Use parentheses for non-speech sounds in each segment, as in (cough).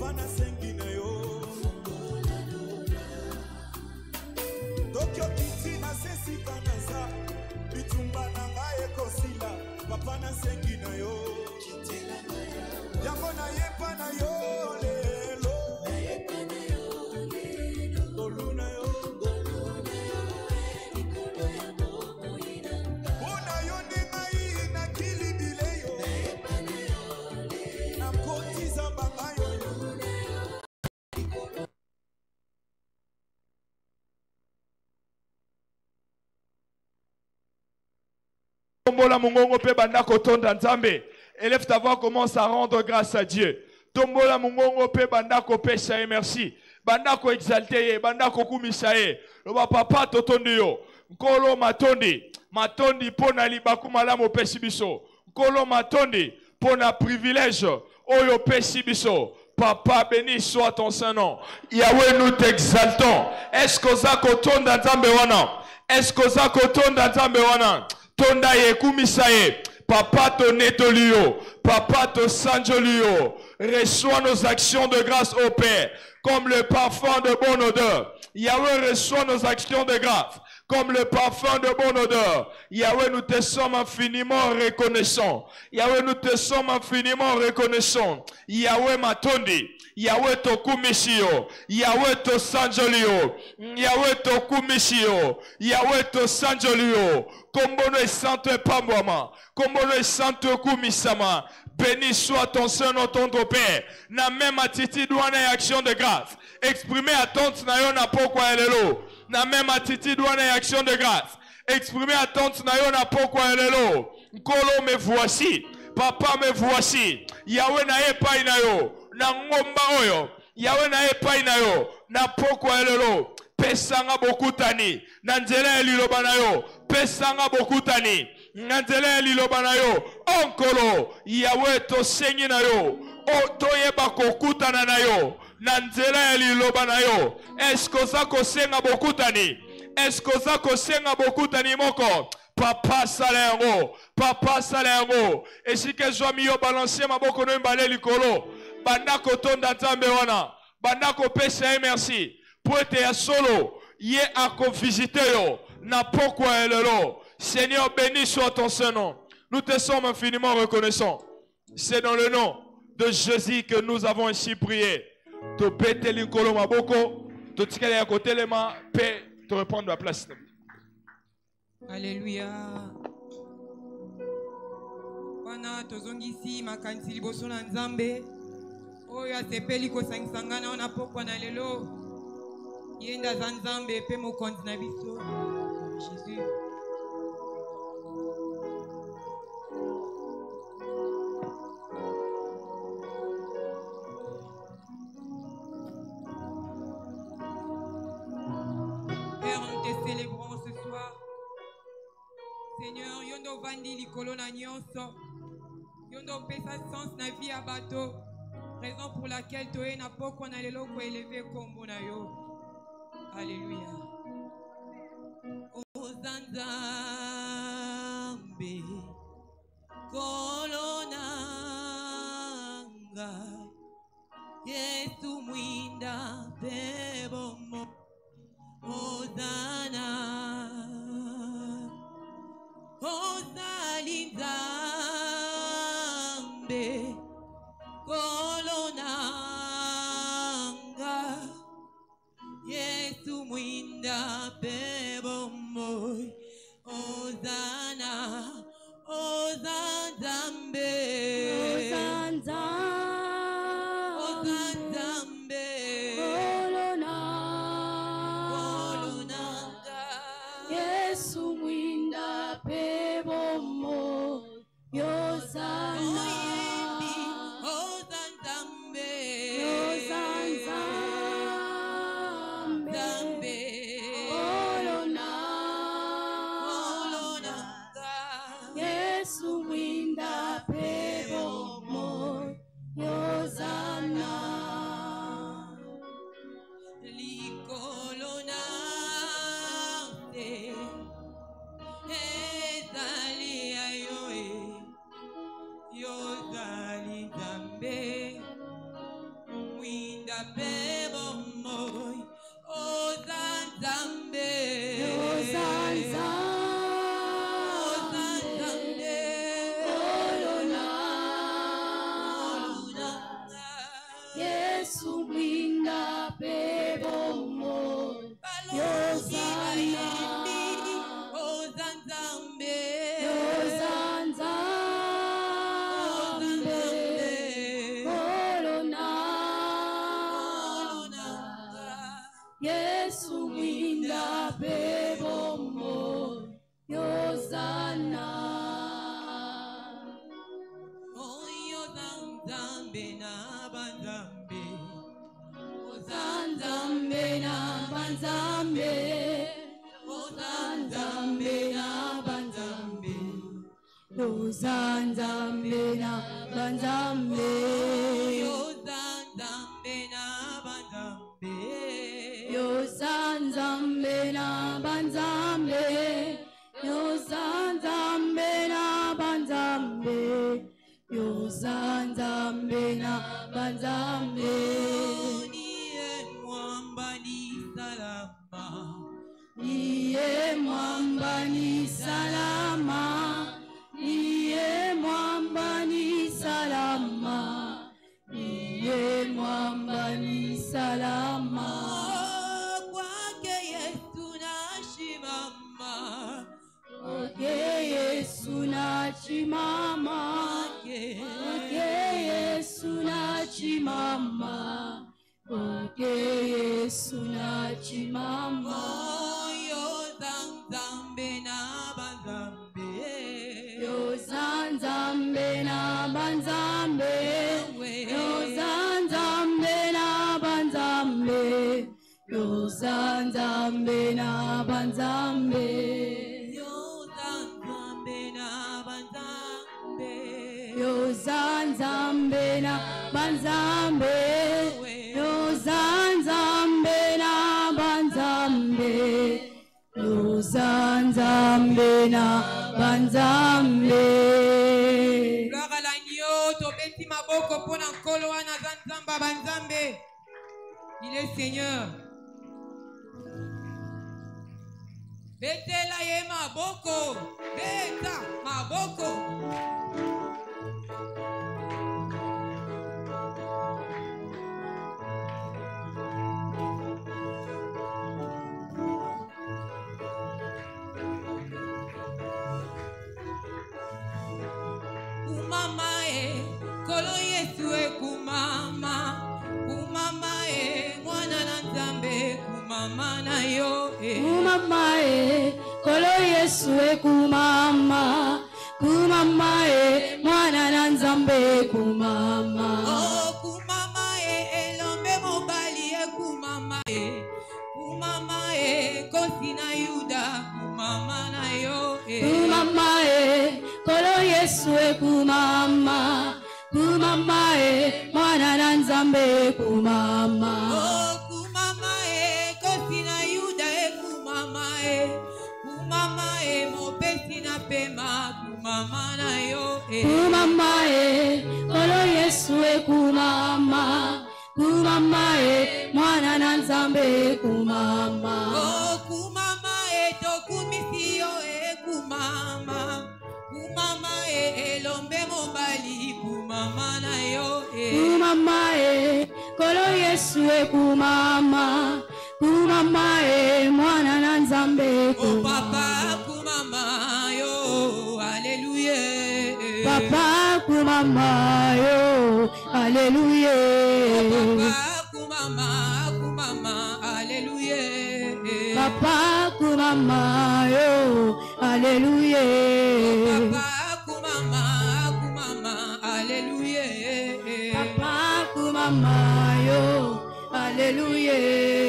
papa nasengi tombola mongongo mpe banda kotonda nzambe élève ta voix commence à rendre grâce à dieu tombola mongongo mpe banda kopesa ye merci banda koexalte ye banda kokumisa ye loba papa totondi yo nkolo matondi matondi mpo na libaku malamu opesi biso nkolo matondi mpo na privilège oyo opesi biso Papa, béni soit ton Saint-Nom. Yahweh, nous t'exaltons. Est-ce que ça kotonda nzambe wana? Est-ce que ça nzambe wana? Tonda ye. Papa, ton étolio. Papa, ton sanjolio. Reçois nos actions de grâce au Père. Comme le parfum de bonne odeur. Yahweh reçoit nos actions de grâce comme le parfum de bonne odeur. Yahweh, nous te sommes infiniment reconnaissants. Yahweh, nous te sommes infiniment reconnaissants. Yahweh matondi. Yahweh tokumisio. Yahweh to sanjolio. Yahweh tokumisio. Yahweh to sanjolio. Kombono et santo pambwama. Kombono et santo kumisama. Béni soit ton Saint-Nom, ton Père. Na même attitude wana ya action de grâce. Exprimer attente na yo na pokwa elelo. Na même attitude wana ya action de grâce. Exprimer attente na yo na pokwa elelo. Nkolo me voici. Papa me voici. Yahweh na epai na yo. Na ngomba oyo. Yahweh na epai na yo. Na pokwa elelo. pesanga bokutani na nzela ya liloba na yo pesanga bokutani na nzela ya liloba na yo o nkolo yawe tosengi na yo o toyeba kokutana na yo na nzela ya liloba na yo eske oza kosenga bokutani eske oza kosenga bokutani moko papa sala yango papa sala yango esika ezwami yo balanse maboko no mibale likolo banda kotonda nzambe wana. Banda kopesa ye merci. Po ete ya solo ye akovisite yo. Na pokwa ya lelo. Seigneur béni soit ton saint nom. Nous te sommes infiniment reconnaissants. C'est dans le nom de jésus que nous avons ainsi prié. Tobeteli nkolo maboko totikali ya kotelema mpe toreprendre la place Alléluia. wana tozongisi makanisi liboso na nzambe oyo asepeli kosangisa ngai na yo na pokwa na lelo. Ye nde aza nzambe mpe mokonzi na biso. Jésus. Célébrons ce soir. Seigneur, yo nde ovandi likolo na nyonso. Yo nde opesa sens na vie ya bato raison pour laquelle toye na pokwa na lelo koeleve kombo na yo alleluya oza nzambe kolo na ngai yesu mwinda mpe bomo ozana ozali nzambe tobeti maboko mpo na nkolo wana aza nzambe ya banzambe. Il est seigneur. Betela ye maboko beta maboko kumama e kolo yesu e kumama. E mwana na nzambe kumama. Oh, kumama e elombe mobali e kumama e. Kumama e kosi na yuda kumama na yo e. Kumama e kolo yesu e kumama. E mwana na nzambe kumama kumama na yo eh. kumama eh. e kolo yesu ekumama. Kumama e mwana na nzambe ekumama. Kumama e tokumisi yo ekumama kumama. E elombe mobali kumama na yo kumama e kolo yesu ekumama. Kumama e mwana na nzambe oh, ekumama kumama yo aleluya. Papa kumama kumama hallelujah papa kumama yo aleluya. Papa kumama kumama hallelujah papa kumama yo aleluya.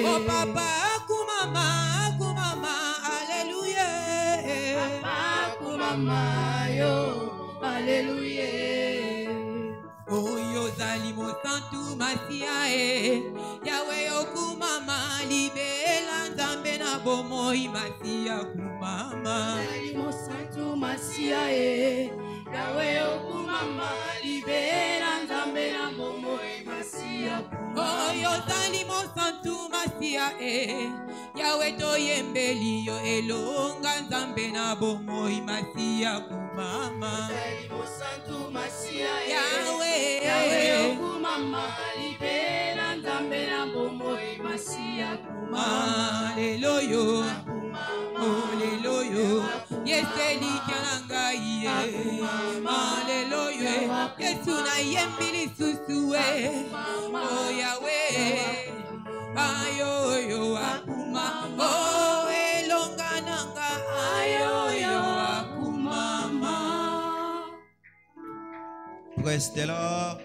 Oh papa kumama kumama hallelujah papa kumama yo aleluya oyo ozali mosantu masia e. Yawe okumama libela nzambe na bomoi masia kumama. Mosantu masia e. Yawe okumama libela nzambe na bomoi oyo ozali mosantu masia e yawe toyembeli yo elonga nzambe na bomoi masia kumama. Ezali mosantu masia e yawe. Yawe okumama lelo oyo yeselika na ngai ye lelo oyo yesu nayembi lisusu we oyawe ayo oyo akuma. O elonga na nga ayo oyo akumama prestelor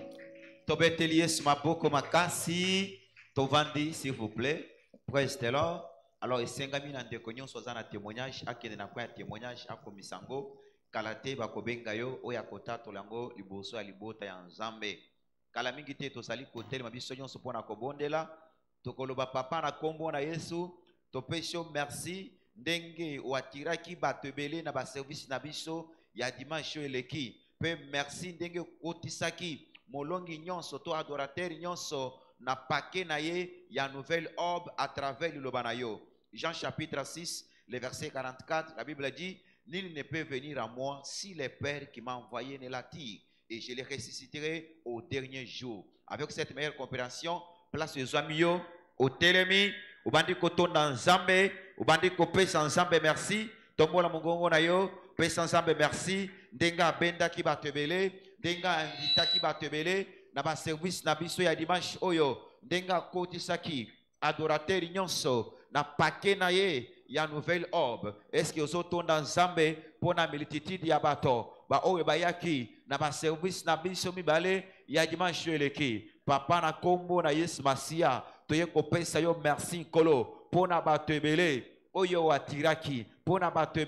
tobeteli yesu maboko makasi. Tovandi s'il vous plaît. Prestelor Alors, esengami na ndeko nyonso aza na témoignage akende na kwa ya témoignage akomisa yango. Kala te bakobenga yo oyo akotatola yango liboso ya libota ya nzambe. Kala mingi te tozali kotelema biso nyonso mpo na kobondela. Tokoloba papa na nkombo na yesu. Topesi yo merci. Ndenge oatiraki bato ebele na baservisi na biso ya dimanche oyo eleki. Mpe merci ndenge okotisaki molongi nyonso to adorateur nyonso na pake na ye ya nouvelle orbe à travers liloba na yo jean chapitre 6 le verset 44 la bible dit nul ne peut venir à moi si le père qui m'a envoyé ne l'attire et je les ressusciterai au dernier jour. Avec cette meilleure compréhension place ezwami yo otelemi obandi kotonda nzambe obandi kopesa nzambe merci. Tombola mongongo na yo pesa nzambe merci. Ndenge abendaki bato ebele ndenge ainvitaki bato ebele na baservice na biso dimanche oyo ndenge akotisaki adorateur nyonso na pake na ye ya nouvelle orbe. Eske ozotonda nzambe mpo na multitude ya bato baoyo bayaki na baservice na biso mibale ya dimanche eleki papa na nkombo na yesu masiya toye kopesa yo merci nkolo. Mpo na bato oyo atiraki mpo na bato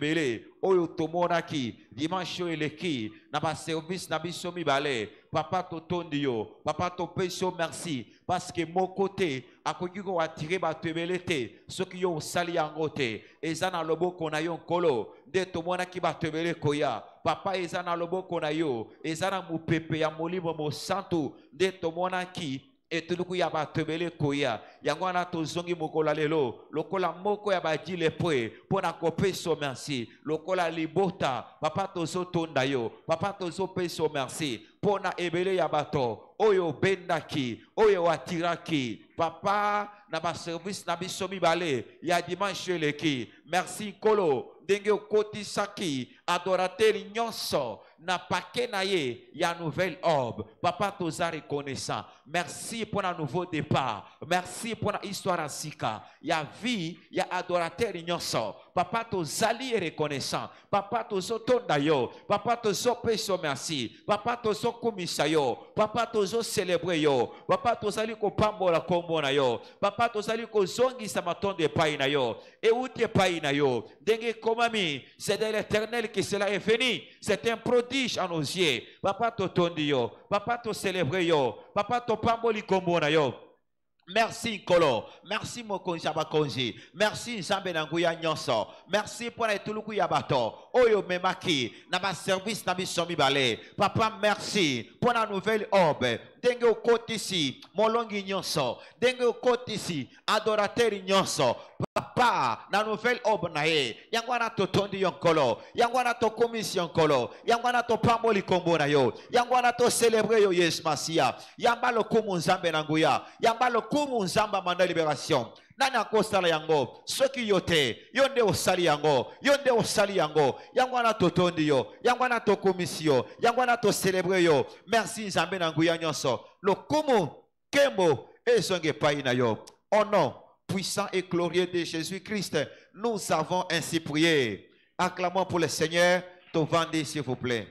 oyo tomonaki dimanche oyo eleki na baservice na biso mibale papa totondi papa topesi yo merci. Parceke moko te akoki koatire bato ebele te soki yo osali yango te eza na loboko na yo nkolo nde tomonaki bato ebele koya. Papa eza na loboko na yo eza na mopepe ya molimo mosantu nde tomonaki etuluku ya bato ebele koya. Yango wana tozongi mokolo ya lelo. Lokola moko ya badile pwe mpo na kopesa merci. Lokola libota papa tozotonda yo. Papa tozopesa merci. Mpo na ebele ya bato. Oyo obendaki oyo atiraki. Papa na baservice na biso mibale ya dimanche eleki. Merci nkolo. Ndenge okotisaki adorateri nyonso na pake na ye ya nouvelle orbe. Papa toza reconnaissant merci mpo na nouveau départ. Merci mpo na histoire ya sika. Ya vie ya adorateri nyonso papa tozali reconnaissant. Papa tozotonda yo papa tozopesa merci. Papa tozokumisa yo papa tozocelebre yo. Papa tozali kopambola nkombo na yo. Papa tozali kozongisa matondo epai na yo. Euti epai na yo. Ndenge ekomami c'est de l'éternel que cela est venu. C'est un prodige à nos yeux. Papa totondi yo. Papa tocelebre yo. Papa topamboli nkombo na yo merci nkolo merci mokonzi ya bakonzi merci nzambe na nguya nyonso. Merci mpo na etuluku ya bato. Oyo omemaki na baservice na biso mibale. Papa merci mpo na nouvelle orbe ndenge okotisi molongi nyonso. Ndenge okotisi adorateri nyonso papa na nouvelle orbe na ye. Yango wana totondi yo nkolo. Yango wana tokomisi yo nkolo. Yango wana topamboli nkombo na yo. Yango wana toselebre yo yesu masiya yamba lokumu nzambe na nguya. Yamba lokumu nzambe amanda libération. Nani akosala yango? Soki yo te yo nde osali yango. Yo nde osali yango. Yango wana totondi yo. Yango wana tokumisi yo. Yango wana toselebre yo. Merci nzambe na nguya nyonso. Lokumu nkembo ezonga epai na yo. Au nom puissant et glorieux de jésus-christ nous avons ainsi prié acclamons pour le seigneur tovandi s'il vous plaît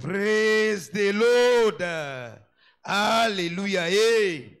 Praise the Lord. Alléluia. Eh.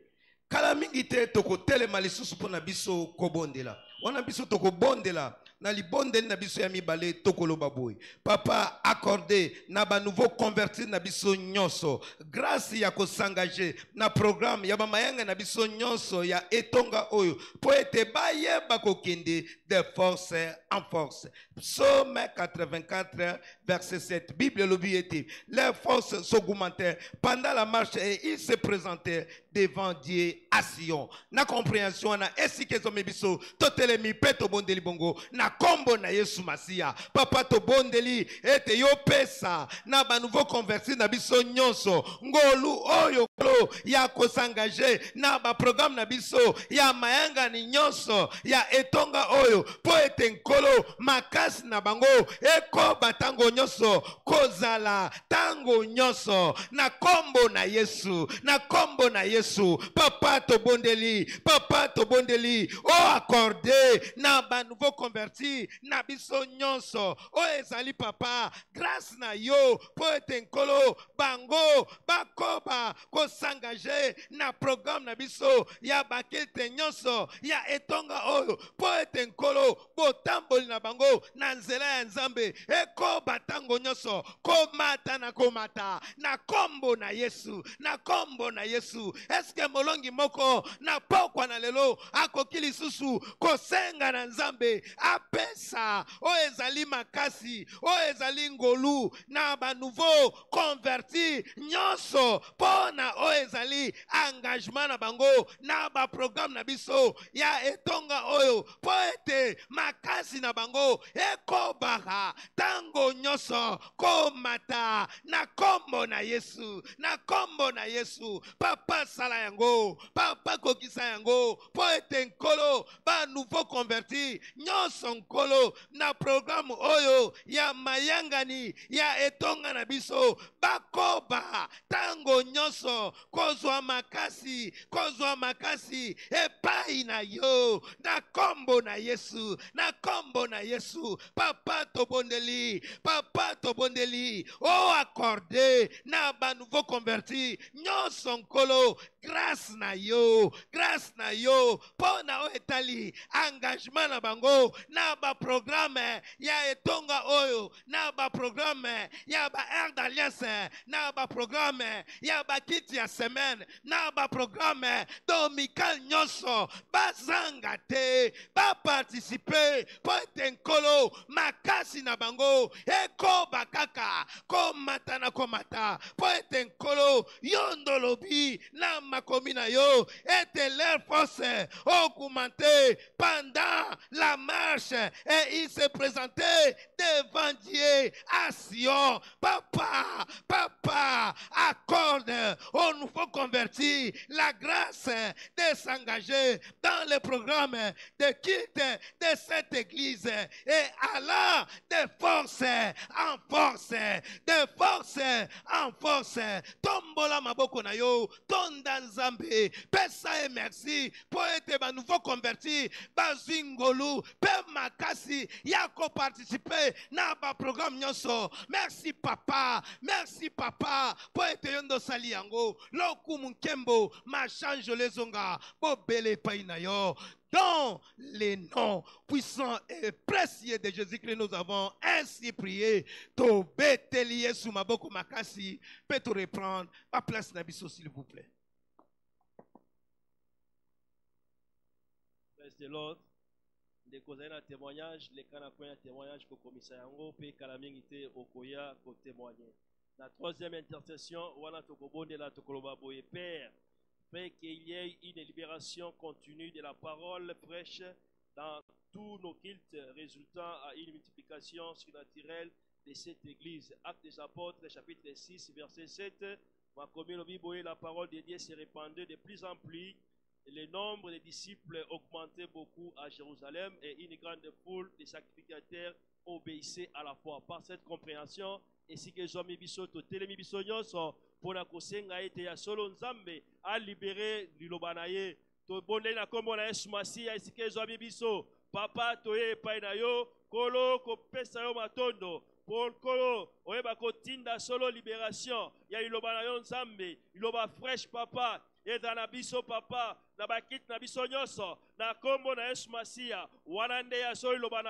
kala mingi te tokotelema lisusu mpo na biso kobondela wana biso tokobondela na libondeli na biso ya mibale tokoloba boye. Papa accorde na banouveau convertir na biso nyonso. Grâce ya kosengage na programme ya bamayanga na biso nyonso ya etonga oyo mpo ete bayeba kokende de force en force. Psaume 84 verset 7 bible elobi ete les forces s'augmentèrent pendant la marche et ils se présentèrent devant dieu à sion. Na compréhension wana esika ezomi biso totelemi mpe tobondeli bongo na nkombo na yesu masiya papa tobondeli ete yopesa na banouveau converti na biso nyonso. Ngolu oyo nkolo ya kosengage na baprograme na biso ya mayangani nyonso ya etonga oyo. Mpo ete nkolo makasi na bango ekoba ntango nyonso kozala ntango nyonso. Na nkombo na yesu na nkombo na yesu. Papa tobondeli papa tobondeli. O accorde na banouveau converti na biso nyonso. Oyo ezali papa grâce na yo mpo ete nkolo bango bakoba kosengage na programe na biso ya bakilte nyonso ya etonga oyo. Mpo ete nkolo botamboli na bango na nzela ya nzambe. Ekoba ntango nyonso komata na komata na nkombo na yesu na nkombo na yesu. Eske molongi moko na pokwa na lelo akoki lisusu kosenga na nzambe apesa oyo ezali makasi oyo ezali ngolu. Na banouveau converti nyonso. Mpo na oyo ezali engagement na bango. Na baprograme na biso. Ya etonga oyo. Mpo ete makasi na bango ekobaka. Ntango nyonso komata. Na nkombo na yesu. Na nkombo na yesu. Papa sala yango. Papa kokisa yango. Mpo ete nkolo banouveau converti nyonso nkolo na programe oyo ya mayangani ya etonga na biso. Bakoba ntango nyonso kozwa makasi kozwa makasi epai na yo na nkombo na yesu na nkombo na yesu. Papa tobondeli papa tobondeli. O accorde na banouveau converti nyonso nkolo grâce na yo grâce na yo. Mpo na oyo etali engagement na bango na baprograme ya etonga oyo na baprograme ya baare d'alliance na baprograme ya bakiti ya semaine na baprograme domikale nyonso. Bazanga te bapartisipe mpo ete nkolo makasi na bango. Ekoba kaka komata na komata mpo ete nkolo. Yo ndolobi na makomi na yo ete leur force augmenté pendant la marche et il se présentait devant Dieu à Sion. Papa, papa, accorde aux nouveaux convertis la grâce de s'engager dans le programme de quitte de cette église et allant de force en force, de force en force. Tombola maboko na yo, tonda nzambe, pesa et merci. Pour être ba nouveau converti, bazwi ngolu, pe makasi ya koparticipe na baprogramme nyonso. Merci papa, merci papa, po ete yo ndosali yango, lokumu nkembo, machange lezonga, bobele epai na yo. Dans les noms puissants et précieux de Jésus-Christ, nous avons ainsi prié. Tobeteli Yesu maboko makasi, peut reprendre ma place na biso s'il vous plaît? Praise the Lord. ndeko ozali na témoignage leka na koya témoignage kokomisa yango mpe kala mingi te okoya kotémoigne na troisième intercession wana tokobondela tokoloba boye père fait qu'il y ait une libération continue de la parole fraîche dans tous nos cultes résultant à une multiplication surnaturelle de cette église. Actes des apôtres, chapitre 6, verset 7. Ma commune la parole de Dieu s'est répandue de plus en plus. Le nombre des disciples augmentait beaucoup à Jérusalem et une grande foule de sacrificateurs obéissait à la foi. Par cette compréhension, ainsi que zomi biso totelemi biso nyonso mpona kosenga ete ya solo nzambe alibere liloba na ye. Tobondeli na nkombo na yesu masiya esika ezwami biso papa toye epai na yo kolo kopesa yo matondo. Mpo nkolo oyeba kotinda solo libération. Ya liloba na yo nzambe liloba fresh papa. Ezala na biso papa na bakiti na biso nyonso na nkombo na yesu masiya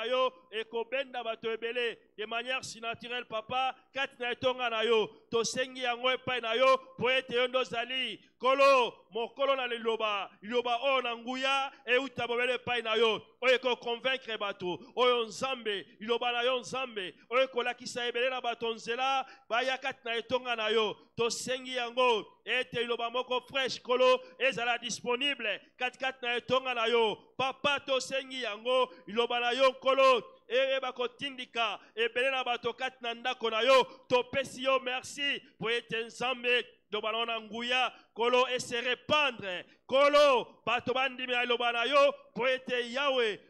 yo ekobenda bato ebele de manière sinaturelle papa kati na etonga na yo tosengi yango epai na yo mpo ete yo nde kolo mokolo na liloba liloba oyo na nguya euta bobele epai na yo oyo ekokonvaincre bato oyo nzambe liloba na yo nzambe oyo ekolakisa ebele na bato nzela baya kati na etonga na yo tosengi yango ete liloba moko fresh kolo ezala disponible katikati na etonga na yo. Papa tosengi yango. Liloba na yo nkolo. Eyeba kotindika ebele na bato kati na ndako na yo. Topesi yo merci. Mpo ete nzambe liloba na yo na nguya. Kolo ese répandre. Kolo bato bandimela liloba na yo. Mpo ete yawe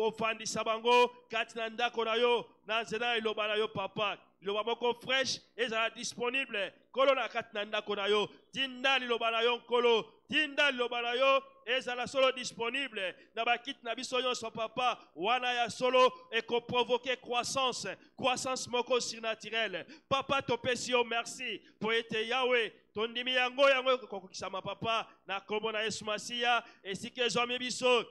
ofandisa bango. Kati na ndako na yo na nzela ya liloba na yo papa. Liloba moko fresh ezala disponible. Kolo na kati na ndako na yo. Tinda liloba na yo nkolo tinda liloba na yo ezala solo disponible. Na bakiti na biso nyonso papa wana ya solo ekoprovoke croissance. Croissance moko surnaturele papa topesi yo merci. Mpo ete yawe tondimi yango yango ekokokisama papa. Na nkombo na yesu masiya esika ezwami biso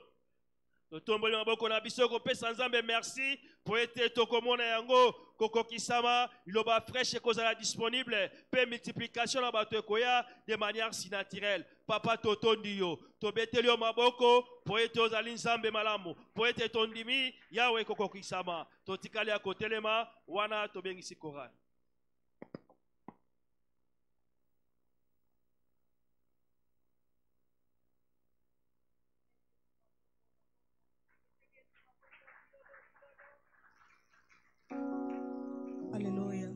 totomboli maboko na biso kopesa nzambe merci mpo ete tokomona yango. Kokokisama liloba fresh ekozala disponible mpe multiplication na bato ekoya de manière sinaturelle. Papa totondi yo tobeteli yo maboko mpo ete ozali nzambe malamu mpo ete tondimi yawe ekokokisama totikali ya kotelema wana tobengisi korani Alléluia.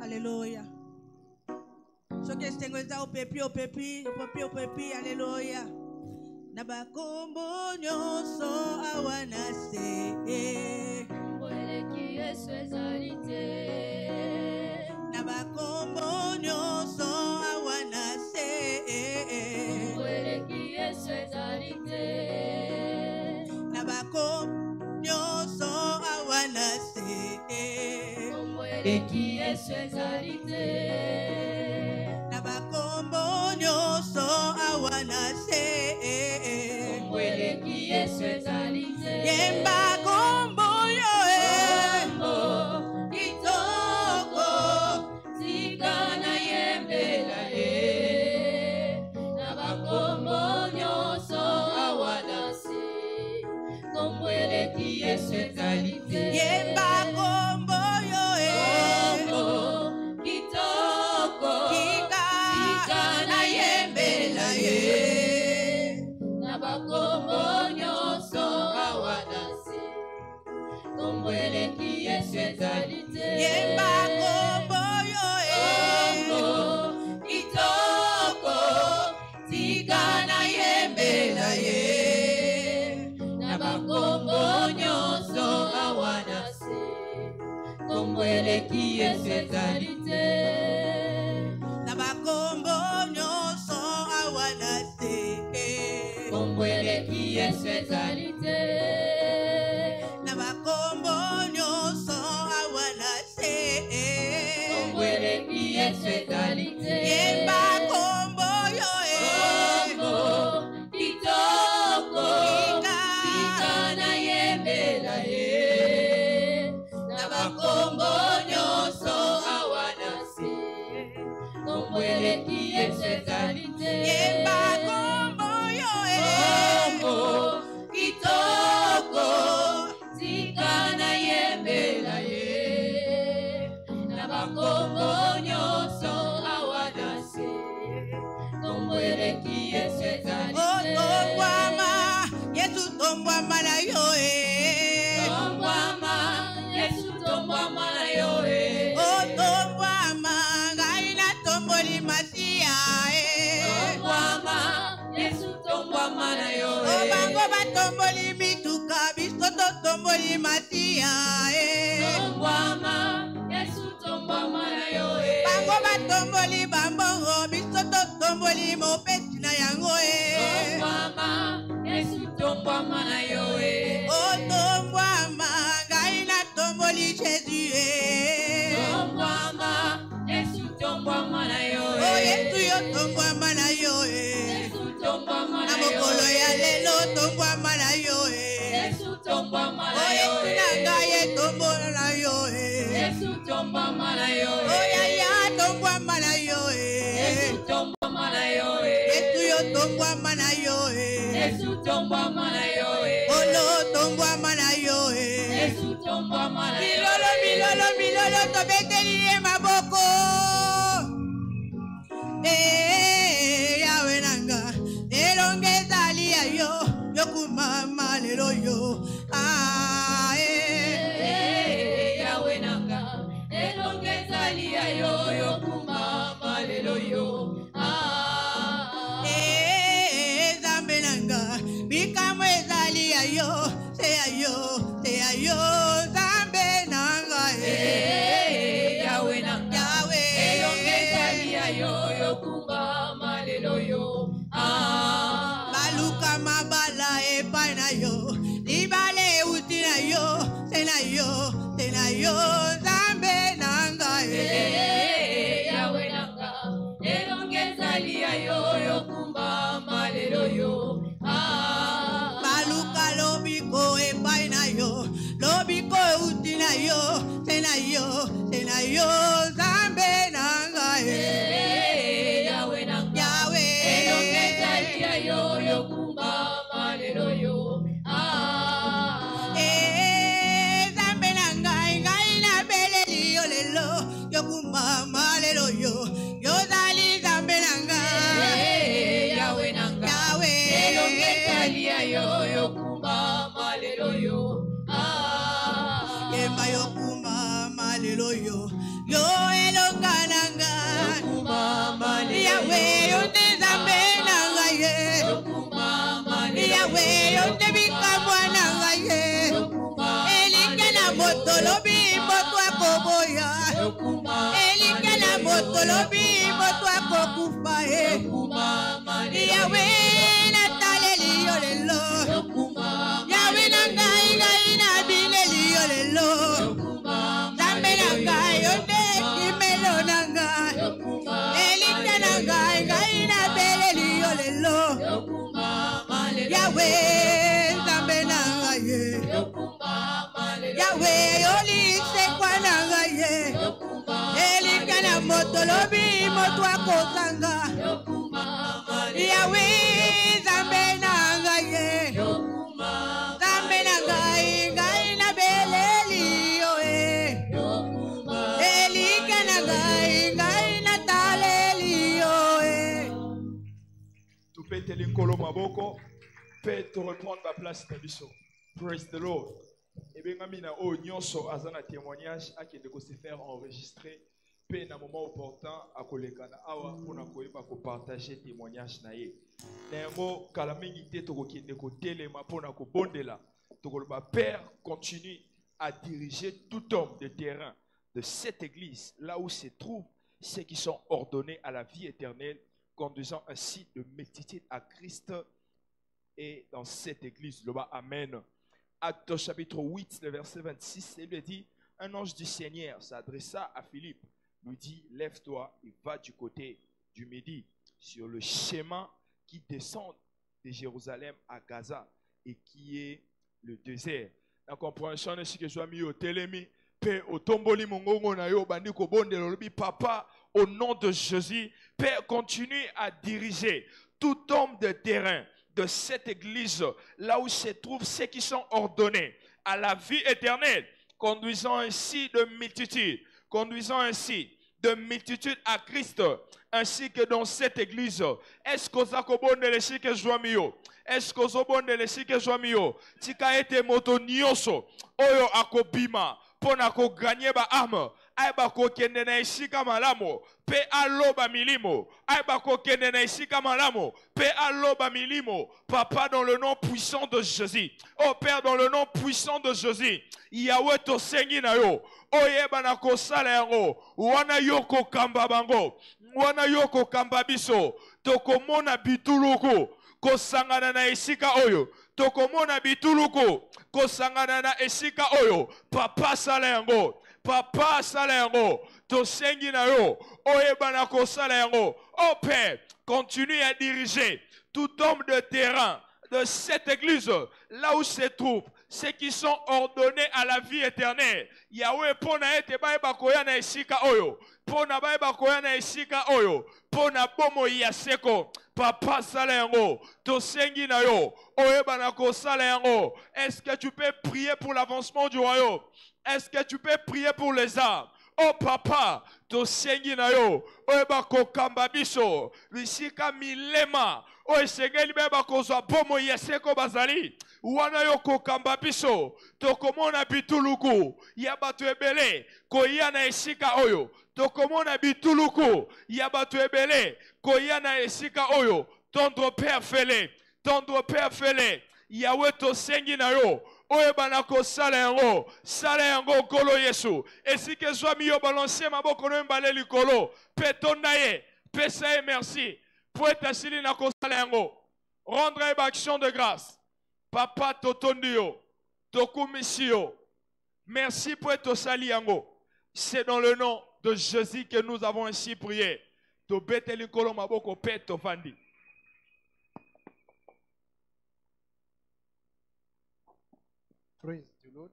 Alléluia. soki esengo eza opepi opepi opepi opepi aleluya na bakombo nyonso awa na se Mweleki Yesu ezali Mweleki Yesu ezali te. na bakombo nyonso awa na se Mweleki Yesu ezali te. yemba kombo eleki yesu ezali te. Na bakombo nyonso awa na se. Kombo eleki yesu ezali te otongwama yesu tongwama na yo eh. e otongwama ngai natomboli masiya e obango batomboli mituka biso totomboli masiya e eh. Bango batomboli bambongo biso totomboli mopesi na yango e otombwama ngai natomboli jésus e o yesu yo tombwama na yo e na mokolo ya lelo tombwama na yo e oyetuna ngai etombwana na yo oya ya tombwama na yo yesu yo tombwama na yo olo tombwama na yo milolo milolo milolo tobeteli ye maboko eh, eh, eh, yawe nanga elonge ezali ya yo. Yokumama lelo yo na moto akozanga. Yawe nzambe na ngai. Ye nzambe na ngai ngai nabeleli yo e elinge na ngai ngai nataleli yo topeteli nkolo maboko mpe toreprendre baplace na faire enregistre moment opportun témoignage père continue à diriger tout homme de terrain de cette église là où se trouvent ceux qui sont ordonnés à la vie éternelle conduisant ainsi de multitude à Christ et dans cette église. Le bas Amen. Acte chapitre 8, le verset 26, il lui dit, un ange du Seigneur s'adressa à Philippe, lui dit, lève-toi et va du côté du Midi, sur le chemin qui descend de Jérusalem à Gaza et qui est le désert. La compréhension ce que je mis au télémi, pe otomboli mongongo na yo bandi kobondela olobi papa au nom de Jésus Père continue à diriger tout homme de terrain de cette église là où se trouvent ceux qui sont ordonnés à la vie éternelle conduisant ainsi de multitudes conduisant ainsi de multitudes à Christ ainsi que dans cette église. Est-ce que oza kobondela esika ezwami yo est-ce que ozobondela esika ezwami yo tika ete moto nyonso oyo akobima mpo na koganye baarme na esika malamu aloba milimo. Na esika aloba milimo. Papa dans le nom puissant de jésus. Oh père dans le nom puissant de jésus yawe tosengi na yo. Oyeba na kosala yango. Wana yo kokamba bango. Wana yo kokamba biso. Tokomona bituluku kosangana na esika oyo. Tokomona bituluku kosangana na esika oyo. Papa sala papa sala yango. Tosengi na yo. Oyeba na kosala yango. Oh père continue à diriger tout homme de terrain de cette église là où se trouvent ceux qui sont ordonnés à la vie éternelle. Yawe mpo na ete bayeba koya na esika oyo. Mpo na bayeba koya na esika oyo. Mpo na bomoi ya seko papa sala yango. Tosengi na yo. Oyeba na kosala yango. Est-ce que tu peux prier pour l'avancement du royaume? Est-ce que tu peux prier pour les âmes oh papa tosengi na yo. Oyeba kokamba biso. Bisika milema. Oyo esengeli bayeba kozwa bomoi ya seko bazali. Wana yo kokamba biso. Tokomona bituluku ya bato ebele. Koya na esika oyo. Tokomona bituluku ya bato ebele koya na esika oyo. Tendre père fele. Tendre père fele. Yawe tosengi na yo. Oyeba na kosala yango. Sala yango nkolo yesu. Esika ezwami yo balanse maboko no mibale likolo. Ye. Merci. Po ete asili na kosala yango. Rendre ye baaction de grâce. Papa totondi yo. Yo. Merci po ete osali c'est dans le nom de jésus que nous avons ainsi prié tobeteli nkolo maboko mpe tovandi. Praise the Lord.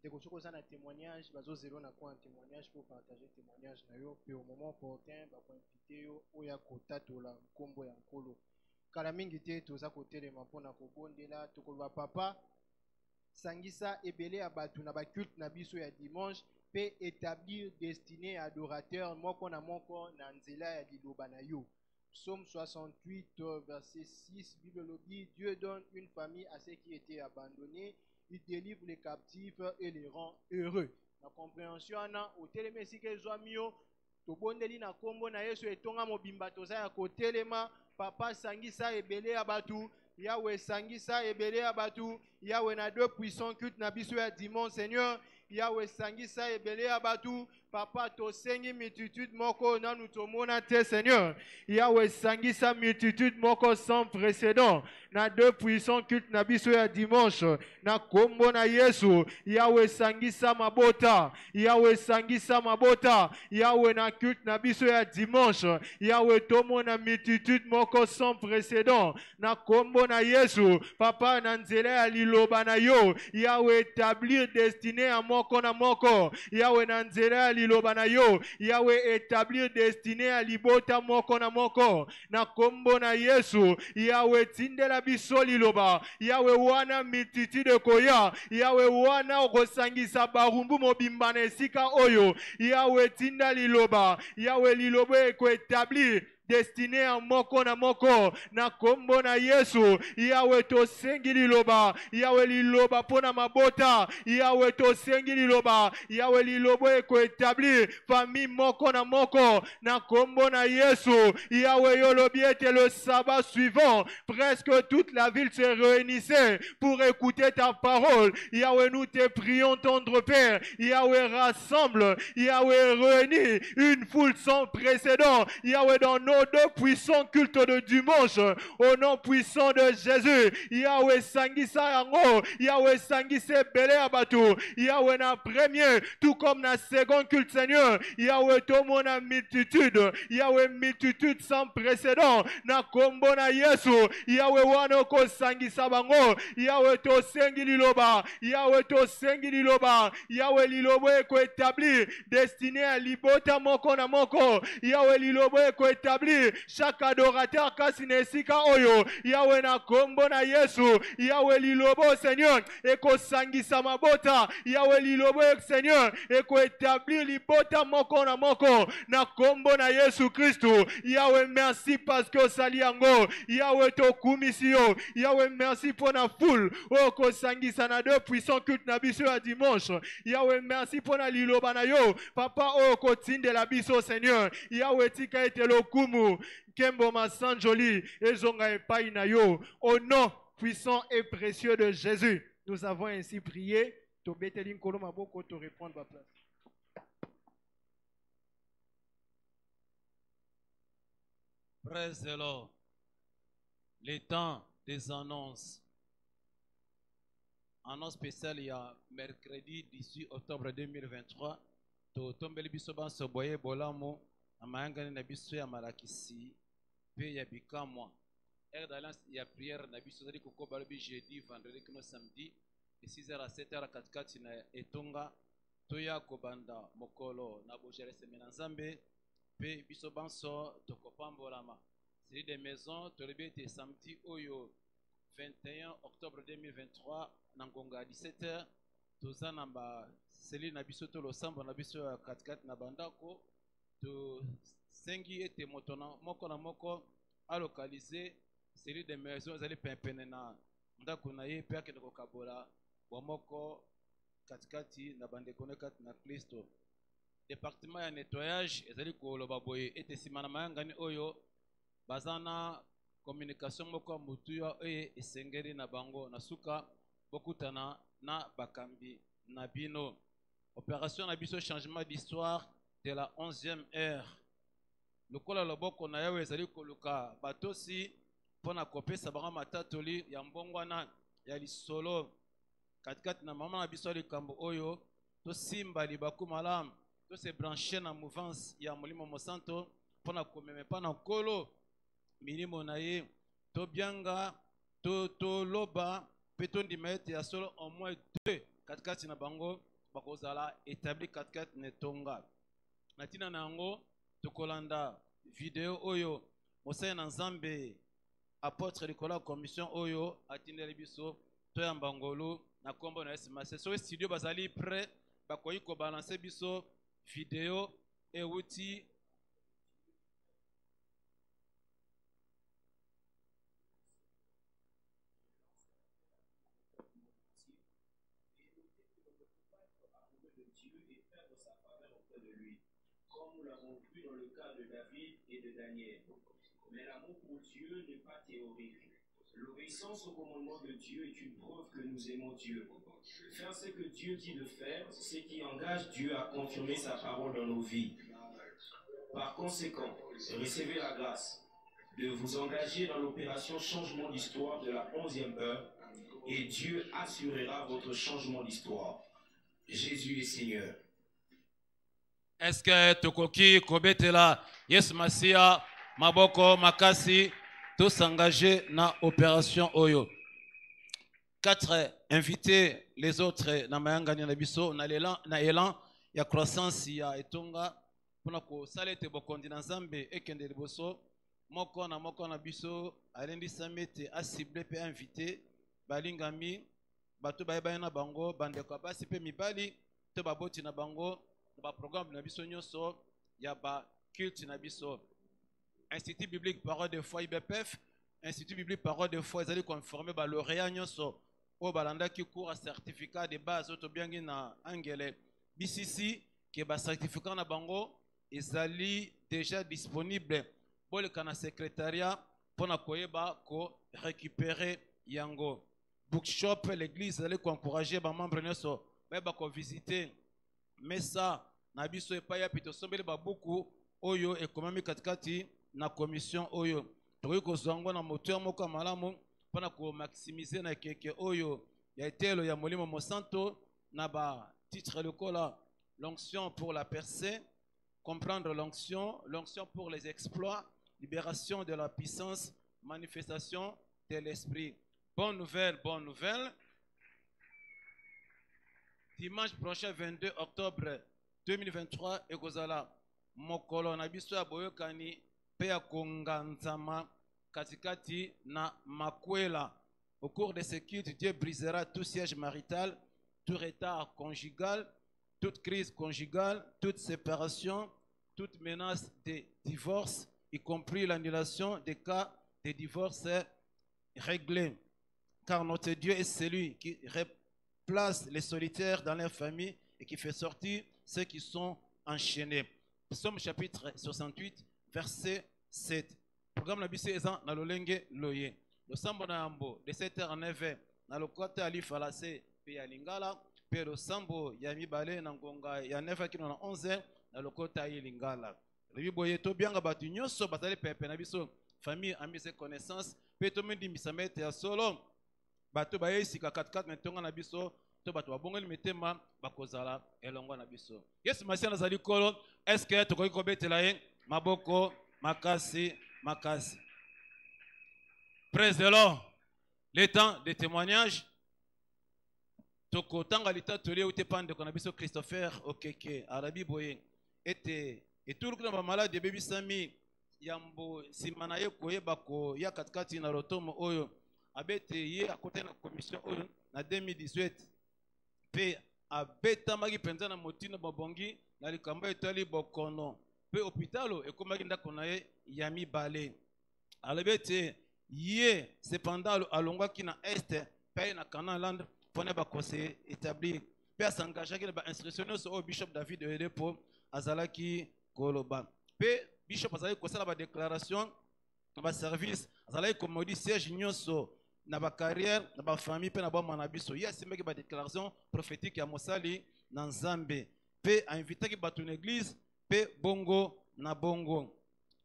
ndeko soki oza na témoignage bazozela na kwa témoignage mpo partage témoignage na yo. Mpe au moment opportun bakoinvite yo oya kotatola nkombo ya nkolo. Kala mingi te toza kotelema mpona kobondela. Tokoloba papa sangisa ebele ya bato na baculte na biso ya dimanche établir destiné ya adorateur moko na moko na nzela ya liloba na Psaume 68, euh, verset 6, Bible le dit, Dieu donne une famille à ceux qui étaient abandonnés, il délivre les captifs et les rend heureux. Na compréhension wana otelemi esika ezwami yo tobondeli na nkombo na yesu etonga mobimba toza ya kotelema. Papa sangisa ebele ya bato yawe sangisa ebele ya bato yawe na deux puissants culte na biso ya dimanche seigneur yawe sangisa ebele ya bato papa tosengi multitude moko nanu tomona te seigneur. Yawe sangisa multitude moko sans précédent na deux puissants culte na biso ya dimanche na kombo na yesu yawe sangisa mabota yawe sangisa mabota yawe na culte na biso ya dimanche yawe tomona multitude moko sans précédent. Na kombo na yesu papa na nzela ya liloba na yo yawe établir destiné ya moko na moko. Yawe na nzela ya liloba na yo yawe établir destiné ya libota moko na moko. Na kombo na yesu yawe tindela biso liloba. Yawe wana multitude koya. Yawe wana okosangisa barumbu mobimba na esika oyo. Yawe tinda liloba. Yawe liloba ekoétablir destiné ya moko na moko. Na kombo na yesu yawe tosengi liloba. Yawe liloba mpo na mabota. Yawe tosengi liloba. Yawe liloba ekoétablir famille moko na moko. Na kombo na yesu yawe ete le sabbat suivant. Presque toute la ville se réunissait pour écouter ta parole. Yawe nous te prions tendre père. Yawe rassemble. Yawe réunit une foule sans précédent. Yawe dans nos deux puissants cultes de dimanche au nom puissant de Jésus Yahweh sangisa yango Yahweh sangisa ebele ya bato Yahweh na premier tout comme na second culte Seigneur Yahweh tomona multitude Yahweh multitude sans précédent na kombo na Yesu Yahweh wana okosangisa bango Yahweh tosengi liloba Yahweh tosengi liloba Yahweh liloba ekoétablir destiné ya libota moko na moko Yahweh liloba ekoétablir chaque adorateur kasi na esika oyo yawe na kombo na yesu. Yawe lilobo seigneur ekosangisa mabota yawe lilobo seigneur ekoétablir libota moko na moko na kombo na yesu kristu yawe merci parce que osali yango yawe tokumisi merci mpo na foule. Oyo okosangisa na deux puissant culte na biso ya dimanche. Yawe merci mpo na liloba na yo papa oyo okotindela biso seigneur. Yawe tika ete au nom puissant et précieux de jésus nous avons ainsi prié. Tobeteli temps des annonces. Annonce spéciale il y a mercredi 18 octobre 2023. totombeli biso banso boye bolamu na mayangani na biso ya malakisi mpe ya bikamwa. Heure d'alliance ya prière na biso ezali kokoba balobi jeudi vendredi kino samedi de 6h à 7h katikati na etonga toya kobanda mokolo na bojereseme na nzambe mpe biso banso tokopambolama. Seli de maison tolobi ete samedi oyo 21 octobre 2023 na ngonga ya 17h toza na baseli na biso to losambo na biso ya katikati na bandako tosengi ete moto moko na moko alokalize seli de maison ezali pempene na ndako na ye mpe akende kokabola bwa moko katikati na bandeko ne kati na kristo. Département ya nettoyage ezali koloba boye ete nsima na mayangani oyo baza na communication moko ya motuya oyo esengeli na bango na suka bokutana na bakambi na bino. Opération na biso changement d'histoire de la 11e heure lokola loboko na yawe ezali koluka batosi mpo na kopesa bango matatoli ya mbongwana ya lisolo. Katikati na mama na biso ya likambo oyo tosimba libaku malamu tose branche na mouvance ya molimo mosanto mpo na komema epa na nkolo. Milimo na ye tobyanga toloba mpe tondima ete ya solo au moins deux. Katikati na bango bakozala établi katikati na etonga na ntina na yango tokolanda video oyo mosali na nzambe apôtre likolo ya commission oyo atindeli biso. Toyamba ngolu na nkombo na yesu mase soki studio bazali prêt bakoki kobalanse biso video euti Dieu n'est pas théorique. L'obéissance au commandement de Dieu est une preuve que nous aimons Dieu. Faire ce que Dieu dit de faire, c'est ce qui engage Dieu à confirmer sa parole dans nos vies. Par conséquent, recevez la grâce de vous engager dans l'opération changement d'histoire de la 11e heure et Dieu assurera votre changement d'histoire. Jésus est Seigneur. est-ce que tokoki kobetela yesu masiya maboko makasi tosengage na opération oyo. Quatre inviter les autres na mayangani na biso na l'élan- na élan ya croissance ya etonga mpona kosala ete bokondi na nzambe ekende liboso. Moko na moko na biso alendisami ete asible mpe invité balingami bato na bango bandeko basi mpe mibali to baboti na bango na baprograme na biso ya baculte na biso institut biblique parole de foi ibpf institut biblique parole de foi ezali conforme balauréat nyonso oyo balandaki cours ya certificat de base oyo tobengi na angele. Bcc ke bacertificat na bango ezali déjà disponible. Boleka na secrétariat mpona koyeba korécupérer yango. Bookshop l'église ezali koencourage bamembre nyonso bayeba kovisite mesa na biso epai ya pito tosombeli babuku oyo ekomami katikati na commission oyo. Tokoki kozwa na moteur moko ya malamu mpona komaximize na ekeke oyo ya etelo ya molimo mosanto na batitre lokola l'onction pour la percée comprendre l'onction l'onction pour les exploits libération de la puissance manifestation de l'esprit. Bonne nouvelle bonne nouvelle. Dimanche prochain 22 octobre 2023 ekozala mokolo na biso ya boyokani ya konganzama katikati na makwela. Au cours de ce culte dieu brisera tout siège marital tout retard conjugal toute crise conjugale toute séparation toute menace de divorce y compris l'annulation des cas de divorce réglés. Car notre dieu est celui qui replace les solitaires dans leur famille et qui fait sortir ceux qui sont enchaînés. Psaume chapitre 68 verset 7 programme na biso eza na lolenge loye. Losambo na yambo de 7 h à 9 h na lokota ya lifalase mpe ya lingala. Mpe losambo ya mibale na ngonga ya 9 h kino na 11 h na lokota ya lingala. Lobi boye tobianga bato nyonso bazali pepe na biso. Famille amise connaissance mpe tomindimisa mete ya solo. Bato baye sika 44 na ntonga na biso. To bato babongoli mitema bakozala elongo na biso. Yesu masiya nazali kolo eske tokoki kobetela ye? Maboko makasi makasi. Praise the lord le temps de témoignage tokotanga litatoli euti epa ndeko na biso christopher okeke arabi boye. Ete etuluki na bamaladi ebebisami yambo nsima na ye koyeba koya katikati na lotomo oyo. Abete ye akotani na commission oyo na 2018 mpe abetamaki mpenza na motina babongi na likambo etali bokono mpe hopitalo ekomaki ndako na ye ya mibale. Alobi ete ye cependant alongwaki na este mpe na canaland mpona bakose établir. Mpe asangageaki na bainstruction nyonso oyo bishop david oyede mpo azalaki koloba. Mpe bishop azalaki kosala badéclaration na baservice azalaki komodi siège nyonso na bacarrière na bafamille mpe na bamwana na biso. Ye asimbaki badéclaration prophétique ya mosali na nzambe. Mpe ainvitaki bato na église mpe bongo na bongo.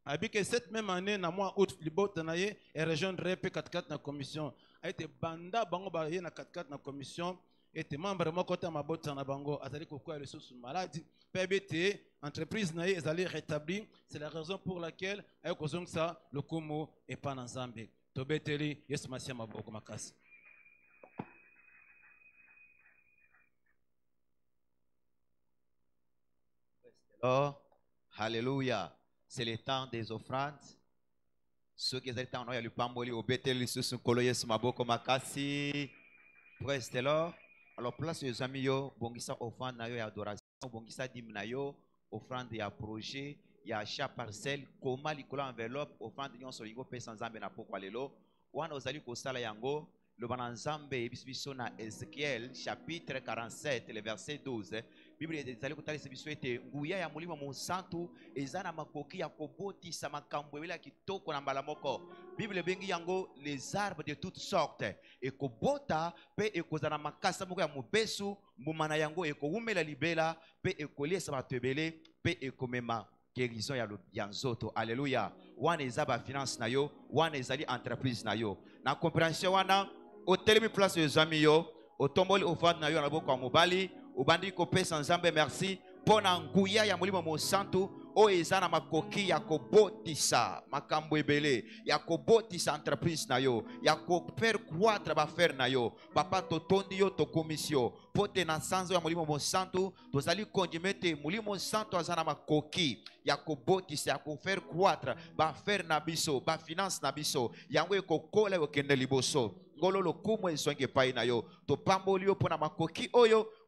Abiki cette même année na mois août libota na ye erejoindre mpe katikati na commission. Aete banda bango baye na katikati na commission ete membre moko te mabota na bango. Azali kokwya lisusu maladi mpe ayebi ete entreprise na ye ezali rétabli. C'est la raison pour laquelle aye kozongisa lokumu epa na nzambe. Tobeteli yesu masiya maboko makasi Oh, Alléluia. C'est le temps des offrandes. Ceux qui étaient en oya lupamboli obeteli lisusu nkolo yesu maboko makasi. Praise the Lord. Alors place les amis yo bongisa offrande na yo ya adoration, bongisa dîme yo, offrande ya projet, ya achat parcelle, koma likolo enveloppe, offrande nyonso lingo pesa nzambe na pokwa lelo. Wana ozali kosala yango loba na nzambe eyebisi biso na ezekiel chapitre 47 le verset 12 biblia ezali kotalisa biso ete nguya ya molimo mosantu eza na makoki ya kobotisa makambo ebele ya kitoko na mbala moko. Biblia ebengi yango les arbres de toutes sortes ekobota mpe ekozala na makasa moko ya mobesu mbuma na yango ekowumela libela mpe ekoliesa bato ebele mpe ekomema guérison ya, nzoto. Alleluya wana eza bafinance na yo wana ezali entreprise na yo. Na compréhension wana otelemi place ezwami yo otomboli ovande na yo na loboko ya mobali obandi kopesa nzambe merci. Mpo na nguya ya molimo mosantu oyo eza na makoki ya kobotisa makambo ebele ya kobotisa entreprise na yo ya kofaire croître bafere na yo. Papa totondi yo tokomisi yo. Mpo te na sanza ya molimo mosantu tozali kondima ete molimo mosantu aza na makoki ya kobotisa ya kofaire croître bafere na biso bafinance na biso. Yango ekokola ekokende liboso. Ngolo lokumu ezwangi epai na yo. Topamboli yo mpo na makoki oyo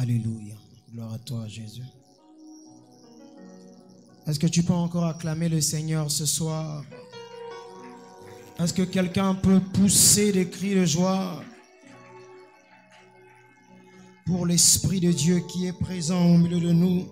Alléluia. Gloire à toi, Jésus. Est-ce que tu peux encore acclamer le Seigneur ce soir? Est-ce que quelqu'un peut pousser des cris de joie pour l'Esprit de Dieu qui est présent au milieu de nous?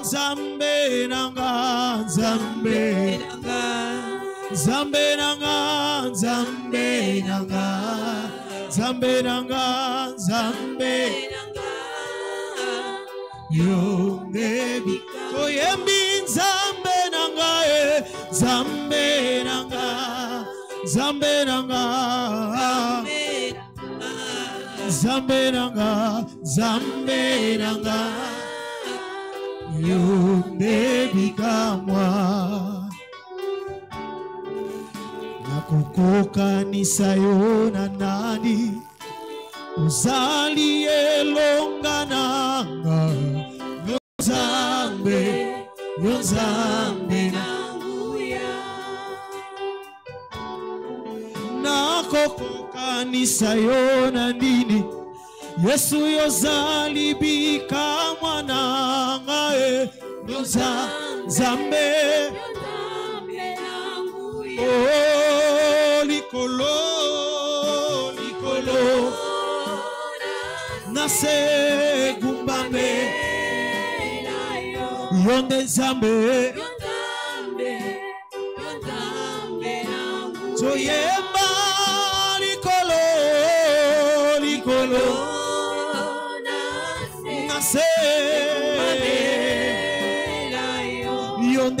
Nzambe nanga nzambe. Nzambe nanga. Nzambe nanga nzambe nanga. Nzambe yo nde bikamwa toyembi nzambe nanga e nzambe nanga. Nzambe nanga. Nzambe nanga nzambe nanga yo nde bikamwa nakokokanisa yo na nani? Ozali elonga nanga yo nzambe yo yesu yozali bika mwana ngae yoza nzambe. O likolo likolo. Na se gumbambe. Yo nde nzambe toyeba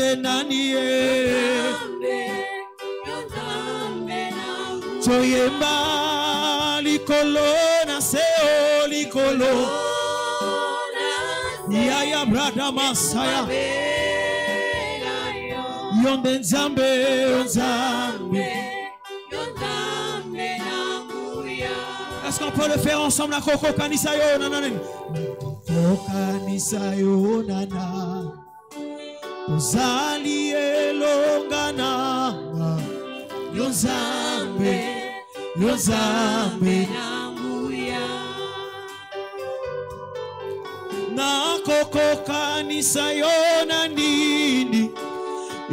yo nde nani ye toyemba likolo na se o likolo. Yaya brada masaya. Yo. Nde nzambe o nzambe. Est-ce qu'on peut le faire ensemble na koko kanisa yo koko yo ozali elonga nanga yo nzambe yo nzambe nakokokanisa yo na nini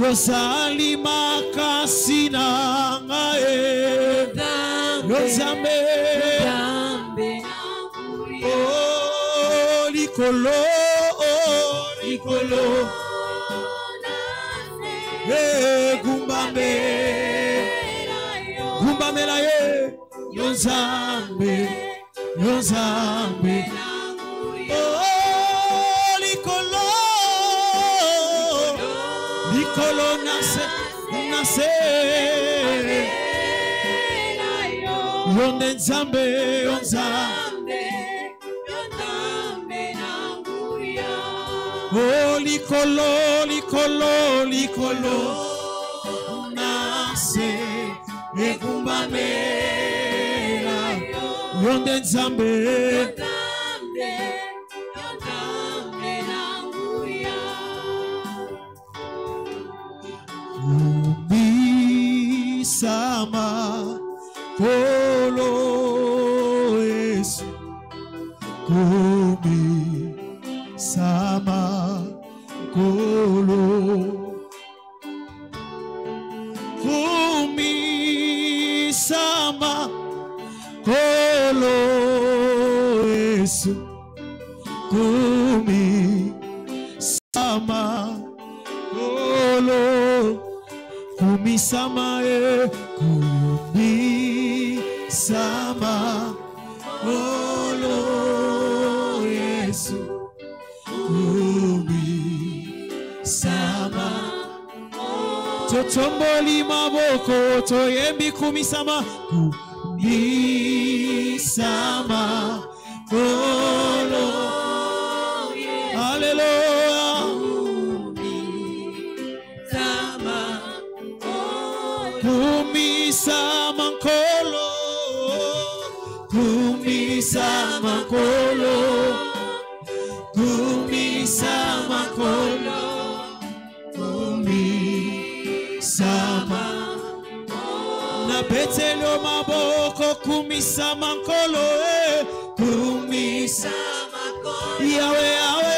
yozali makasi nanga e. Yo Oh, likolo oh, likolo Eh, gumbambe. Gumbamela ye. Yo nzambe yo nzambe. Oh, likolo. Likolo nase nase yo nde nzambe yo nzambe likolo likolo likolo likolo na se ekumbamela yo nde nzambe kumbisama kolo totomboli maboko toyembi kumisama. Kumisama. Kolo haleluya kumisama nkolo. Kumisama nkolo maboko kumisama nkolo eh. kumisama yawe yawe yawe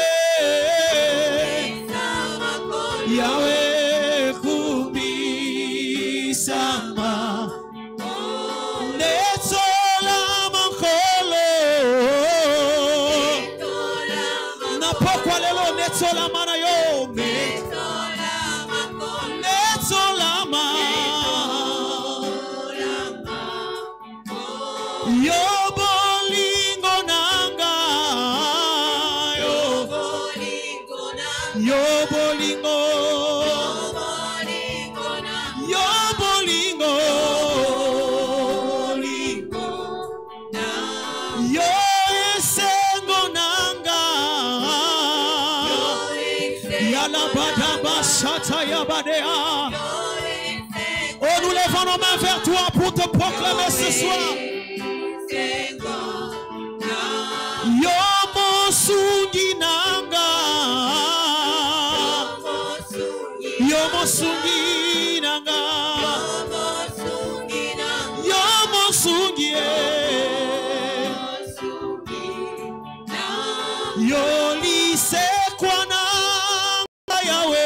yo lisekwa nanga yawe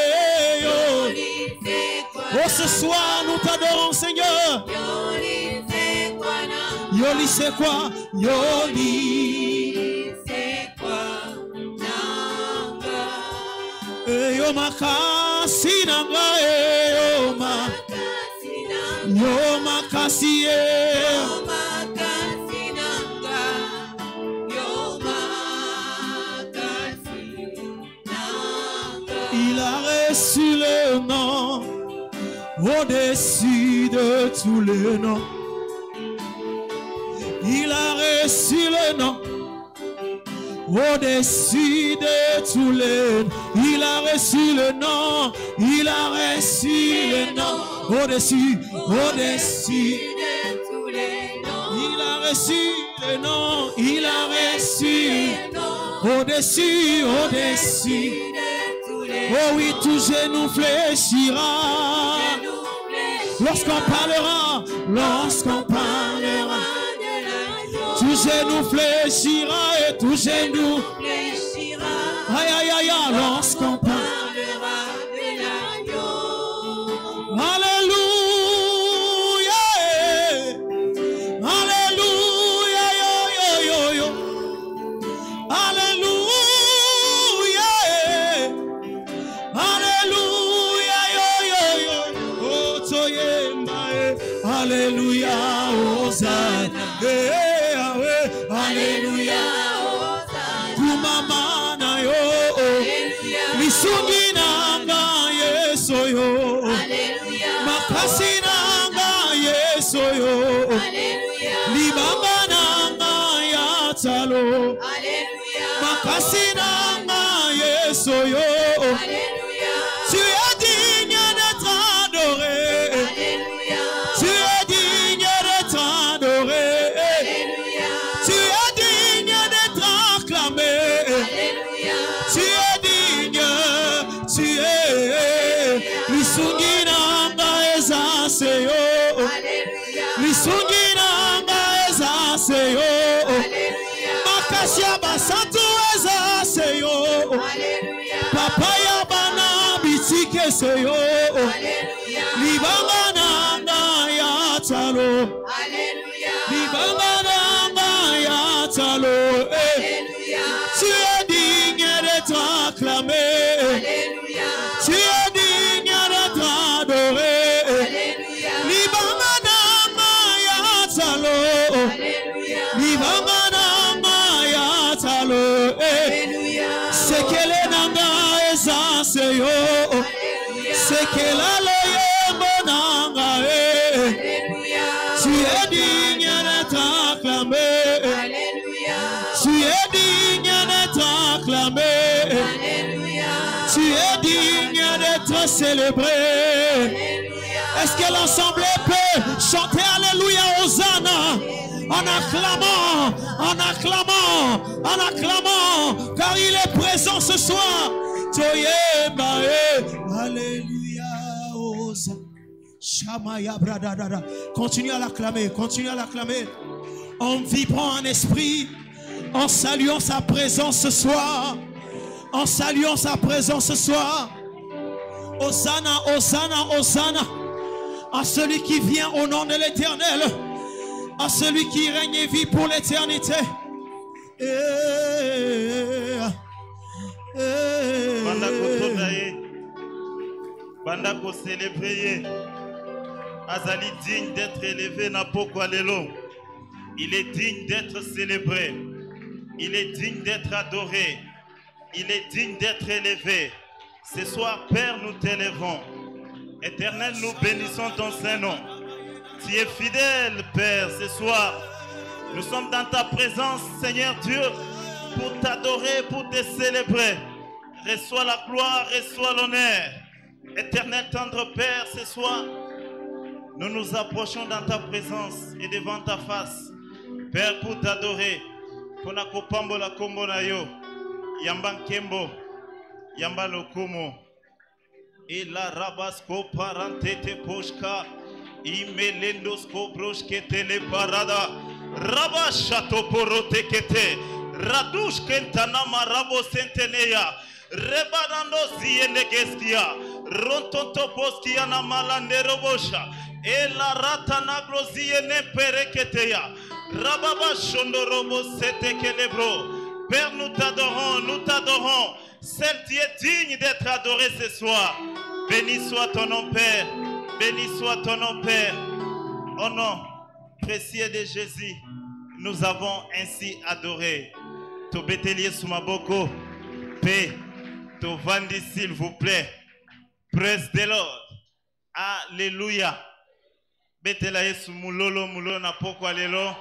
yo oh ce soir nous t'adorons Seigneur yo lisekwa yo yo makasi nanga yo ma yo makasi ye au-dessus de tous les noms. Il a reçu le nom. Au-dessus de tous les il a reçu le nom. Il a reçu le nom. Au-dessus au-dessus il a reçu le nom. Il a reçu au-dessus au-dessus oh oui tout genou fléchira lorsqu'on parlera lorsqu'on parlera tout genou fléchira et tout genou aïe aïe aïe aïe lorsqu'on parlera makasi nanga Senhor. Célébré est-ce que l'ensemble peut chanter Alléluia Hosanna? En acclamant, en acclamant, en acclamant, car il est présent ce soir. Alléluia Hosanna. Shamaya bradadada. Continue à l'acclamer, continue à l'acclamer. En vibrant en esprit, en saluant sa présence ce soir. En saluant sa présence ce soir. Hosanna, Hosanna, Hosanna. À celui qui vient au nom de l'éternel, à celui qui règne et vit pour l'éternité. Eh, eh, banda kotonda ye banda ye azali digne d'être élevé na pokwa lelo il est digne d'être célébré. Il est digne d'être adoré. Il est digne d'être élevé ce soir père nous t'élevons. Éternel nous bénissons ton saint nom. Tu es fidèle père ce soir. Nous sommes dans ta présence seigneur dieu pour t'adorer pour te célébrer. Reçois la gloire reçois l'honneur. Éternel tendre père ce soir nous nous approchons dans ta présence et devant ta face. Père pour t'adorer Yambalokumo Ila rabasko parantete poshka. Imelendosko broshke teleparada. Rabashato porotekete. Radush kentanama rabo senteneya. Rebanando zielegeskia. Rontonto poskia na. Ela rata nagro. Rababa shondorobo sete kelebro. Père, nous t'adorons, nous t'adorons. Celle qui est digne d'être adoré ce soir. Béni soit ton nom, Père. Béni soit ton nom, Père. Au nom précieux de Jésus, nous avons ainsi adoré. Tobetelier Sumaboko, paix, Tovandi, s'il vous plaît. Praise the Lord. Alléluia. Betela Yesu mulolo mulolo na poko alelo.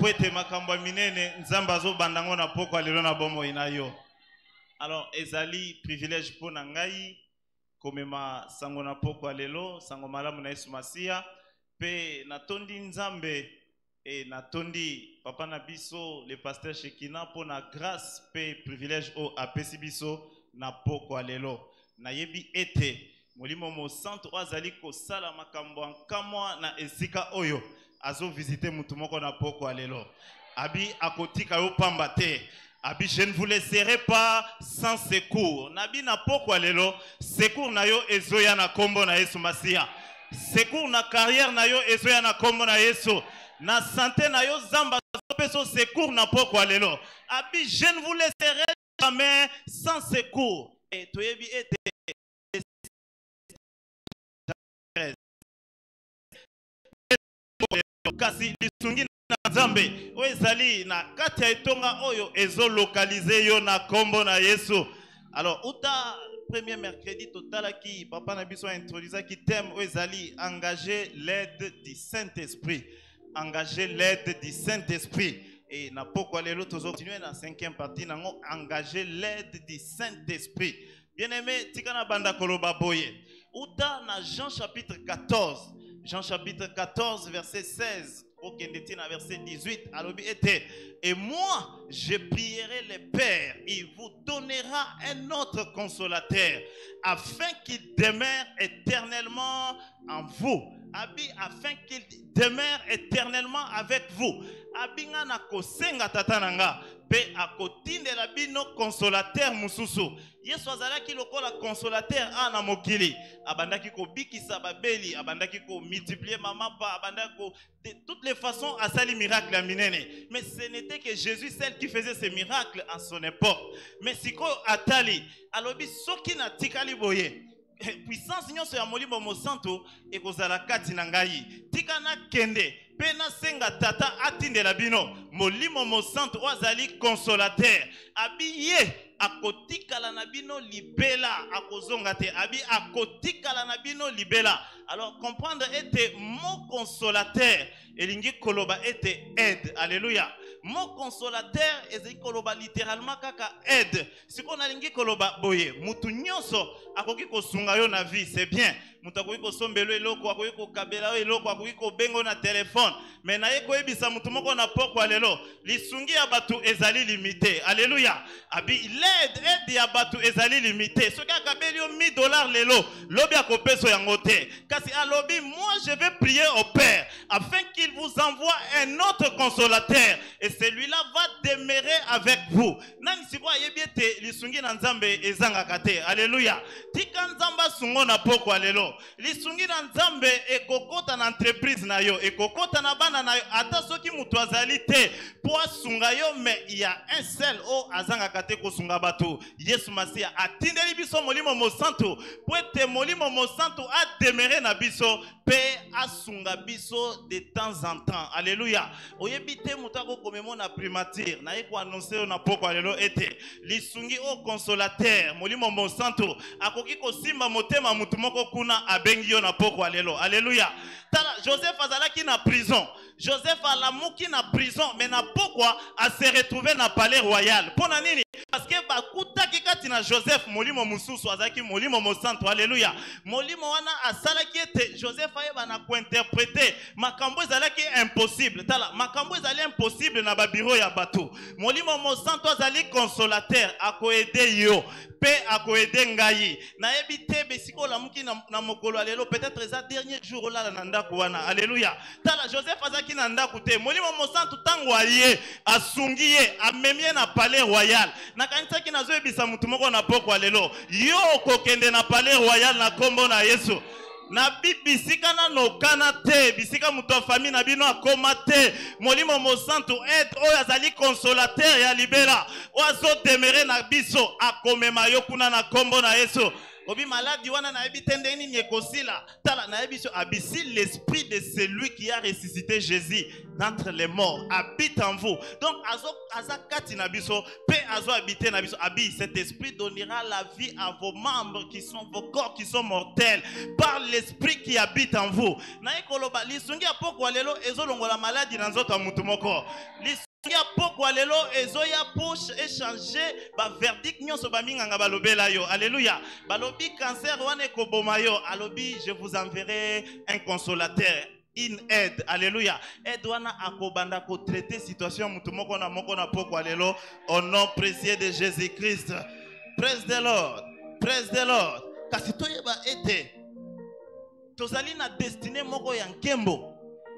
Po ete makambo ya minene nzambe azobanda ngo na pokwa lelo na bomoi na yo. Alors ezali privilège mpo na ngai komema sango na pokwa lelo sango malamu na yesu masiya mpe natondi nzambe e natondi papa na biso le paster shekina mpo na grâce mpe privilège oyo apesi biso na pokwa lelo. Nayebi ete molimo mosantu oyo azali kosala makambo ya nkamwa na esika oyo azovisite mutu moko na pokwa lelo. Abi akotika yo pamba te. Abi je ne vous laisserai pas sans secours. Nabi na pokwa lelo secours na yo ezoya na nkombo na yesu masiya secours na carrière na yo ezoya na nkombo na yesu. Na sante na yo zamba azopesa secours na pokwa lelo. Abi je ne vous laisserai jamais sans secours. E toyebi kasi lisungi na nzambe. Oyo na kati ya etonga oyo ezolokalize yo na nkombo na yesu. Alors uta premier mercredi totalaki papa na biso aintrodusaki thème oyo ezali engager l'aide du saint esprit engager l'aide du saint esprit e na pokwa lelo tozokontinue na cinquième partie nango engager l'aide du saint esprit bien aimé tika na banda koloba boye. Uta na jean chapitre 14 Jean chapitre 14, verset 16 okende ti na verset 18 alobi ete et moi je prierai le père il vous donnera un autre consolateur afin qu'il demeure éternellement en vous. Afin qu'il demeure éternellement avec vous. Abi nga na kosenga tata na nga mpe akotindela bino consolateur mosusu. Yesu azalaki lokola consolateur a na mokili. Abandaki kobikisa babeli abandaki komultiplie mamapa abandaki ko de toutes les façons asali miracle ya minene. Mais ce n'était que jésus celle qui faisait ces miracles en son époque. Mais sikoyo atali alobi soki natikali boye puissance nyonso ya molimo mosantu ekozala kati na ngai. Tika nakende mpe nasenga tata atindela bino molimo mosantu oyo consolateur. Abi ye akotikala na bino libela akozonga te. Abi akotikala na bino libela. Alors comprendre ete mo consolateur elingi koloba ete aide. Alléluia mo consolateur ezali koloba littéralement kaka aide. Sikoyo nalingi koloba boye mutu nyonso akoki kosunga yo na vie c'est bien. Moto akoki kosombela eloko akoki kokabela yo eloko akoki kobenga yo na telefone me naye koyebisa motu moko na pokwa lelo lisungi ya bato ezali limité. Alleluya abi lede aide ya bato ezali limité. Soki akabeli yo 1000 dollar lelo lobi akopesa yango te. Kasi alobi moi je vais prier au père afin qu'il vous envoie un autre consolateur celui-là va demeurer avec vous. Nani sikoyo ayebi ete lisungi na nzambe ezangaka te. Alleluya tika nzambe asungo na pokwa lelo. Lisungi na nzambe ekokota na entreprise na yo ekokota na bana na yo. Ata soki moto azali te mpo asunga yo me ya un seul oyo azangaka te kosunga bato. Yesu masiya atindeli biso molimo mosantu. Mpo ete molimo mosantu ademere na biso mpe asunga biso de temps en temps. Alleluya oyebi te moto akokomemo na primature. Naye koannonse yo na pokwa lelo ete lisungi oyo consolateur molimo mosantu akoki kosimba motema motu moko kuna abengi yo na pokwa lelo. Alleluya tala joseph azalaki na prison joseph alamuki na prison me na pokwa ase retrouve na palais royal? Mpo na nini parceke bakutaki kati na joseph molimo mosusu azalaki molimo mosantu alleluya molimo wana asalaki ete joseph ayeba na kointerprete. Makambo ezalaki impossible. Tala makambo ezali impossible na babiro ya bato. Molimo mosantu azali consolateur akoede yo mpe akoede ngai. Nayebi te besika olamuki na, na mokolo ya lelo peut-être eza dernier jour olala na ndako wana alleluya tala joseph azalaki na ndako te. Molimo mosantu ntango aye asungi ye amemi ye na palais royal. Nakanisaki nazoyebisa motu moko na pokwa lelo yo okokende na palais royal na nkombo na yesu. Nabi bisika nano okana te bisika moto ya fami na bino akóma te. Molimo mosantu aide oyo azali consolateur ya libela oyo azodemere na biso akomema yo kuna na nkombo na yesu obi maladi wana nayebi te ndenge nini ekosila tala nayebi so abisi l'esprit de celui qui a ressuscité jésus d'entre les morts habite en vous. Donc azo aza kati na biso mpe azo habite na biso abi cet esprit donnera la vie à vos membres qui sont vos corps qui sont mortels par l'esprit qui habite en vous. Naye koloba lisungi ya pokwa lelo ezolongola maladi na nzoto ya motu moko ya pokwa lelo ezoya po échange baverdict nyonso baminganga balobela yo. Alleluya balobi cancer wana ekoboma yo. Alobi je vous enverrai un consolateur. Une aide. Alléluia. Aide wana akobanda kotraite situation ya motu moko na moko na pokwa lelo au nom précieux de jésus christ praise the lord praise the lord kasi toyeba ete. Tozali na destine moko ya nkembo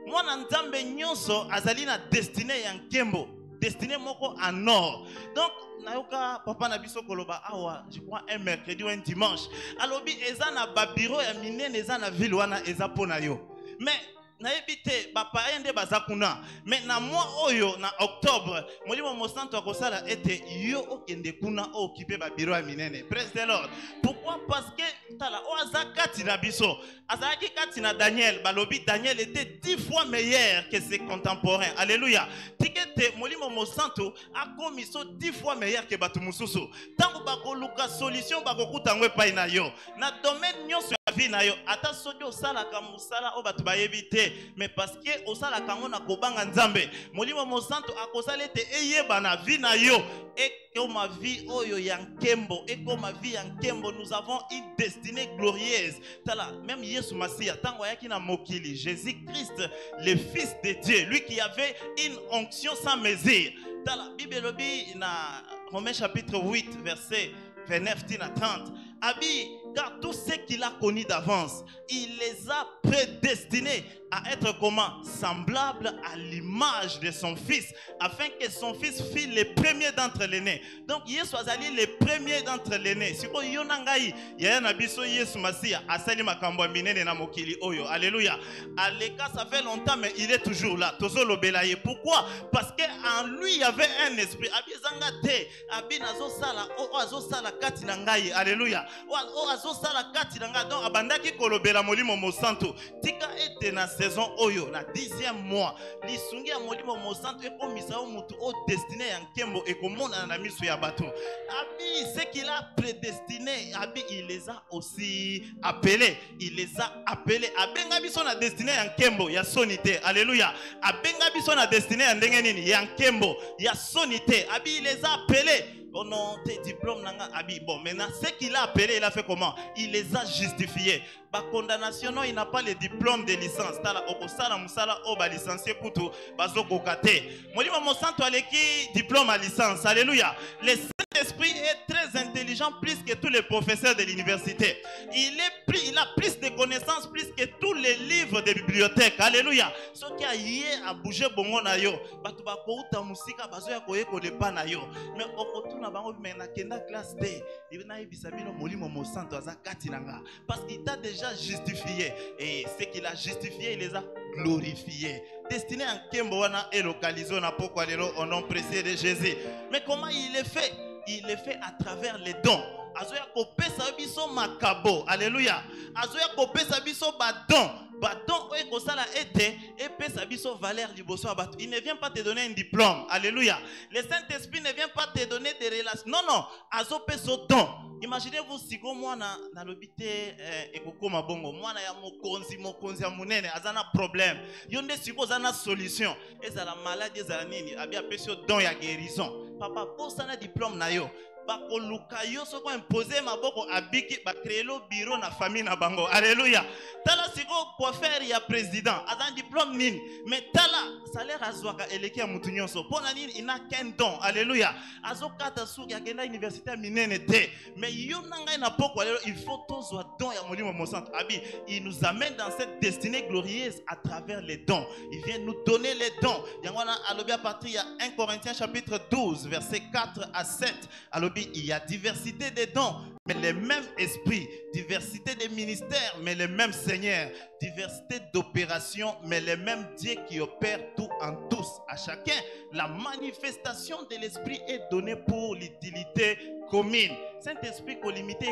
mwana nzambe nyonso azali na destine ya nkembo destine moko en or donc nayoka papa na biso koloba awa je crois un mercredi ou un dimanche. Alobi eza na babiro ya minene eza na ville wana eza mpo na yo. Mais nayebi te bapaya nde me na mwa oyo na octobre molimo mosantu akosala ete yo okende kuna ookipe babiro ya minene. Praise the lord. Pourquoi? Parce que tala oyo aza kati na biso. Azalaki kati na daniel. Balobi daniel était dix fois meilleur que ses contemporains. Alléluia. Tika ete molimo mosantu akomi so dix fois meilleur ke bato mosusu. Ntango bakoluka solution bakokuta yango epai na yo. Na domaine nyonso ya vie na yo ata soki osalaka mosala oyo bato bayebi te mais parce que osalaka yango na kobanga nzambe. Molimo mosantu akosala ete eyeba na vi na yo. Ekoma vie oyo ya nkembo ekoma vie ya nkembo. Nous avons une destinée glorieuse. Tala même yesu masiya ntango ayaki na mokili jésus christ le fils de dieu lui qui avait une onction sans mesure. Tala bible elobi na romain chapitre 8 verset 29 tina 30 abi car tous ceux qu'il a connus d'avance il les a prédestinés à être comment? Semblables à l'image de son fils, afin que son fils fût le premier d'entre les nés. Donc, Yesu azali le premier d'entre les nés. Siko yo na ngai, yaya na biso Yesu Masia, asali makambo minene na mokili oyo. Alléluia. Ça fait longtemps, mais il est toujours là. Pourquoi? Parce que en lui, il y avait un esprit. Abi o azo sala kati na ngai. Alléluia. Sala kati na ngai. Donc, abandaki kolobela molimo mosanto. Tika ete na saison oyo na dixième mois lisungi ya molimo mosantu ekomisa yo mutu o destiné ya nkembo ekomonana na miso ya bato. Abi ce qu'il a prédestiné abi il les a aussi appelés. Il les a appelés. Abenga biso na destiné ya nkembo ya soni te. Alléluia. Abenga biso na destiné ya ndenge nini? Ya nkembo ya soni abi il les a appelés Oh non, tes diplômes nanga abi. Bon, maintenant, ce qu'il a appelé, il a fait comment? Il les a justifiés. Ba condamnation, non, il n'a pas le diplôme de licence. Tala okosala musala o ba licencié. Molimo mosanto aleki diplôme à licence. Alléluia. Saint-Esprit est très intelligent plus que tous les professeurs de l'université. Il est plus, il a plus de connaissances plus que tous les livres de bibliothèque. Alléluia. Ce qui a yé a bougé bongo na yo. Batu ba kouta musika bazo ya koye ko depa na yo. Mais okotuna bango mais na kenda classe D. Il na yebisa bino molimo mosanto aza kati nanga parce qu'il t'a déjà justifié et ce qu'il a justifié il les a glorifiés. Destiné en Kembo wana et localisé na pokwa lelo? Au nom précieux de Jésus. Mais comment il est fait? Il est fait à travers les dons. azoya kopesa biso makabo. Alleluya azoya kopesa biso badon il ne vient pas te donner un diplôme. Alléluia. Le saint esprit ne vient pas te donner des relations. Non non. Don. Imaginez-vous siko mwana nalobi te eh, bongo. Mwana problème. Yo nde siko oza na solution. Ezala maladi ezala nini? Abi apesi don guérison. Papa posana diplôme na yo bakoluka yo soki oimpose maboko abiki bakreelo biro na famille na bango. Alleluya tala sikoyo coiffeur ya président aza diplôme nini mais tala salaire azwaka eleki ya mutu nyonso. Mpo na nini? Ina ken don. Alleluya azokata suki akenda université ya minene te. Mais yo na ngai na poko lelo il faut tozwa don ya molimo mosanto abi il nous amène dans cette destinée glorieuse à travers les dons. Il vient nous donner les dons. Yango wana alobi à partir ya 1 corinthiens chapitre 12 verset 4 à 7 alobi il y a diversité des dons mais le même esprit, diversité des ministères, mais le même Seigneur, diversité d'opérations, mais le même Dieu qui opère tout en tous. À chacun, la manifestation de l'esprit est donnée pour l'utilité commune. Saint-Esprit limité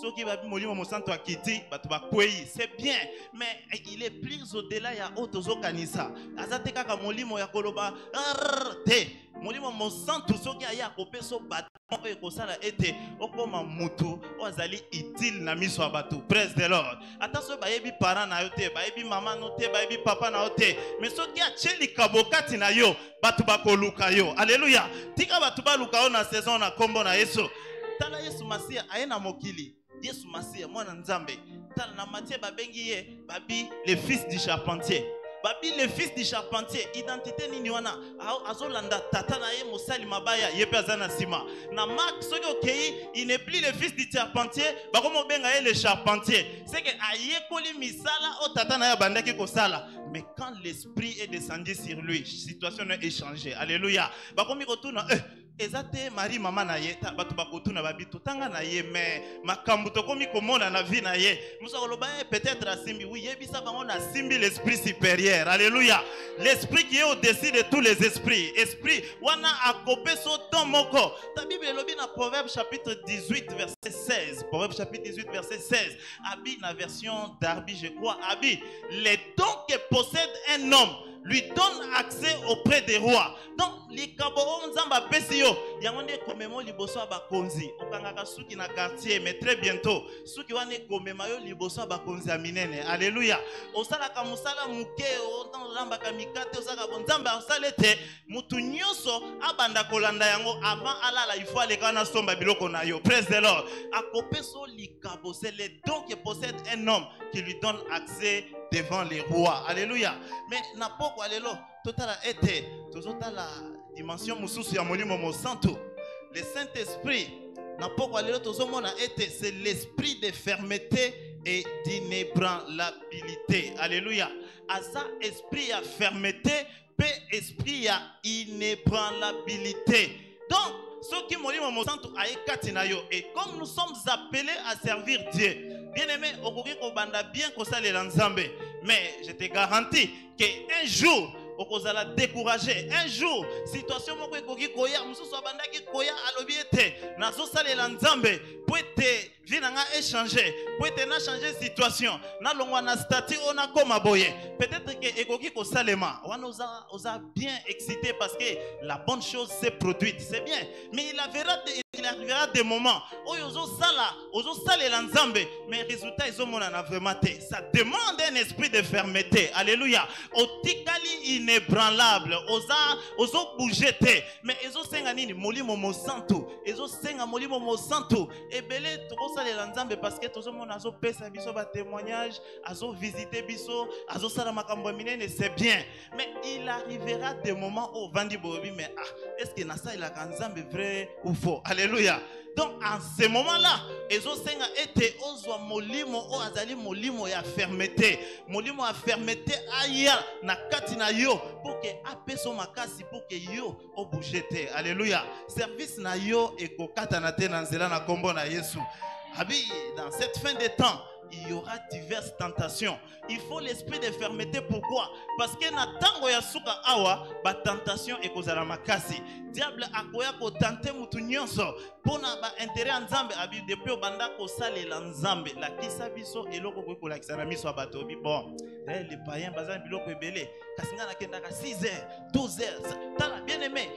soki babi molimo mosanto akiti bato bakwei c'est bien mais il est plus au-delà ya oyo tozokanisa aza te kaka molimo mosantu soki aye akopesa bato oyo ekosala ete okoma mutu oyo azali utile na miso ya bato. Praise the lord. Ata soki bayebi parent na yo te bayebi mama no te bayebi papa na yo te mais soki atie likabo kati na yo bato bakoluka yo. Alleluya tika bato baluka yo na saison na nkombo na yesu. Tala yesu masiya aye na mokili. Yesu masiya mwana nzambe. Tala na matie babengi ye babi le fils du charpentier babi le fils du charpentier identité nini wana? Azolanda tata na ye mosali mabaya ye mpe aza na nsima. Na mark soki okei il n'est plus le fils du charpentier bakomobenga ye le charpentier. Seke ayekoli misala oyo tata na ye abandaki kosala. Mais quand l'esprit est descendu sur lui situation est échangée alléluia. Bakomi kotuna eh, eza te mari mama na ye bato bakotuna babi totanga na ye mais makambo tokomi komona na vie na ye. Mosu akoloba eh, peut-être asimbi. Oui yebisa bango nasimbi l'esprit supérieur. Alléluia. L'esprit qui est au-dessus de tous les esprits. Esprit wana akopesa don moko. Ta bible elobi na proverbe chapitre 18 verset 16 proverbe chapitre 18 verset 16 abi na version darby je crois. Abi les dons que possède un homme lui donne accès auprès des rois. Donc, likabo oyo nzambe apesi yo yango nde ekomema liboso ya bakonzi. Okangaka suki na quartier mais très bientôt. Suki wana ekomema yo liboso ya bakonzi ya minene. Alleluya osalaka mosala moke olambaka mikate osalaka nzambe asala ete motu nyonso abanda kolanda yango avant alala. Ifo aleka na somba biloko na yo. Praise the lord. Akopesa yo likabo. C'est le don que possède un homme qui lui donne accès devant les rois. Alléluia. Mais na pokwa lelo totala ete tozotala dimension mosusu ya molimo mosantu le saint esprit na pokwa lelo tozomona ete c'est l'esprit de fermeté et d'inébranlabilité. Alléluia. Aza esprit ya fermeté mpe esprit ya inébranlabilité. Donc soki molimo mosantu aye kati na et comme nous sommes appelés à servir dieu bien aimé okoki kobanda bien mais je te garantis que un jour okozala découragé. Un jour situation moko ekoki koya koya na nga échange po ete nachange situation nalongwa na stati oyo nakóma boye peut-être ke ekoki kosalema wana oza, bien excité parce que la bonne chose s'est produite. C'est bien. Mais il arrivera, il arrivera des moments oyo ozosala ozosalela nzambe mais résultat ezomonana vraiment ça demande un esprit de fermeté. Alléluia. Otikali inébranlable oza ozobouge te mais ezosenga nini? Molimo mosantu. Ezosenga molimo mosantu. Ebele tokosalela nzambe parce que tozomona azopesa biso batémoignage azovisite biso azosala makambo ya minene c'est bien. Mais il arrivera des moments oyo ovandi boyebi mais ah est ce que nasalelaka nzambe vrai ou faux? Alléluia. Donc en ce moment là ezosenga ete ozwa molimo oyo azali molimo ya fermeté. Molimo ya fermeté aya na kati na yo mpo ke apesa yo makasi mpo ke yo obouge te. Alléluia. Service na yo ekokatana te na nzela na nkombo na yesu. Abi dans cette fin de temps il y aura diverses tentations. Il faut l'esprit de fermeté. Pourquoi? Parce que na tango ya suka awa, ba tentation e kozala makasi. Diable akoya ko tenter mutu nyonso pona ba intérêt nzambe abi depuis obanda ko salela nzambe la kisa biso eloko ko kolakisa na miso bato bi bon. D'ailleurs les païens bazana biloko ebele kasi nga nakendaka 6 heures, 12 heures. Tala bien aimé,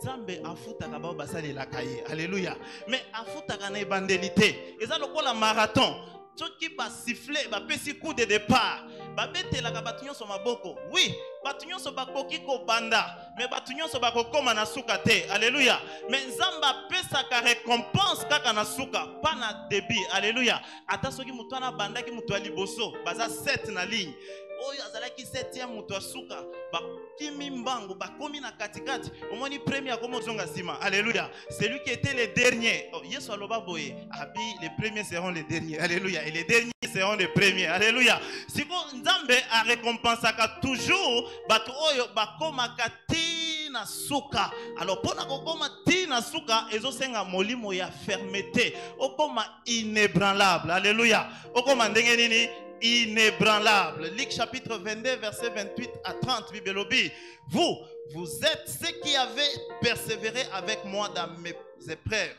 nzambe afutaka bao basalelaka ye alleluya mais afutaka na ebandeli te eza lokola marathon soki basifle bapesi coup de départ. Babetelaka bato nyonso maboko. Oui bato nyonso bakoki kobanda. Me bato nyonso bakokóma na suka te. Alleluya me nzambe apesaka récompense kaka na suka. Mpa na débit. Alleluya ata soki moto wana abandaki moto ya liboso baza 7 na ligne oyo azalaki 7 moto ya suka bakimi mbangu bakomi na katikati omoni premier akomi ozonga nsima. Alleluya celui qui était le dernier. Oh, yesu aloba boye abi les premiers seront les derniers. Alleluya et les derniers seront les premiers. Alleluya siko nzambe arécompensaka toujours bato oyo bakomaka ti na suka. Alors mpona kokóma ti na suka ezosenga molimo ya fermeté. Okóma inébranlable alleluya okóma ndenge nini? Inébranlable. Luc chapitre 22, verset 28 à 30, Bible. Vous, vous êtes ceux qui avaient persévéré avec moi dans mes épreuves.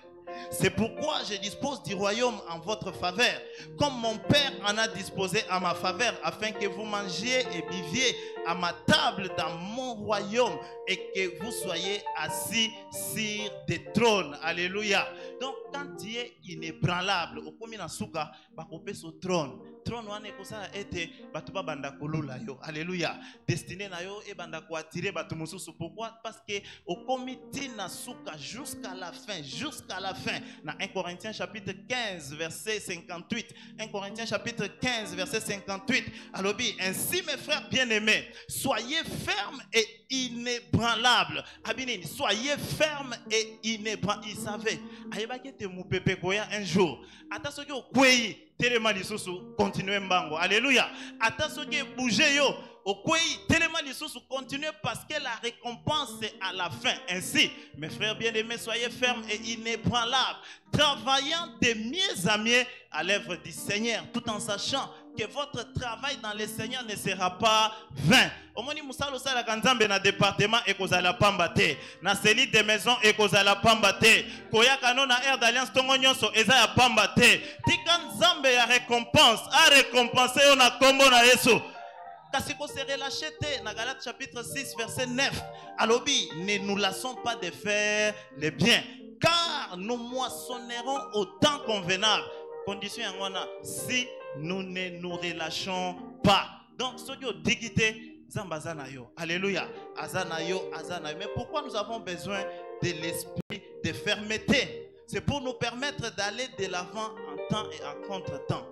C'est pourquoi je dispose du royaume en votre faveur, comme mon Père en a disposé à ma faveur, afin que vous mangiez et viviez à ma table dans mon royaume et que vous soyez assis sur des trônes. Alléluia. Donc, quand tu es inébranlable, au premier nasuka, au trône. Trône wana ekosala ete bato babanda kolula yo. Alléluia. Destiné na yo ebanda koattirer bato mosusu. Pourquoi? Parce que okomi tina suka jusqu'à la fin, jusqu'à la fin. Dans 1 Corinthiens chapitre 15 verset 58. 1 Corinthiens chapitre 15 verset 58. Alobi, ainsi mes frères bien-aimés, soyez fermes et inébranlables. Abinini, soyez fermes et inébranlables. Il savait. ayebaki ete mopepe koya un jour ata soki okwei telema lisusu continue mbango. Alléluia ata soki ebouge yo okwei telema lisusu continue parce que la récompense est à la fin. Ainsi mes frères bien-aimés soyez fermes et inébranlables travaillant de mieux à mieux à l'œuvre du Seigneur tout en sachant que votre travail dans le Seigneur ne sera pas vain. omoni mosala osalaka nzambe na département ekozala pamba te. Na seli de maison ekozala pamba te. Koyaka no na aire d'alliance ntongo nyonso eza ya pamba te. Tika nzambe ya récompense arécompense yo na nkombo na yesu. Kasi kose relâche te na galate chapitre 6 verset 9 alobi ne nous lassons pas de faire le bien car nous moissonnerons au temps convenable. Condition yango si nous ne nous relâchons pas donc nzambe aza na yo alléluia mais pourquoi nous avons besoin de l'esprit de fermeté c'est pour nous permettre d'aller de l'avant en temps et en contre-temps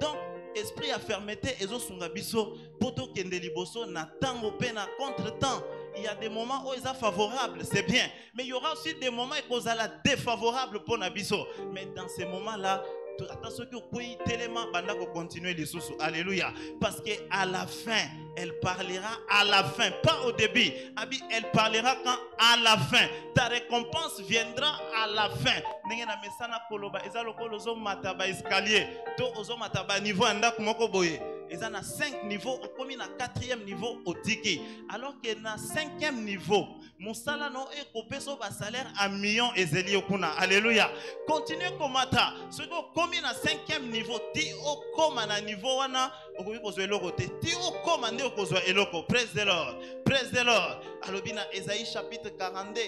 donc esprit ya fermeté ezosunga biso mpo tokende liboso na ntango mpe na contre-temps il y a des moments où ils sont favorables, c'est bien. Mais il y aura aussi des moments où ils sont défavorables pour Nabiso. Mais dans ces moments-là, attention que vous tellement banda ko continuer les sous alléluia. Parce que à la fin elle parlera à la fin pas au début. Abi elle parlera quand à la fin. Ta récompense viendra à la fin eza na 5 niveau okomi na 4e niveau otiki alors na 5e niveau mosala no ekopesa basalaire a million ezeli yo kuna alléluia. Continue komata. Soki okomi na 5e niveau ti okoma na niveau wana okoki kozwa eloko te. Ti praise the lord. Praise the lord. Na chapitre 42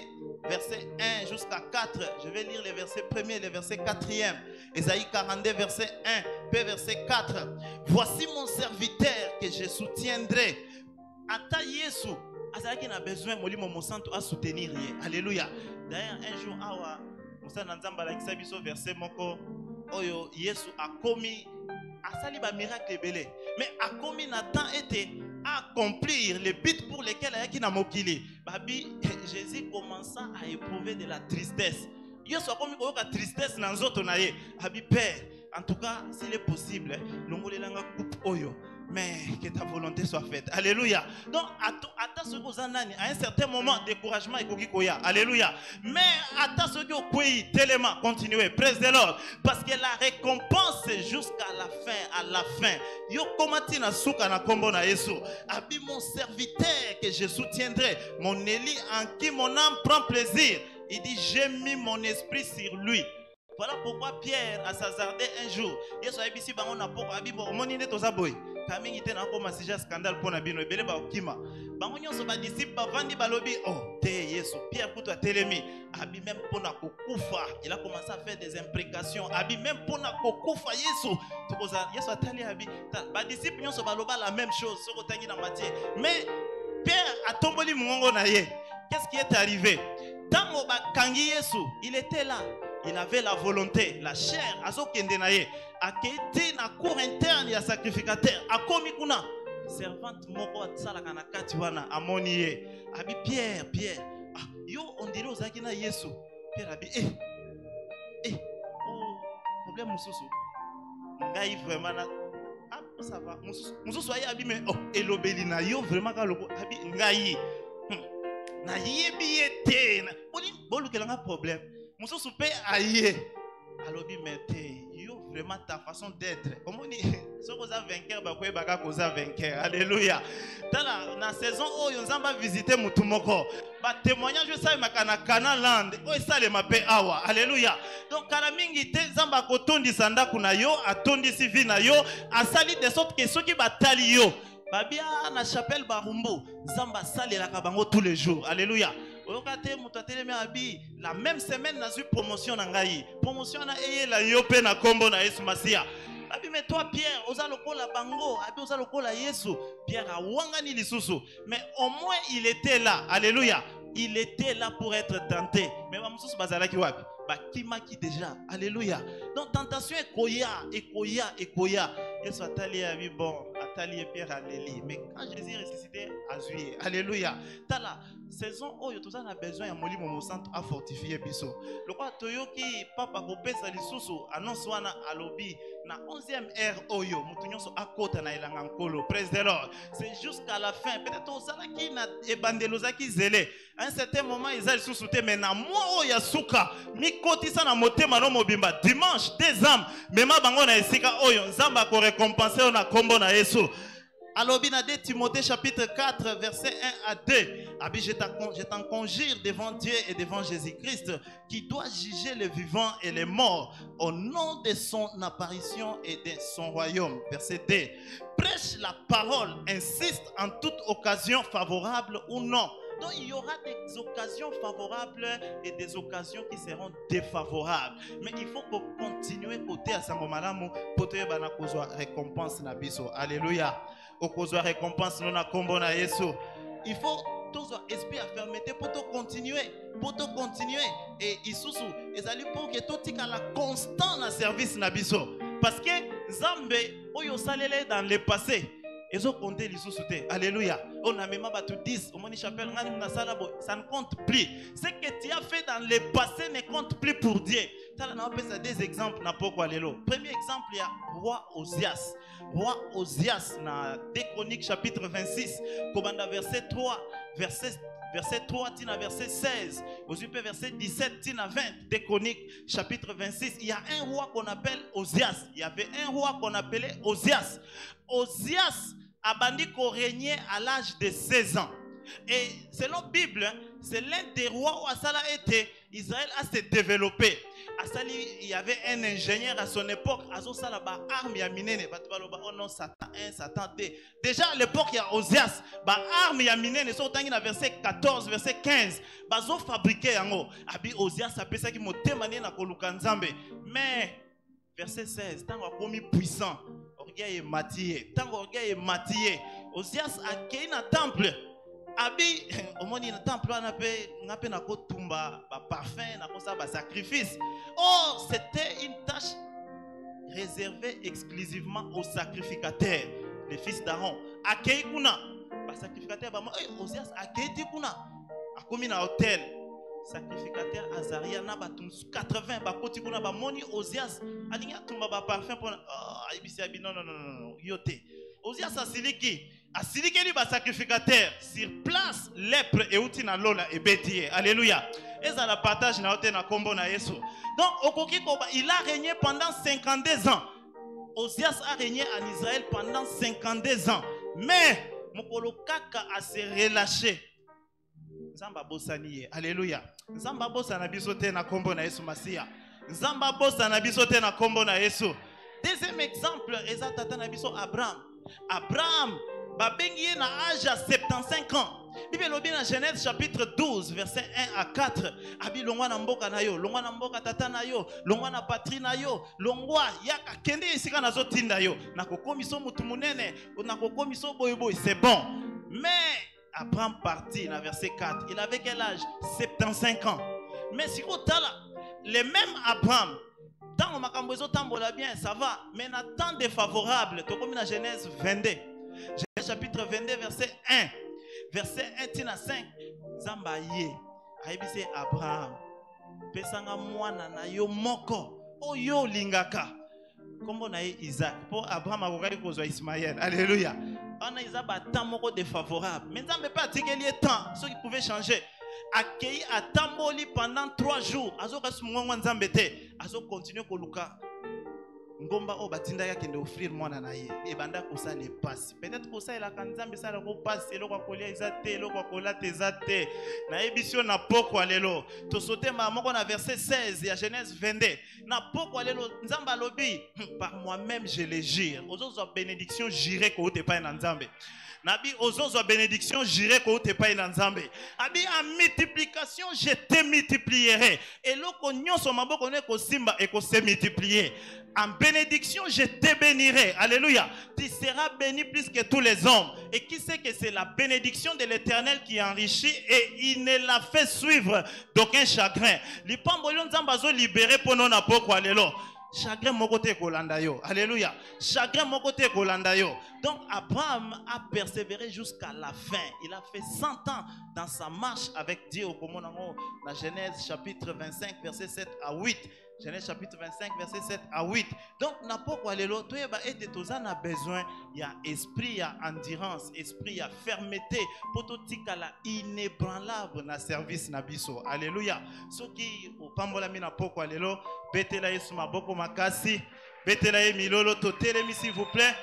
verset 1 jusqu'à 4 je vais lire les versets 1er et les versets 4e esaïe 42 verset 1 puis verset 4 voici mon serviteur que je soutiendrai. Ata yesu azalaki na besoin molimo mosantu asoutenir ye. Alléluia. D'ailleurs un jour awa mosala na nzambe alakisa biso verset moko oyo yesu akomi asali bamiracle ebele. Mais akomi na temps ete accomplir le but pour lequel ayaki na mokili. Babi (laughs) jésus commença à éprouver de la tristesse yesu akomi koyoka tristesse na nzoto na ye abi père en tout cas s'il est possible longolelanga coupe oyo mais que ta volonté soit faite. Alléluia. Donc, attends. À un certain moment, découragement est koya. Alléluia. Mais attends ce que vous tellement continuer. Praise the Lord. Parce que la récompense jusqu'à la fin. À la fin. Yo komati na suka na kombo na Yesu? Abi mon serviteur que je soutiendrai. Mon Élie en qui mon âme prend plaisir. Il dit, j'ai mis mon esprit sur lui. Voilà pourquoi Pierre a s'hazardé un jour. Yesu oh yesu pierre il a commencé à faire des imprécations. La même chose mais pierre atomboli mongongo na ye. Qu'est-ce qui est arrivé? Il était là. Il avait la volonté la chair azokende na ye. Akei na cour interne ya sacrificateur. Akomi kuna. Servante moko asalaka na kati wana amoni ye. Abi pierre pierre. Ah, yo ondire ozalaki na yesu. Pierre abi eh, eh, oh, problème mosusu. Ngai vraiment ah, ça va. Mosusu aye abi me oh, elobeli na yo vraiment ka loko. Abi. Nayebi ye te bolukelanga problème. Mosusu mpe aye. Alobi me te yo vraiment ta façon d'être. Omoni (laughs) soki oza vainqueur bakoyebaka koza vainqueur. Alleluya tala na saison oyo nzambe avisite motu moko. Batémoignage esalemaka na kana land oyo esalema mpe awa. Alleluya donc kala mingi te nzambe akotondisa ndako na yo atondisi vi na yo asali de sorte ke soki batali yo babia na chapelle barumbu nzambe asalelaka bango tous les jours. Alleluya oyoka te moto la même semaine nazwi promotion na ngai. Promotion wana eyela yo mpe na nkombo na yesu masiya abi me toi pierre oza lokola bango. Abi oza lokola yesu. Pierre awangani lisusu. Mais au moins il était là. Alléluia. Il était là pour être tenté. Mais bamosusu bazalaki wapi? Bakimaki déjà? Alléluia. Donc tentation ekoya ekoya ekoya yesu atali ye abi bon atali ye pierre aleli mais quand jésus ressuscité azwi ye alléluia tala saison oyo toza na besoin ya molimo mosantu afortifie biso lokola toyoki papa kopesa lisusu annonce wana alobi na 11e heure oyo. Motu nyonso akota na elanga nkolo. Praise the lord. C'est jusqu'à la fin. Peut-être ozalaki na ebandeli ozalaki zele à un certain moment eza lisusu te mais na mwa oyo ya suka mikotisa na motema no mobimba. Dimanche des âmes. Mema bango na esika oyo. Nzambe akorekompense oyo na nkombo na yesu. Alobi na 2 timothée chapitre 4 verset 1 à 2 abi je t'en conjure devant dieu et devant jésus-christ qui doit juger les vivants et les morts au nom de son apparition et de son royaume. Verset 2 prêche la parole insiste en toute occasion favorable ou non donc il y aura des occasions favorables et des occasions qui seront défavorables. Mais il faut qu'on continue côté à Sango Malamu pour te bana kozwa récompense na biso. Alléluia. Okozwa récompense na kombo na Yesu. Il faut tozwa esprit à fermeté continuer pour te continuer et isusu ezali pour que totika la constant na service na biso parce que nzambe oyo osalele dans le passé ezokonte lisusu te. Alléluia. Oyo namema bato 10 omoni chapelle ngani nasala boye ça ne compte plus. Ce que tu as fait dans le passé ne compte plus pour dieu. Tala naopesa des exemples na pokwa lelo. Premier exemple ya roi osias roi osias na 2 chronique chapitre 26 kobanda verset 3 verset verset 3 tina verset 16 aussi peut verset 17 tina 20 des chroniques chapitre 26 il y a un roi qu'on appelle Osias il y avait un roi qu'on appelait Osias Osias abandi régner à l'âge de 16 ans. Et selon Bible c'est l'un des rois où Asala était. Israël a se développé. Asali, il y avait un ingénieur à son époque. Azosala ba arme ya minene. Bato baloba oh non satan 1 satan 2 déjà à l'époque il y a Osias ba arme ya minene so tangi na verset 14 verset 15 bazo fabriquer yango. Abi Osias apesaki motema ne na koluka nzambe. Mais verset 16 ntango akomi puissant orgueil emati ye ntango orgueil emati ye Osias akei na temple. Abi (laughs) omoni na temple wana mpe nga mpe nakotumba baparfum nakosala basacrifice or c'était une tâche réservée exclusivement aux sacrificateurs les fils d'aaron. Akei kuna basacrificateur bama osias akei ti kuna? Akomi na hotel sacrificateur azaria na bato mosusu 80 bakoti kuna bamoni osias alingi atumba baparfum mpona oh, ayebisi abi non non non te osias asiliki asilikeli basacrificateur sur place lepre euti na lola ebeti ye alléluia. Ezala partage na na nkombo na yesu. Donc okoki koba il a régné pendant 52 ans. Osias a régné en israël pendant 52 ans. Mais mokolo kaka ase relâché nzambe abosani ye. Alléluia nzambe abosana biso te na nkombo na yesu masiya. Nzambe biso te na nkombo na yesu. Deuxième exemple eza tata na biso abraham. Abraham babengi ye na age ya 75 ans. Bible elobi na genèse chapitre 12 verset 1 à 4 abi longwa na mboka na yo longwa na mboka tata na yo longwa na patrie na yo longwa yaka kende esika nazotinda yo. Nakokomisa motu monene nakokomisa boyeboye c'est bon. Mais abraham parti na verset 4 il avait quel âge? 75 ans. Mais sikoyo tala le même abraham ntango makambo ezotambola bien ça va. Mais na temps défavorable tokomi na genèse 22 genèse chapitre 22 verset 1 verset 1 tina 5 nzambe aye ayebisi ye abraham. Pesanga mwana na yo moko. Oyo olingaka nkombo na ye isaac mpo abraham akokaki kozwa ismael alleluya wana eza batemps moko défavorable. Mais nzambe mpe atikeli ye temps soki pouvait changer. Akei atamboli pendant 3 jours. Azokasi mongongo nzambe te azokontinue koluka ngomba oyo batindaki akende offrir mwana na ye. Ebanda kosala epasi peut-être kosalelaka nzambe esalaka pasi eloko ya kolia eza te eloko ya kolata eza te. Nayebisi yo na pokwa lelo. Tosotema moko na verset 16 ya genèse 22 na pokwa lelo nzambe alobi par moi-même je le jure. Ozozwa bénédiction jure kouta epai na nzambe nabi ozozwa bénédiction jure kouta epai na nzambe abi en multiplication je te multiplierai eloko nyonso maboko no ekosimba ekose multiplier en bénédiction, je te bénirai. Alléluia. Tu seras béni plus que tous les hommes. Et qui sait que c'est la bénédiction de l'éternel qui enrichit et il ne l'a fait suivre d'aucun chagrin. Lipambolo nzambazo libéré pour nous na poko alléluia. Chagrin moko te kolanda. Alléluia. Chagrin moko te kolanda. Donc Abraham a persévéré jusqu'à la fin. Il a fait 100 ans dans sa marche avec Dieu au Komonango, dans Genèse chapitre 25 verset 7 à 8. Genèse chapitre 25, verset 7 à 8. Donc, na pokwa lelo, toyeba ete tozana besoin, il y a esprit, il y a endurance, esprit, il y a fermeté, poto tikala inébranlable na service na biso. Alléluia. Soki, opambola mi na pokwa lelo, betela yesu maboko makasi, betela ye milolo, totelemi s'il vous plaît.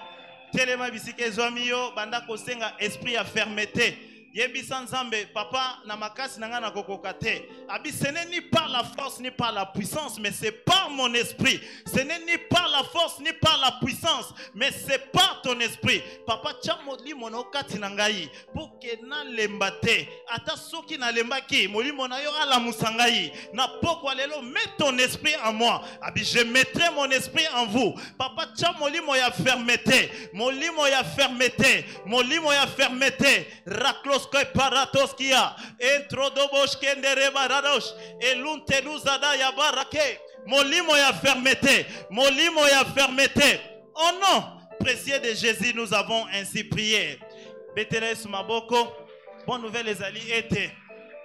telema bisika ezwami yo banda kosenga esprit ya fermeté yebisa nzambe papa na makasi na ngai nakokoka te. Abi ce n'est ni par la force ni par la puissance mais c'est par mon esprit. Ce n'est ni par la force ni par la puissance mais c'est par ton esprit. Papa tia molimo na yo kati na ngai mpo ke nalemba te. Ata soki nalembaki molimo na yo alamusa ngai. Na pokwa lelo mets ton esprit en moi. Abi je mettrai mon esprit en vous. Papa tia molimo ya fermeté molimo ya fermeté molimo ya fermeté rakloskoy paratoskia entrodobosh kenderebaradosh eluntenuzada ya barake. Molimo ya fermeté molimo ya fermeté au nom précieux de jésus nous avons ainsi prié. Betela yesu maboko bonne nouvelle ezali ete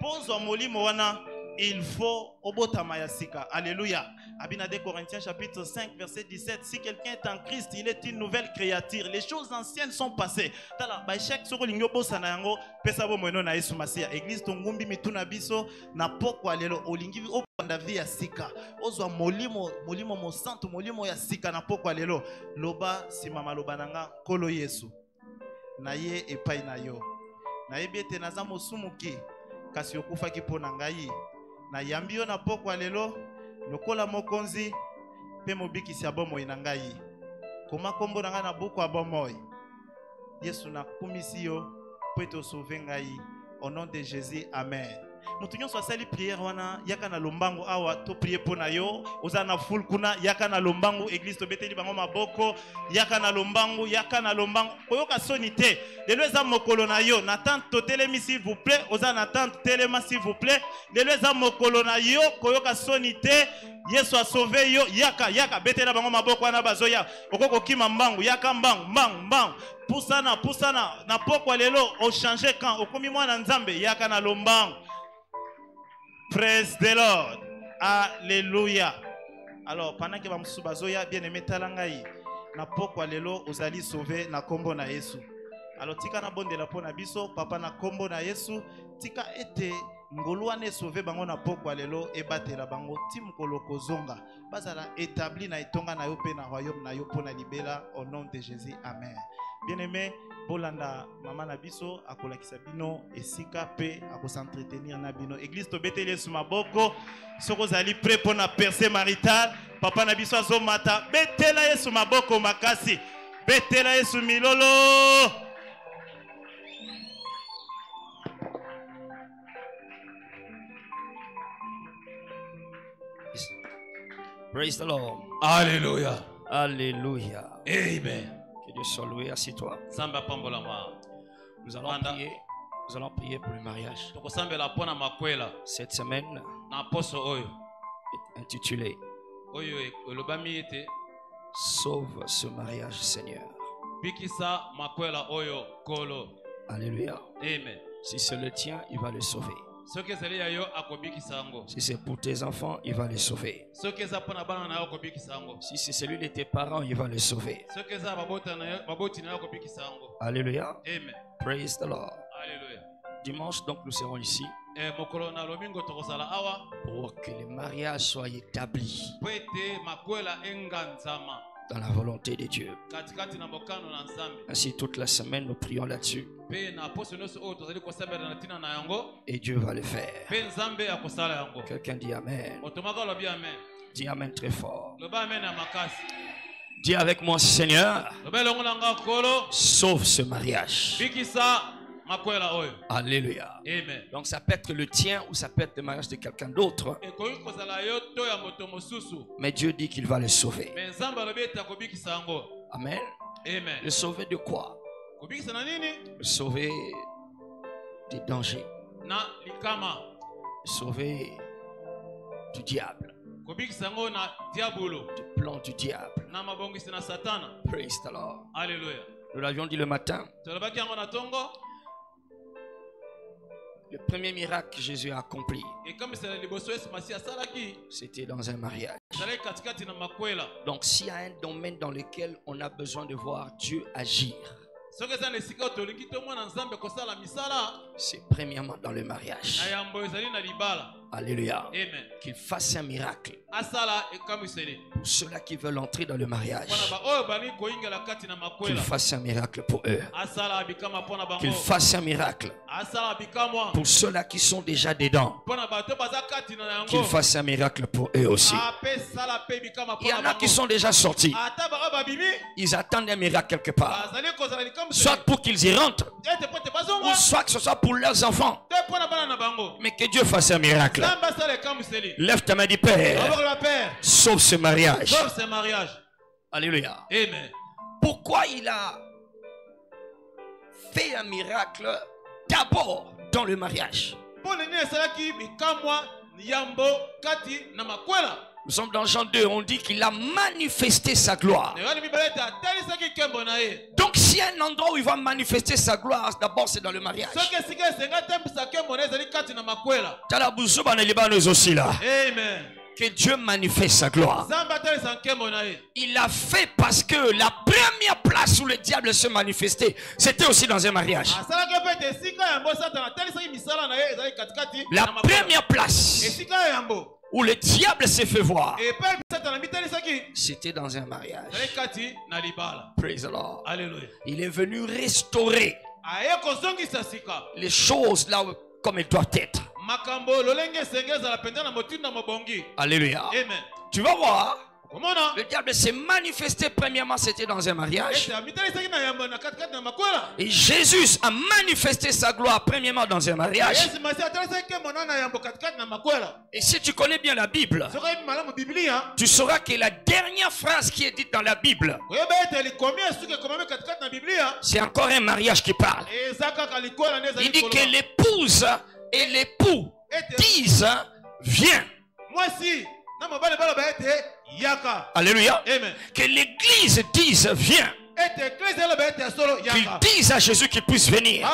pozwa molimo wana il faut obotama ya sika. Alléluia abina 2 corinthiens chapitre 5 verset 17 si quelqu'un est en christ il est une nouvelle créature. Les choses anciennes sont passées. Tala baeshek soki olingi obosana yango pesa bomweno na yesu masiya église tongumbi mituna biso na pokwa lelo olingi obanda vi ya sika. Ozwa molimo molimo mosantu molimo ya sika na pokwa lelo. Loba nsima maloba na nga nkolo yesu. Na ye epai na yo. Nayebi ete naza mosumuki kasi okufaki mpo na ngai. Nayambi yo na pokwa lelo lokola mokonzi mpe mobikisi ya bomoi na ngai. Koma nkombo na ngai na buku ya bomoi. Yesu nakumisi yo mpo ete osauve ngai. Au nom de jésus amen moto nyonso asali priere wana yaka na lombangu awa toprie mpo na yo. Oza na fule kuna yaka na lombangu tobeteli bango maboko. Yaka na lombangu yaka na lombangu. Koyoka soni te. Lelo eza mokolo na yo. Na tante totelemi s'il vous plaît. Oza na tante telema s'il vous plaît. Lelo eza mokolo na yo. Koyoka soni te. Yesu yaka yaka. Betela bango maboko wana bazoya. Oko kokima mbangu. Yaka mbangu mbangu mbangu. Pusana pusana. Na pokwa lelo ochange camp. Okomi mwana nzambe. Yaka na Praise the Lord. Alléluia. Alors, pendant que bamusu bazoya bien aimé tala ngai na pokwa lelo ozali sauvé na kombo na Yesu. Alors tika na bondela mpo na biso papa na kombo na Yesu tika ete ngolu wana esauve bango na pokwa lelo ebatela bango ti mokolo kozonga bazala établi na etonga na yo mpe na royaume na yo mpo na libela au nom de Jésus amen bien aimé bolanda mama na biso akolakisa bino esika mpe akosentreten na bino église tobeteli yesu maboko soki ozali prêt mpo na percé marital papa na biso azomata betela yesu maboko makasi betela yesu milolo Praise the Lord. Alléluia. Alléluia. Amen. Dieu soit loué, assieds-toi. Nous allons prier. Nous allons prier pour le mariage. Cette semaine est intitulée Sauve ce mariage, Seigneur. Alléluia. amen Si c'est le tien, il va le sauver. Si c'est pour tes enfants, il va les sauver. Si c'est celui de tes parents, il va les sauver. Alléluia. amen. Praise the Lord. alleluya Dimanche, donc, nous serons ici. Eh, pour que le mariage soit établi dans la volonté de Dieu. Ainsi, toute la semaine, nous prions là-dessus et Dieu va le faire. Quelqu'un dit Amen. Dis Amen très fort. Dis avec moi, Seigneur, sauve ce mariage. Alléluia. amen Donc ça peut être le tien ou ça peut être le mariage de quelqu'un d'autre. Mais Dieu dit qu'il va le sauver. Amen. amen Le sauver de quoi? Le sauver des dangers. Le sauver du diable. Du plan du diable. Praise the Lord. alleluya Nous l'avions dit le matin. Le premier miracle que Jésus a accompli, c'était dans un mariage. Donc s'il y a un domaine dans lequel on a besoin de voir Dieu agir, c'est premièrement dans le mariage. Alléluia. Qu'il fasse un miracle pour ceux-là qui veulent entrer dans le mariage. na Qu'il fasse un miracle pour eux. Qu'il fasse un miracle pour ceux-là qui sont déjà dedans. Qu'il fasse un miracle pour eux aussi. bikama Il y en a qui sont déjà sortis. bango babimi Ils attendent un miracle quelque part. likambo Soit pour qu'ils y rentrent, bazonga ou soit que ce soit pour leurs enfants. Mais que Dieu fasse un miracle. Lève ta main, dis Père. Sauve ce mariage. sauve ce mariage Alléluia. amen Pourquoi il a fait un miracle d'abord dans le mariage? Nous sommes dans Jean 2, on dit qu'il a manifesté sa gloire. Donc s'il y a un endroit où il va manifester sa gloire, d'abord c'est dans le mariage. amen Que Dieu manifeste sa gloire. Il l'a fait parce que la première place où le diable se manifestait, c'était aussi dans un mariage. La première place où le diable s'est fait voir, c'était dans un mariage. Praise the Lord. Il est venu restaurer les choses là où- comme elles doivent être. Alléluia. amen Tu vas voir, le diable s'est manifesté premièrement, c'était dans un mariage. Et Jésus a manifesté sa gloire premièrement dans un mariage. Et si tu connais bien la Bible, biblia tu sauras que la dernière phrase qui est dite dans la Bible, na biblia c'est encore un mariage qui parle. Il dit que l'épouse et l'époux disent Viens. baloba ete yaka Alléluia. amen Que l'église dise Viens. ete eklise eloba ete ya solo Qu'il yaka dise à Jésus qu'il puisse venir.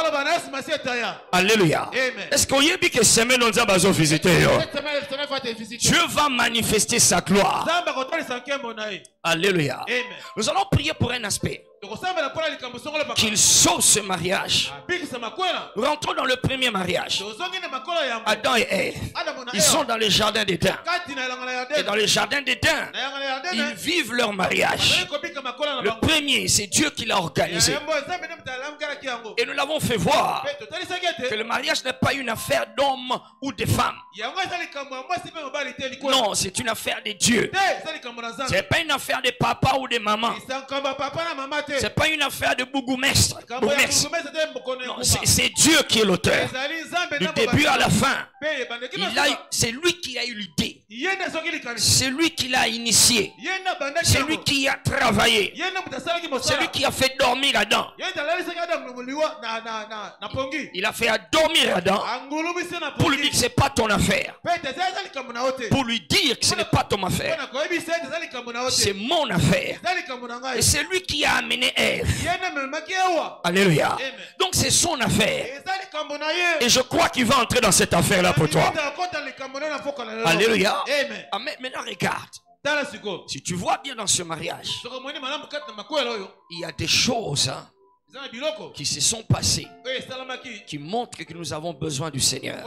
Alléluia. Est-ce qu'on y a dit que semaine faut être visité. Dieu va manifester sa gloire. Alléluia. amen Nous allons prier pour un aspect. Qu'il sauve ce mariage. Nous rentrons dans le premier mariage. Adam et Ève. na Ils sont dans le jardin d'Éden. Et dans le jardin d'Éden, ils vivent leur mariage. Le premier, c'est Dieu qui l'a organisé. Et nous l'avons fait voir totalisaki que le mariage n'est pas une affaire d'homme ou de femme. Non, c'est une affaire de Dieu. nzambe C'est pas une affaire de papa ou de maman. C'est pas une affaire de bourgmestre. c'est Dieu qui est l'auteur. Du début à la fin. Il C'est lui qui a eu l'idée. C'est lui qui l'a initié. C'est lui qui a travaillé. C'est lui qui a fait dormir Adam. pongi Il a fait dormir Adam pour lui dire que pongi c'est pas ton affaire. Pour lui dire que ce n'est pas ton affaire. C'est mon affaire. Et c'est lui qui a amené Ève. Alléluia. Donc c'est son affaire. Et je crois qu'il va entrer dans cette affaire-là pour toi. Alléluia. amen Ah, maintenant regarde. Si tu vois bien dans ce mariage, il y a des choses hein, qui se sont passées qui montrent que nous avons besoin du Seigneur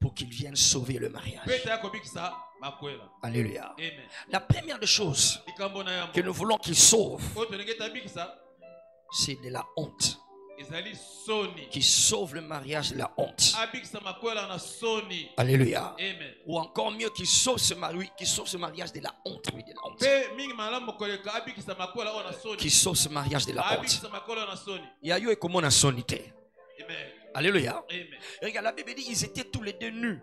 pour qu'il vienne sauver le mariage. Alléluia. amen La première des choses yambo que nous voulons qu'il sauve, abikisa c'est de la honte. Qui sauve le mariage de la honte. Alléluia. amen Ou encore mieux, qu'il sauve ce mari, qui sauve ce mariage de la honte. Oui, de la Qui sauve ce mariage de la honte. amen Alléluia. amen regarde, la Bible dit ils étaient tous les deux nus.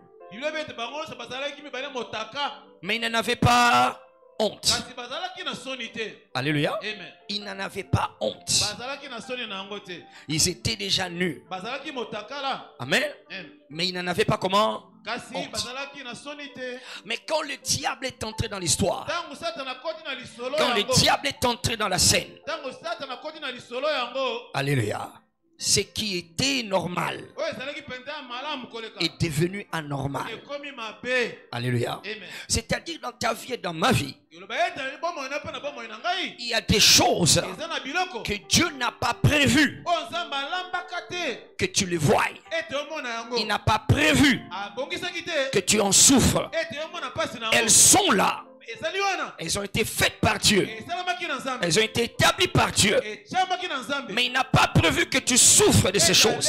Mais ils n'en avaient pas honte. Alléluia. amen Ils n'en avaient pas honte. Ils étaient déjà nus. Amen. Amen. Mais ils n'en avaient pas comment? Honte. Mais quand le diable est entré dans l'histoire, quand le diable est entré dans la scène, Alléluia, ce qui était normal est devenu anormal. Alléluia. C'est-à-dire dans ta vie et dans ma vie, il y a des choses que Dieu n'a pas prévues. te que tu les voies. omona yango Il n'a pas prévu te que tu en souffres. na Elles sont là. Elles ont été faites par Dieu. Elles ont été établies par Dieu. Mais il n'a pas prévu que tu souffres de ces choses.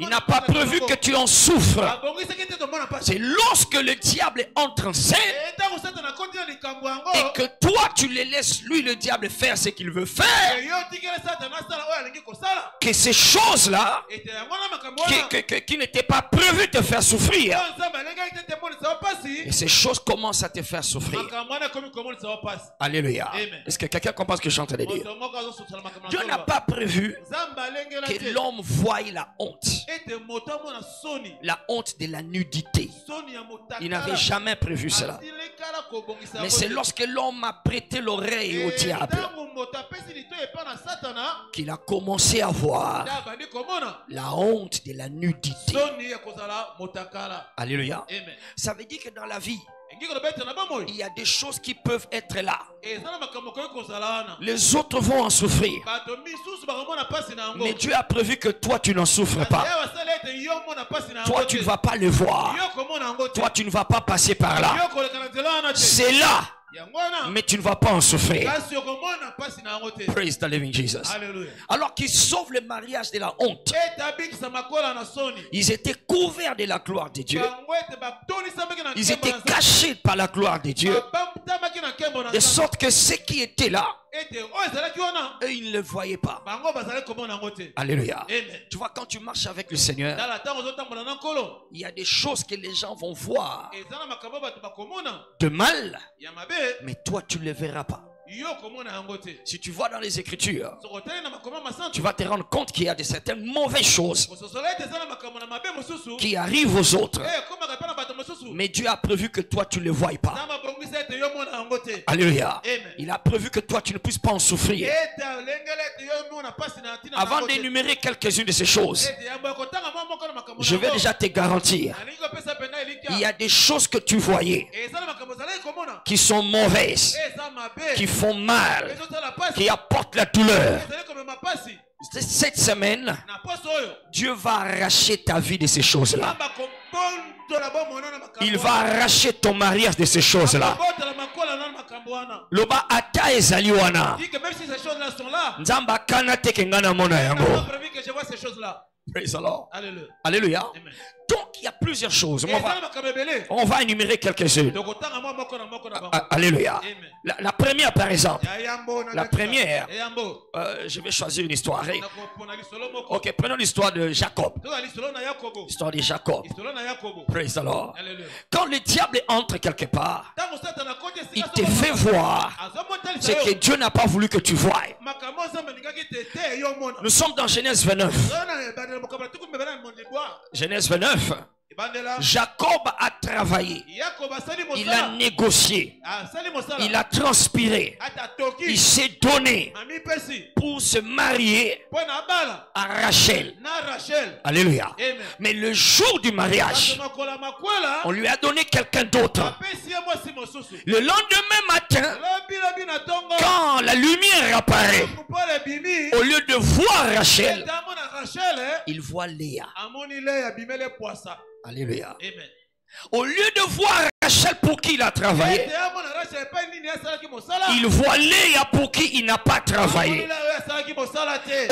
Il n'a pas prévu que tu en souffres. mpasi C'est lorsque le diable entre en scène et que toi tu le laisses lui le diable faire ce qu'il veut faire que ces choses-là qui, que- qui n'étaient pas prévues de te faire souffrir et ces choses commencent à te faire souffrir. Alléluia. Est-ce que quelqu'un comprend ce que je suis en train de dire? Dieu na pas prévu que l'homme voie la honte, la honte de la nudité. Il n'avait jamais prévu cela. Mais c'est lorsque l'homme a prêté l'oreille au Eh, diable qu'il a commencé à voir la honte de la nudité. Alléluia. Ça veut dire que dans la vie, il y a des choses qui peuvent être là. Les autres vont en souffrir. yango Mais Dieu a prévu que toi, tu n'en souffres pas. Toi, tu ne vas pas le voir. Toi, tu ne vas pas passer par là. C'est là, mais tu ne vas pas en souffrir. Praise the living Jesus. Alléluia. Alors qu'il sauve le mariage de la honte, ils étaient couverts de la gloire de Dieu. Ils étaient cachés par la gloire de Dieu. De sorte que ceux qui étaient là, eux, ils ne le voyaient pas. Alléluia. amen. Tu vois, quand tu marches avec le Seigneur, il y a des choses que les gens vont voir. De mal, mais toi, tu ne le verras pas. Si tu vois dans les Écritures, tu vas te rendre compte qu'il y a de certaines mauvaises choses qui arrivent aux autres. Eh, Mais Dieu a prévu que toi, tu ne le vois pas. Alléluia. Il a prévu que toi, tu ne puisses pas en souffrir. ntina Avant d'énumérer quelques-unes de ces choses, makambo je vais déjà te garantir, il y a des choses que tu voyais qui sont mauvaises, qui font mal, qui apportent la douleur. Cette semaine, oyo Dieu va arracher ta vie de ces choses-là. Il va arracher ton mariage de ces choses-là. loba ata ezali wana dit que même si ces choses là sont là nzambe akana te ke ngai namona yango Praise the Lord. alléluia alléluia. Donc il y a plusieurs choses. On va, on énumérer quelques-unes. Alléluia. La, la première par exemple. La première. Euh, je vais choisir une histoire. Ok prenons l'histoire de Jacob. L'histoire de Jacob. Praise the Lord. Quand le diable entre quelque part il te fait voir ce que yo Dieu n'a pas voulu que tu voies. Nous sommes dans Genèse 29 zona ebandela makambo na tuku mbebela na mondibwa Genèse 29 ebandela Jacob a travaillé. Il a négocié. Il a transpiré. Il s'est donné pour se marier à Rachel. Alléluia. Mais le jour du mariage, on lui a donné quelqu'un d'autre. Le lendemain matin, quand la lumière apparaît, au lieu de voir rachel eh, il voit Léa. Alléluia. amen. Au lieu de voir Rachel pour qui il a travaillé, il voit Léa pour qui il n'a pas travaillé.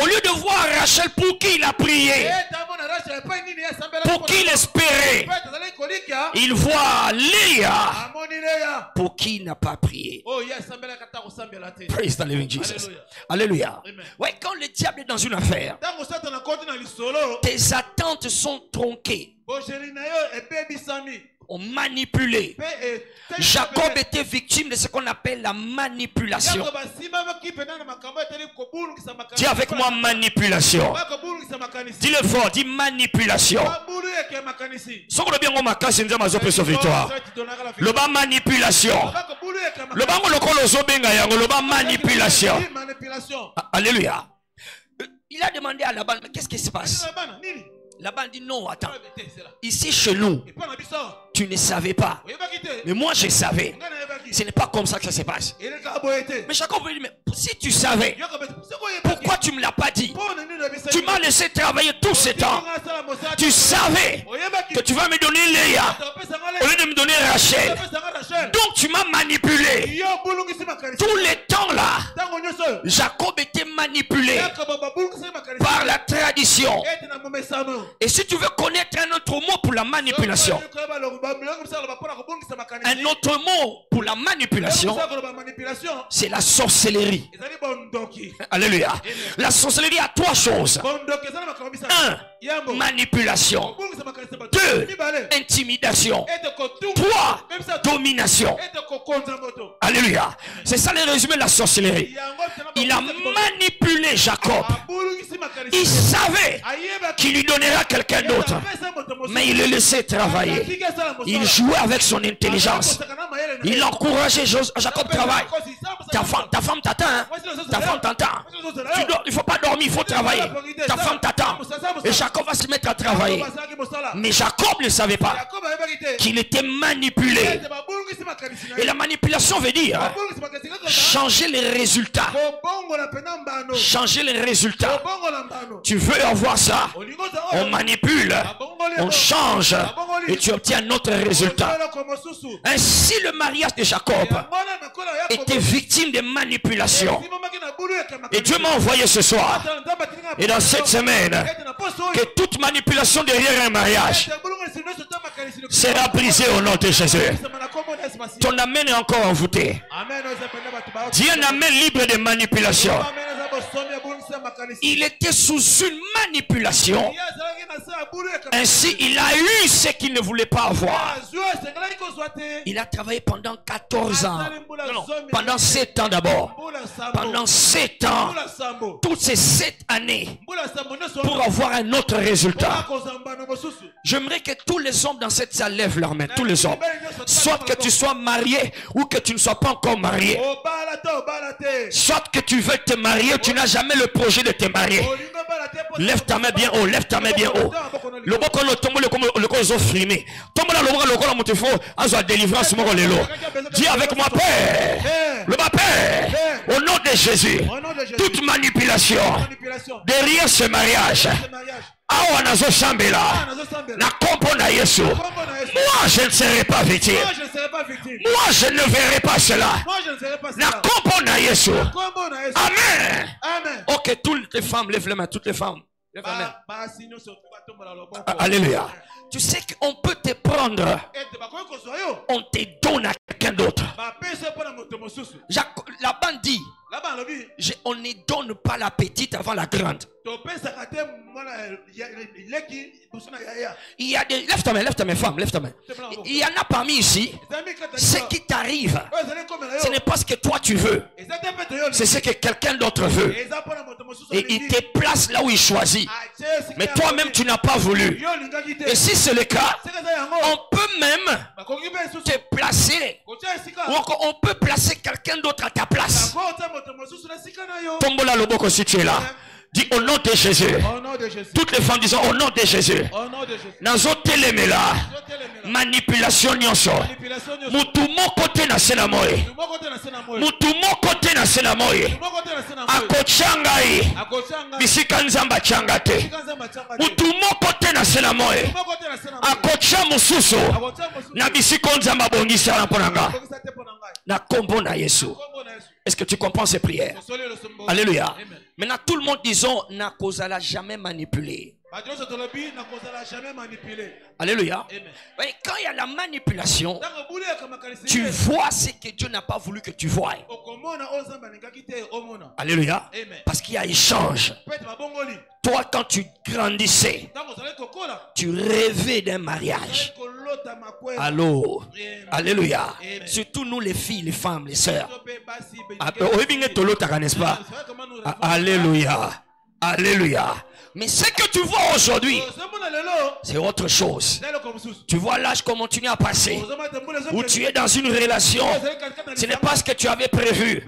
Au lieu de voir Rachel pour qui il a prié, asambelaki pour qui il espérait, il voit Léa leya pour qui il n'a pas prié. te Praise the living Jesus. Alléluia. Ouais, quand le diable est dans une affaire, tes attentes sont tronquées, ont manipulé. Jacob était victime de ce qu'on appelle la manipulation. Dis avec moi manipulation. bakobulungisa makanisi Dis le fort, dis manipulation. makasi nzambe azopesa victoire. loba manipulation. Bakobulu eke loba ngo lokola ozobenga yango loba manipulation. Ah, alléluia. Euh, il a demandé à Laban mais qu'est-ce qui se passe? Là-bas, on dit non, attends. Ici, chez nous, tu ne savais pas. Mais moi, je savais. Ce n'est pas comme ça que ça se passe. Mais chacun peut dire, mais si tu savais, pourquoi tu ne me l'as pas dit? Tu m'as laissé travailler tout ce temps. Tu savais que tu vas me donner Léa au lieu de me donner Rachel. Donc tu m'as manipulé. Tous les temps là, Jacob était manipulé par la tradition. Et si tu veux connaître un autre mot pour la manipulation, un autre mot pour la manipulation, c'est la sorcellerie. Alléluia. La sorcellerie a trois choses. Un, manipulation. Deux, intimidation. Trois, domination. Alléluia. C'est ça le résumé de la sorcellerie. Il a manipulé Jacob. makanisi Il savait qu'il lui donnera quelqu'un d'autre. Mais il le laissait travailler. Il jouait avec son intelligence. Il encourageait Jacob travaille. Ta femme, ta femme t'attend. hein. Ta femme t'attend. Il faut pas dormir, il faut travailler. Ta femme t'attend. Et Jacob va se mettre à travailler. Mais Jacob ne savait pas qu'il était manipulé. Et la manipulation veut dire kaka changer les résultats. Changer les résultats. Tu veux avoir ça? On manipule, on change et tu obtiens un autre résultat. Ainsi, le mariage de Jacob était victime de manipulation. Et Dieu m'a envoyé ce soir et dans cette semaine toute manipulation derrière un mariage sera brisée au nom de Jésus. Ton amen est encore envoûté. Dis un amen libre de manipulation. Il était sous une manipulation. Ainsi, il a eu ce qu'il ne voulait pas avoir. te Il a travaillé pendant 14 ans. Asali mbula Non, pendant na- 7 ans d'abord. Pendant 7 ans. Toutes ces 7 années pour avoir un autre résultat. J'aimerais que tous les hommes dans cette salle lèvent leurs mains. Tous les hommes. Soit que tu sois marié ou que tu ne sois pas encore marié. Soit que tu veux te marier ou tu n'as jamais le projet de te marier. Lève ta main bien haut, lève ta main bien haut. tombo lokola ozofrime tombola loboko lokola moto ifo azwa délivrance lelo dis avec moi père loba père au nom de jésus Au nom de Jésus. toute manipulation derrière ce mariage awa nazosambela Ah, na kombo na yesu. Moi je ne serai pas victime. Moi je ne verrai pas cela. Na kombo na yesu. Amen. Ok toutes les femmes lève les mains toutes les femmes. Loboko alléluia. Tu sais qu'on peut te prendre. On te donne à quelqu'un d'autre. La bande dit, je- on ne donne pas la petite avant la grande. Il y a des... Lève ta main, lève ta main, femme, lève ta main. Il y en a parmi ici, ce qui t'arrive, ce n'est pas ce que toi tu veux, c'est ce que quelqu'un d'autre veut. Et il te place là où il choisit. esika Mais toi-même, tu n'as pas voulu. Et si c'est le cas, on peut même lisusu te placer, on peut placer quelqu'un d'autre à ta place. Tombola Loboko si tu es là. Dis au nom de Jésus. Toutes les femmes disant au nom de Jésus. nazotelemela manipulation nyonso mutu moko te na se na moi Mutu moko te na se na akotya ngai ngai bisika nzambe atyanga te Esika nzambe atyanga te. mutu moko te na se na moi akotya mosusu. Na bisika nzambe abongisana mpo na nga na na kombo na yesu. Yesu est-ce que tu comprends ces prières? Alléluia. Amen. Maintenant tout le monde disons nakozala jamais manipulé alléluia. Mais quand il y a la manipulation tu vois ce que Dieu n'a pas voulu que tu vois Alléluia. Amen. Parce qu'il y a échange. Toi, quand tu grandissais, tu rêvais d'un mariage. Allô? Alléluia. Surtout nous, les filles, les femmes, les sœurs. Ah, Ah. Alléluia. Alléluia. Mais ce que tu vois aujourd'hui, c'est autre chose. Tu vois l'âge continue à passer. Où tu es dans une relation. Ce n'est pas ce que tu avais prévu.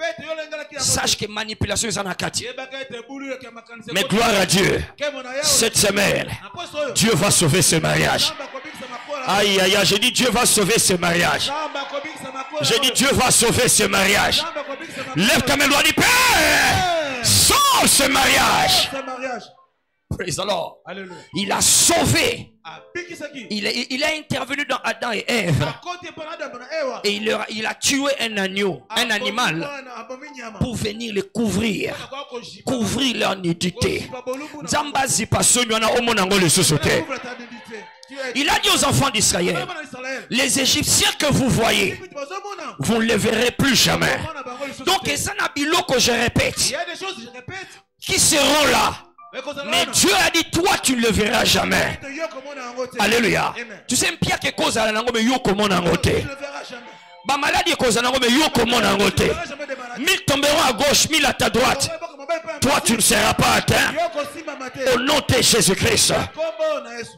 Sache que manipulation est en Mais gloire à Dieu. Cette semaine, Dieu va sauver ce mariage. Aïe, aïe, aïe, j'ai dit Dieu va sauver ce mariage. J'ai dit Dieu va sauver ce mariage. Lève ta main droite, dis Père, sauve ce mariage. Praise the Lord. Alléluia. Il a sauvé. abikisaki Il, est- il intervenu dans Adam et Ève. Et il, leur a- il a tué un agneau, un animal, pour venir les couvrir. Couvrir leur nudité. Il a dit aux enfants d'Israël, les Égyptiens que vous voyez, vous ne les verrez plus jamais. Donc, je répète qui seront là. Mais Mais. Dieu a dit, toi, tu ne le verras jamais. Alléluia. Tu sais, mpia ke kozala nango me yo komona yango te. Bamaladi ekozala yango me yo komona yango te. Mille tomberont à gauche mille à ta droite. Toi tu ne seras pas atteint. Au nom de Jésus-Christ.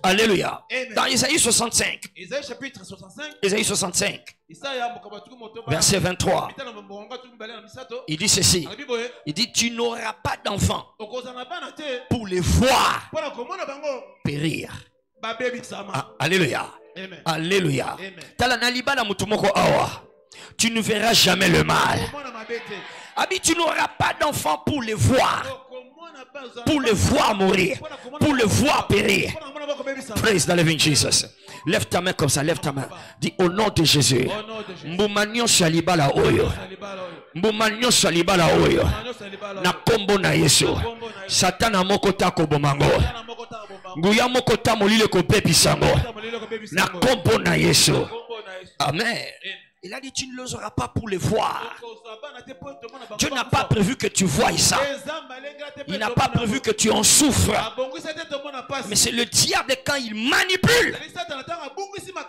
Alléluia. Dans Isaïe 65 Isaïe chapitre 65. Isaïe 65 Isaya mokaba tuku moto ba- Verset 23. Mitano mbongo tuku mbele na misato. il dit ceci. Il dit tu n'auras pas d'enfant pour les voir périr. Ah, Alléluia. Alléluia tala na libala motu moko awa tu ne verras jamais le mal. Abi, tu n'auras pas d'enfant pour les voir pour les voir mourir pour les voir périr. Praise the living Jesus. Lève ta main comme ça, lève ta main. Dis au nom de Jésus. Au nom de Jésus. Mbuma nyonso ya libala oyo. Salibala oyo. Mbuma nyonso ya libala oyo. Salibala Na kombo na Yesu. Satana moko ta koboma nguya moko ta molili ekobebisa yango na nkombo na yesu. Amen, amen. Il a dit tu ne les auras pas pour les voir. Dieu n'a pas prévu que tu voies ça. Il n'a pas prévu que tu en souffres. Mais c'est le diable quand il manipule.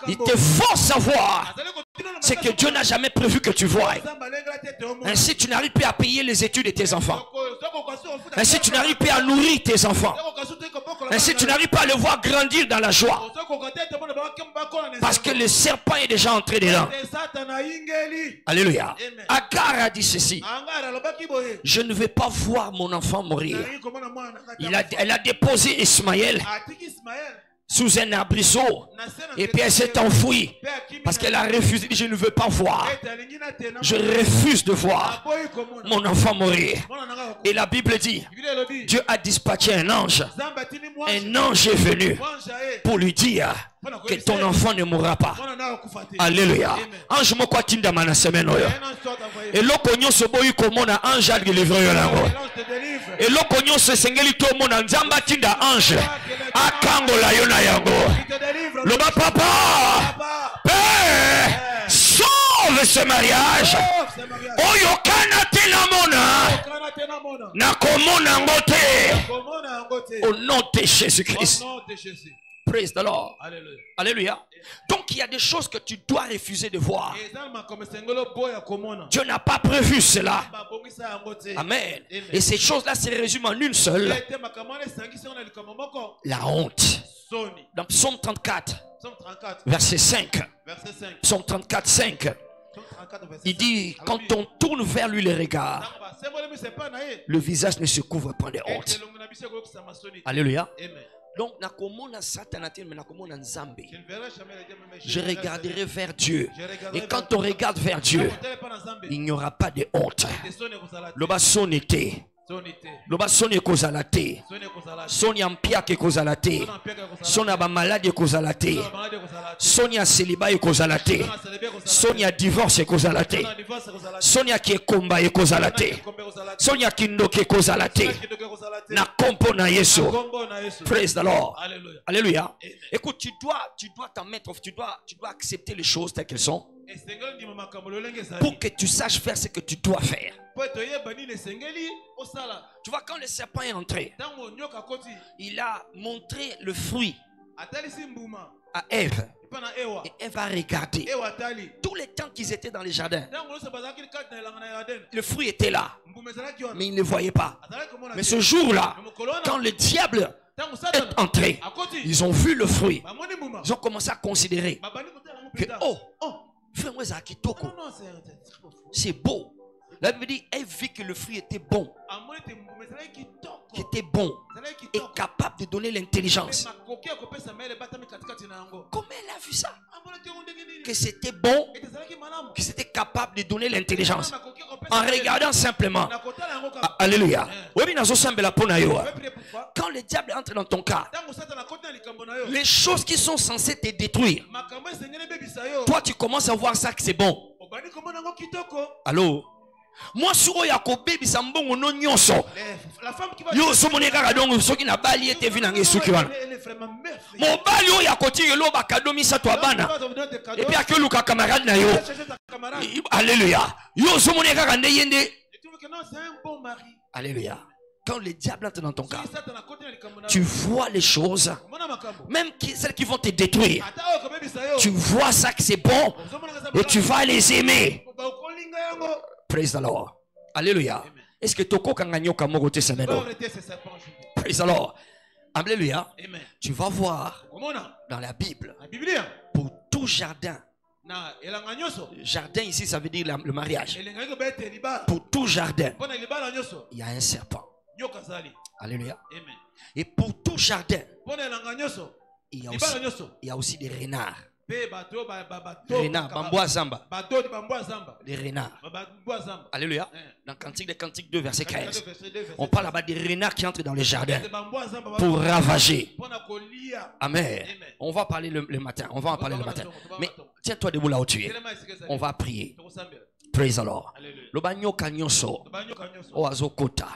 Il te force à voir. C'est que Dieu n'a jamais prévu que tu voies. Ainsi, tu n'arrives plus à payer les études de tes enfants. Ainsi, tu n'arrives plus à nourrir tes enfants. Ainsi, tu n'arrives pas à le voir grandir dans la joie. Parce que le serpent est déjà entré dedans. Alléluia. Agar a dit ceci. Je ne vais pas voir mon enfant mourir. Il a, elle a déposé Ismaël ismael sous un arbrisseau. na se na Et puis elle s'est enfuie. akimi Parce qu'elle a refusé. Je ne veux pas voir. na Je refuse de voir komona mon enfant mourir. Et la Bible dit, Dieu a dispatché un ange. Un ange est venu pour lui dire que ton enfant ne mourra pas. Amen. Ange moko atindama na semaine oyo. Eloko nyonso boyi komona ange adélivre yo nango. Eloko nyonso esengeli tomona nzambe atinda ange. Akangola yo na yango. Loba papa. Papa. père sauve ce mariage. Oyo kana te namona nakomona yango te. au nom de jésus. christ Praise the lord. Alléluia. alléluia. Donc il y a des choses que tu dois refuser de voir. Dieu n'a pas prévu cela. Amen. Et ces choses là se résument en une seule. La honte. Dans psaume 34 Psaume 34 verset 5 verset 5 psaume 34 5 Psaume 34 verset il 5 dit quand on tourne vers lui les regards le visage ne se couvre pas de honte. Alléluia. Amen. Donc Je le regarderai vers Dieu. Et quand on regarde vers Dieu. Il n'y aura pas de honte. soni ekozala te. Loba soni ekozala te Soni ya mpiaka ekozala te Soni ya bamaladi ekozala te Soni ya seliba ekozala te Soni ya divorce ekozala te Soni ya divorce ekozala te. soni ya kindoki ekozala te na kompo na yesu praise the lord Alléluia. alléluia écoute tu dois tu dois t'en mettre tu dois tu dois accepter les choses telles qu'elles sont pour que tu saches faire ce que tu dois faire. Tu vois quand le serpent est entré il a montré le fruit à Ève. Et Ève a regardé. Tous les temps qu'ils étaient dans les jardins, le fruit était là, mais ils ne voyaient pas. Mais ce jour-là, quand le diable est entré, ils ont vu le fruit. Ils ont commencé à considérer que, mpenza oh, frère, moi, c'est kitoko. Non, non, c'est- c'est trop fou. C'est beau. La Bible dit, elle vit que le fruit était bon, qui était bon et capable de donner l'intelligence. Comment elle a vu ça? Nini Que c'était bon, que c'était capable de donner l'intelligence. En regardant simplement. Ah, Alléluia. Quand le diable entre dans ton cas, les choses qui sont censées te détruire, toi tu commences à voir ça que c'est bon. Allô? Mwasi oyo akobebisa mbongo no nyonso. Eh, la femme qui va yo osomoni kaka donc soki nabali vi nanga esuki wana. mobali oyo bakado misato ya bana. epi na yo. Alleluya yo kaka nde ye nde. Quand le diable entre dans ton na tu vois les choses. Même qui- celles qui vont te détruire. Kobebisa yo, tu vois ça que c'est bon et tu vas les aimer. Praise the lord. Alléluia est-ce que tokokanga nyoka moko te semaine praise the lord. Tu vas voir dans la bible Biblia, pour tout jardin. Jardin ici ça veut dire la- le mariage. Pour tout jardin. Il y a un serpent. Alléluia et pour tout jardin il y a aussi, il y a aussi des renards mpe bato oyo ba- ba- bato des renards kaka- bambwa zamba. des renards. Alléluia. Eh. dans cantique des cantiques 2 verset 15 Verset deux, verset on parle là-bas des renards qui entrent dans les bambwa zamba, pour ravager. Amen. On va parler le, le matin. On va en parler le matin. mais tiens-toi debout là où tu es. On va prier. Praise the lord. Alléluia. loba nyoka nyonso oyo azokota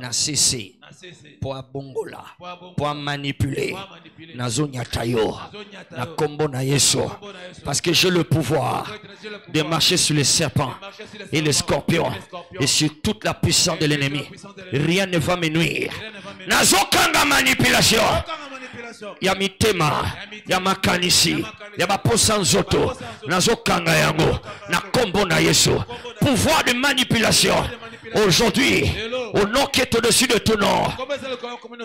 na sese. Mpo abongola Po abongola. mpo amanipule nazonyata yo na yo. kombo na yesu. Parce que j'ai le pouvoir de marcher sur les serpents et les scorpions et sur toute la puissance de l'ennemi. rien ne va me nuire. Nazokanga manipulation. Ya mitema ya makanisi ya baposa nzoto nazokanga yango na kombo na yesu. Pouvoir de manipulation. Aujourd'hui au nom qui est au-dessus de tout nom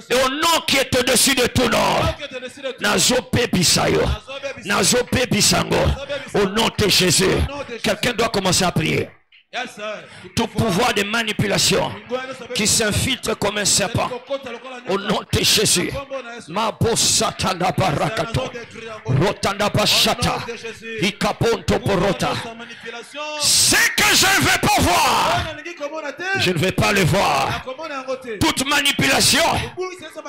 et au nom qui est au-dessus de tout nom nazopebisa yo nazopebisa yango au nom de jésus quelqu'un doit commencer à prier. Tout pouvoir de manipulation qui s'infiltre comme un serpent. Au nom de jésus. Mabosatanda barakato. Rotanda bashata. Ikaponto porota. ce que je ne veux pas voir je ne vais pas le voir. Te. toute manipulation. Ebungisa eza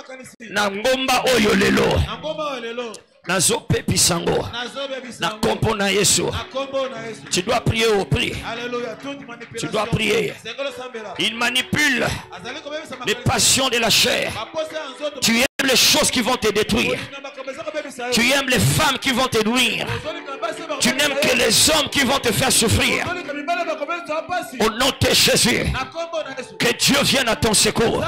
na nazopepisa kombo na yesu. Tu dois prier au prix. Tu dois prier. Il manipule les passions de la chair. Tu aimes les choses qui vont te détruire. Tu aimes les femmes qui vont te nuire tu n'aimes que les hommes qui vont te faire souffrir. Au nom de Jésus. Que Dieu vienne à ton secours.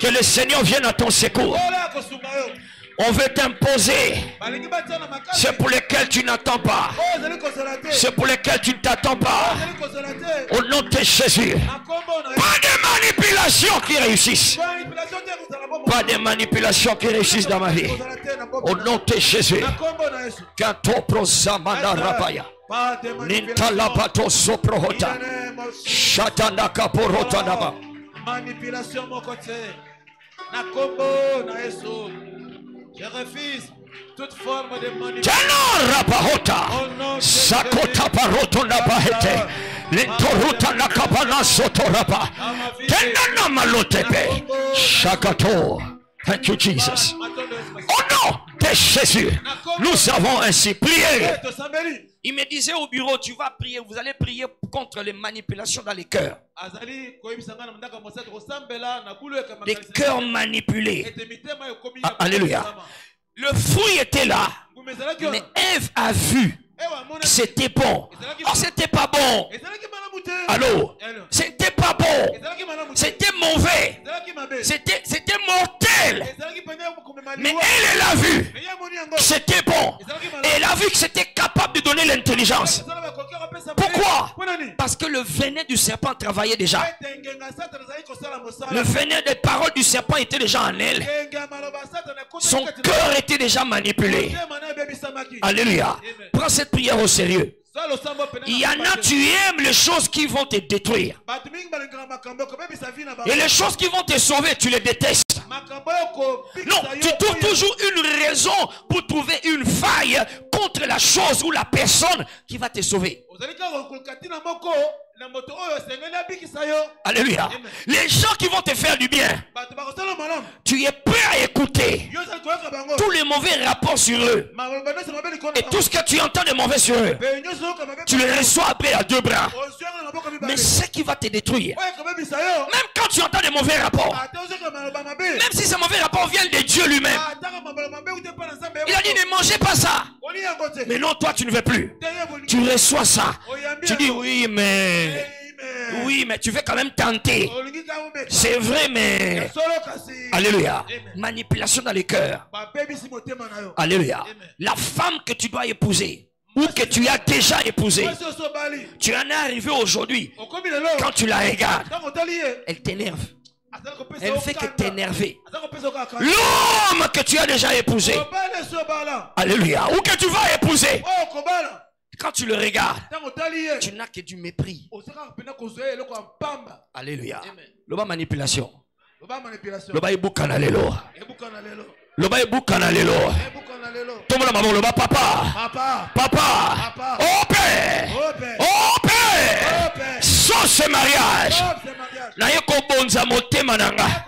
Que le Seigneur vienne à ton secours. On veut t'imposer. C'est pour lesquels tu n'attends pas. Te. c'est pour lesquels tu ne t'attends pas. Te. au nom de Jésus. Pas de manipulation qui réussissent pas de manipulation qui réussissent dans ma vie. Au nom de Jésus. Pas de manipulation. shatanakaporotanaba manipulation moko te na kombo na yesu je refuse toute forme de manipulation. Sakota paroto nabahete Lentoruta nakabana sotoraba Tena namalotepe Shakato. Thank you Jesus. Au nom de Jésus Nous avons ainsi prié Il me disait au bureau Tu vas prier Vous allez prier contre les manipulations dans les cœurs. Makanisi cœurs manipulés. Ah, Alléluia. Le fruit était là. Mais Ève a vu C'était bon. Oh, c'était pas bon. Allô? C'était pas bon. C'était mauvais. C'était, c'était mortel. Mais elle, elle a vu. C'était bon. Et elle a vu que c'était capable de donner l'intelligence. Pourquoi? Parce que le venin du serpent travaillait déjà. Le venin des paroles du serpent était déjà en elle. Son cœur était déjà manipulé. Alléluia. Prends cette prière au sérieux. Il y en a, tu aimes les choses qui vont te détruire. Et les choses qui vont te sauver, tu les détestes. Non, tu trouves toujours une raison pour trouver une faille contre la chose ou la personne qui va te sauver. Alléluia. Les gens qui vont te faire du bien, tu es prêt à écouter tous les mauvais rapports sur eux. Et tout ce que tu entends de mauvais sur eux, tu les reçois après à deux bras. Mais ce qui va te détruire, même quand tu entends des mauvais rapports, même si ces mauvais rapports viennent de Dieu lui-même, il a dit ne mangez pas ça. Mais non, toi tu ne veux plus. Tu reçois ça. Tu dis oui, mais. Oui, mais tu veux quand même tenter. C'est vrai, mais. Alléluia. Manipulation dans les cœurs. Alléluia. La femme que tu dois épouser, ou que tu as déjà épousée, tu en es arrivé aujourd'hui. Quand tu la regardes, elle t'énerve. Elle fait que t'énerver. L'homme que tu as déjà épousé, Alléluia, ou que tu vas épouser, quand tu le regardes, tu n'as que du mépris. Alléluia. Loba manipulation. Loba ebukana lelo. Loba ebukana lelo. Tomola maman loba papa. Papa. Oh père. Oh père. Sans ce mariage. naye kobonza motema na nga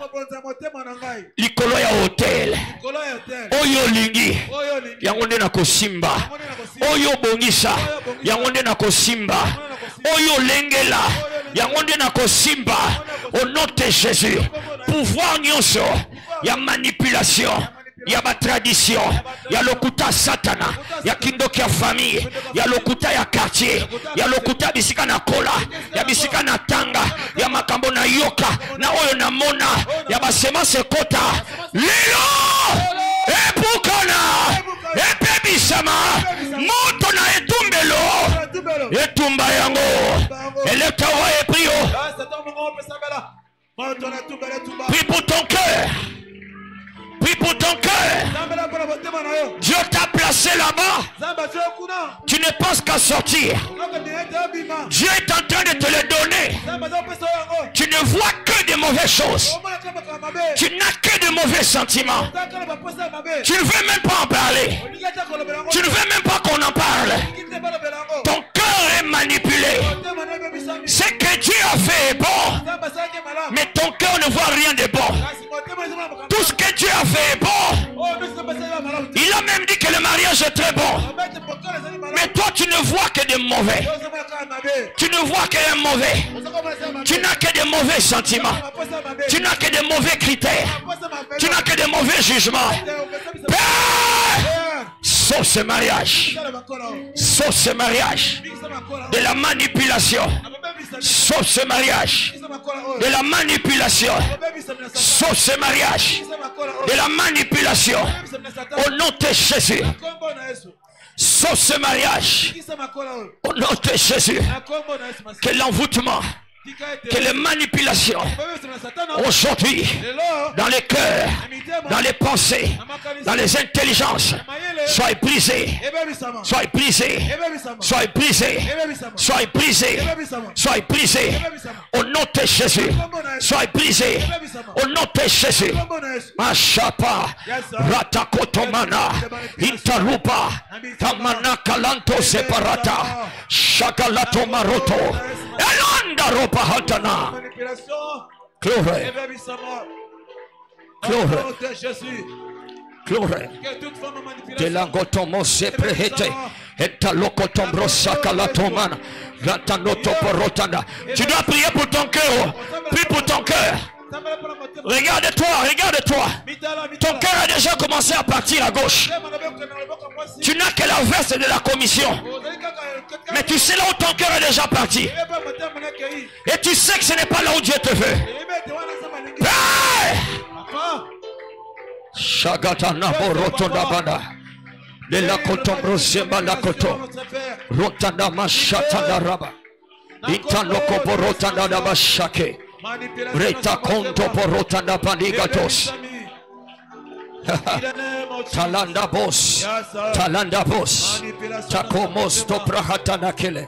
likolo ya hotel. Oyo olingi yango nde nakosimba. Oyo obongisa yango nde nakosimba. Oyo olengela yango nde nakosimba. Au nom de jésus. Pouvoir nyonso. Ya manipulation ya batradition ya lokuta satana ya kindoki ya famille ya lokuta ya quartier ya lokuta ya bisika na kola ya bisika na tanga ya makambo na yoka na oyo namona ya basemase ekota lelo ebukana epebisama moto na etumbelo etumba yango. Elektawa eprio prie pour ton cœur Prie pour ton cœur. Dieu t'a placé là-bas. Tu ne penses qu'à sortir. Dieu est en train de te le donner. Tu ne vois que de mauvaises choses. Tu n'as que de mauvais sentiments. Tu ne veux même pas en parler. Tu ne veux même pas qu'on en parle. Ton cœur est manipulé. Ce que Dieu a fait est bon. Mais ton cœur ne voit rien de bon. Tout ce que Dieu a fait est bon. Il a même dit que le mariage est très bon. Mais toi, tu ne vois que des mauvais. Tu ne vois que des mauvais. Tu n'as que des mauvais sentiments. Tu n'as que des mauvais critères. Tu n'as que des mauvais jugements. Père, sauf ce mariage. Sauf ce mariage. De la manipulation. Sauf ce mariage. De la manipulation. Sauf ce mariage. De la manipulation. Au nom de Jésus. Sauf ce mariage. Au nom de Jésus. Que l'envoûtement que les manipulations aujourd'hui dans les cœurs, dans les pensées, dans les intelligences soient brisées, soient brisées, soient brisées, soient brisées, soient brisées au nom de Jésus, soient brisées au nom de Jésus. Machapa, Ratakotomana, Itarupa, Tamana Kalanto Separata, Shakalato Maroto, Elanda Ropa Hatana. Tu dois prier pour ton cœur. Prie pour ton cœur. Regarde-toi, regarde-toi. Ton cœur a déjà commencé à partir à gauche. Tu n'as que la veste de la commission. Mais tu sais là où ton cœur est déjà parti. Et tu sais que ce n'est pas là où Dieu te veut. De la. Rotanda. Intano. Reta retakonto porotana panigatos. (laughs) Talanda bos. Talanda bos. Takomos toprahatanakele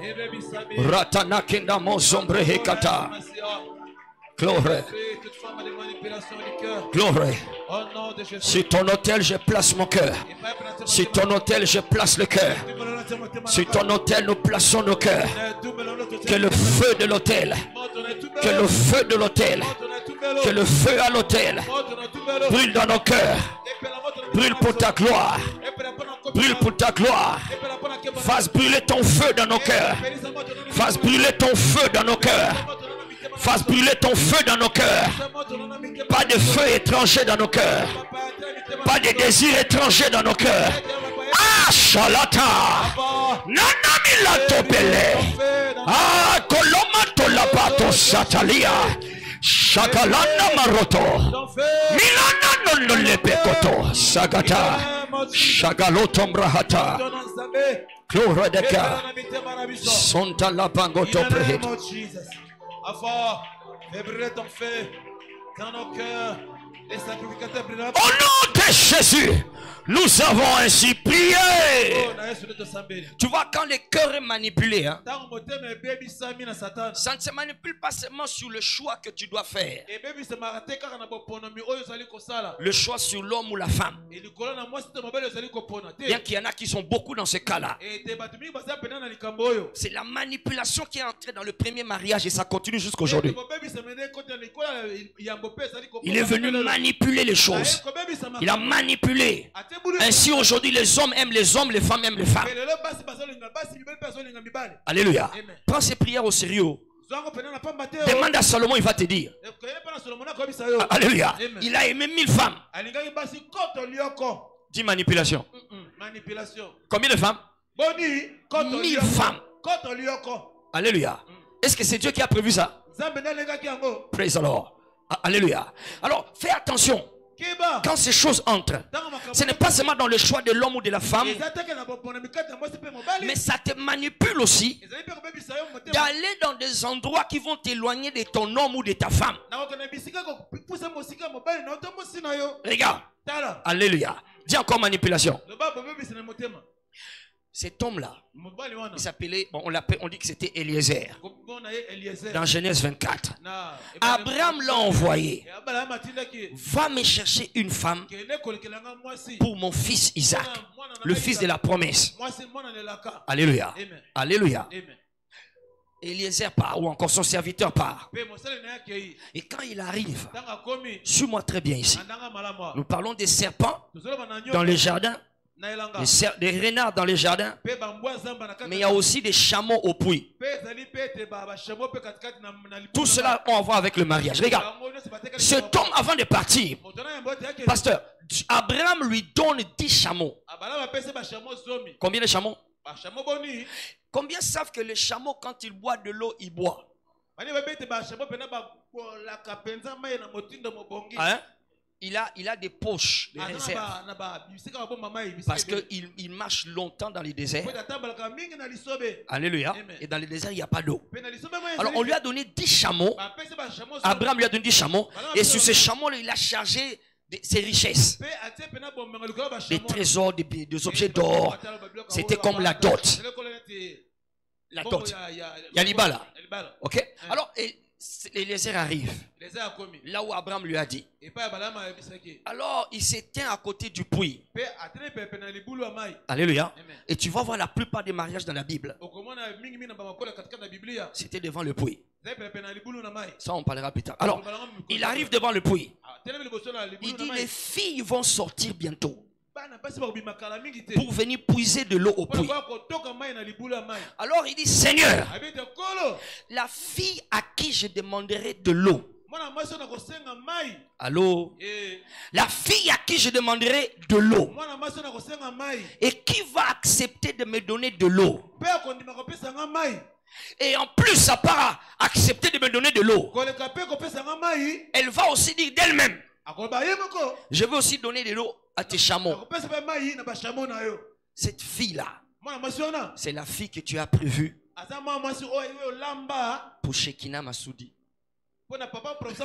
ratanakindamosombrehe kata Glory. Glory. Sur ton autel, je place mon cœur. Sur ton autel, je place le cœur. Sur ton autel, nous plaçons nos cœurs. Que le feu de l'autel, que le feu de l'autel, que le feu à l'autel brûle dans nos cœurs. Brûle pour ta gloire. Brûle pour ta gloire. Fasse brûler ton feu dans nos cœurs. Fasse brûler ton feu dans nos cœurs. Fasse brûler ton feu dans nos cœurs. Pas de feu étranger dans nos cœurs. Pas de désir étranger dans nos cœurs. Ah, Shalata. Nana milato pele. Ah, koloma tolapato satalia. Shakalana maroto. Milana non le pekoto. Sagata. Shagaloto mbrahata. Gloire de Dieu. Sonta la bangoto prehit. Au nom de Jésus. Avant, fais brûler ton feu dans nos cœurs. Au nom de Jésus, nous avons ainsi prié. Oh. Tu vois, quand le cœur est manipulé, hein, ça ne se manipule pas seulement sur le choix que tu dois faire, kosala le choix sur l'homme ou la femme. Bien qu'il y en a qui sont beaucoup dans ce cas-là. oyo C'est la manipulation qui est entrée dans le premier mariage et ça continue jusqu'aujourd'hui. Il est venu manipuler les choses. Il a manipulé. Ainsi aujourd'hui les hommes aiment les hommes, les femmes aiment les femmes. Alléluia. Prends ces prières au sérieux. te Demande à Salomon, il va te dire. nakobisa yo Alléluia. Il a aimé mille femmes. alingaki basi koto lioko Dis manipulation. manipulation Combien de femmes? Mille femmes. Alléluia. Est-ce que c'est Dieu qui a prévu ça? Praise the Lord. Ah, Alléluia. Alors, fais attention. Quand ces choses entrent, ce n'est pas seulement dans le choix de l'homme ou de la femme, mais ça te manipule aussi d'aller dans des endroits qui vont t'éloigner de ton homme ou de ta femme. Regarde. Alléluia. Dis encore manipulation. Cet homme-là, il s'appelait, on on dit que c'était Eliezer. Dans Genèse 24. na Abraham l'a envoyé. E atindaki Va me chercher une femme pour mon fils Isaac, le fils de la promesse. Alléluia. Alléluia. Eliezer part, ou encore son serviteur part. Et quand il arrive, suis-moi très bien ici. Nous parlons des serpents dans na elanga des, renards dans les jardins, mais il y a aussi des chameaux au puits. Tout cela ont à voir avec le mariage. Regarde, cet homme, avant de partir, pasteur, Abraham lui donne 10 chameaux. zomi. Combien de chameaux? Combien savent que le chameau, quand il boit de l'eau, il boit bani bayebi ete bashamo mpena babolaka mpenza mai na motindo mobongi. Hein? Il a, il a des poches de aza na réserve. ba- na ba- bisika babomba mai bisika Parce qu'il il marche longtemps dans les déserts. Alléluia. Et dans les déserts, il n'y a pas d'eau. Alors on lui a donné 10 chameaux. Abraham lui a donné 10 chameaux. Et sur ces chameaux-là, il a chargé de ses richesses. Des trésors, des, des objets d'or. C'était comme la dot. La dot. Il y a l'Ibala. Ok Alors, et- c'est- Eliezer arrive. leza akomi Là où Abraham lui a dit. Alors, il s'éteint à côté du puits. Alléluia. Amen. Et tu vas voir la plupart des mariages dans la Bible. C'était devant le puits. Ça, on parlera plus tard. Alors, il arrive devant le puits. na Il dit les filles vont sortir bientôt pour venir puiser de l'eau au puits. Alors il dit Seigneur, la fille à qui je demanderai de l'eau, Allô? Eh, La fille à qui je demanderai de l'eau. Et qui va accepter de me donner de l'eau? Et en plus, à part accepter de me donner de l'eau, elle va aussi dire d'elle-même, je veux aussi donner de l'eau à tes chameaux. Cette fille-là, c'est la fille que tu as prévue olamba pour Shekina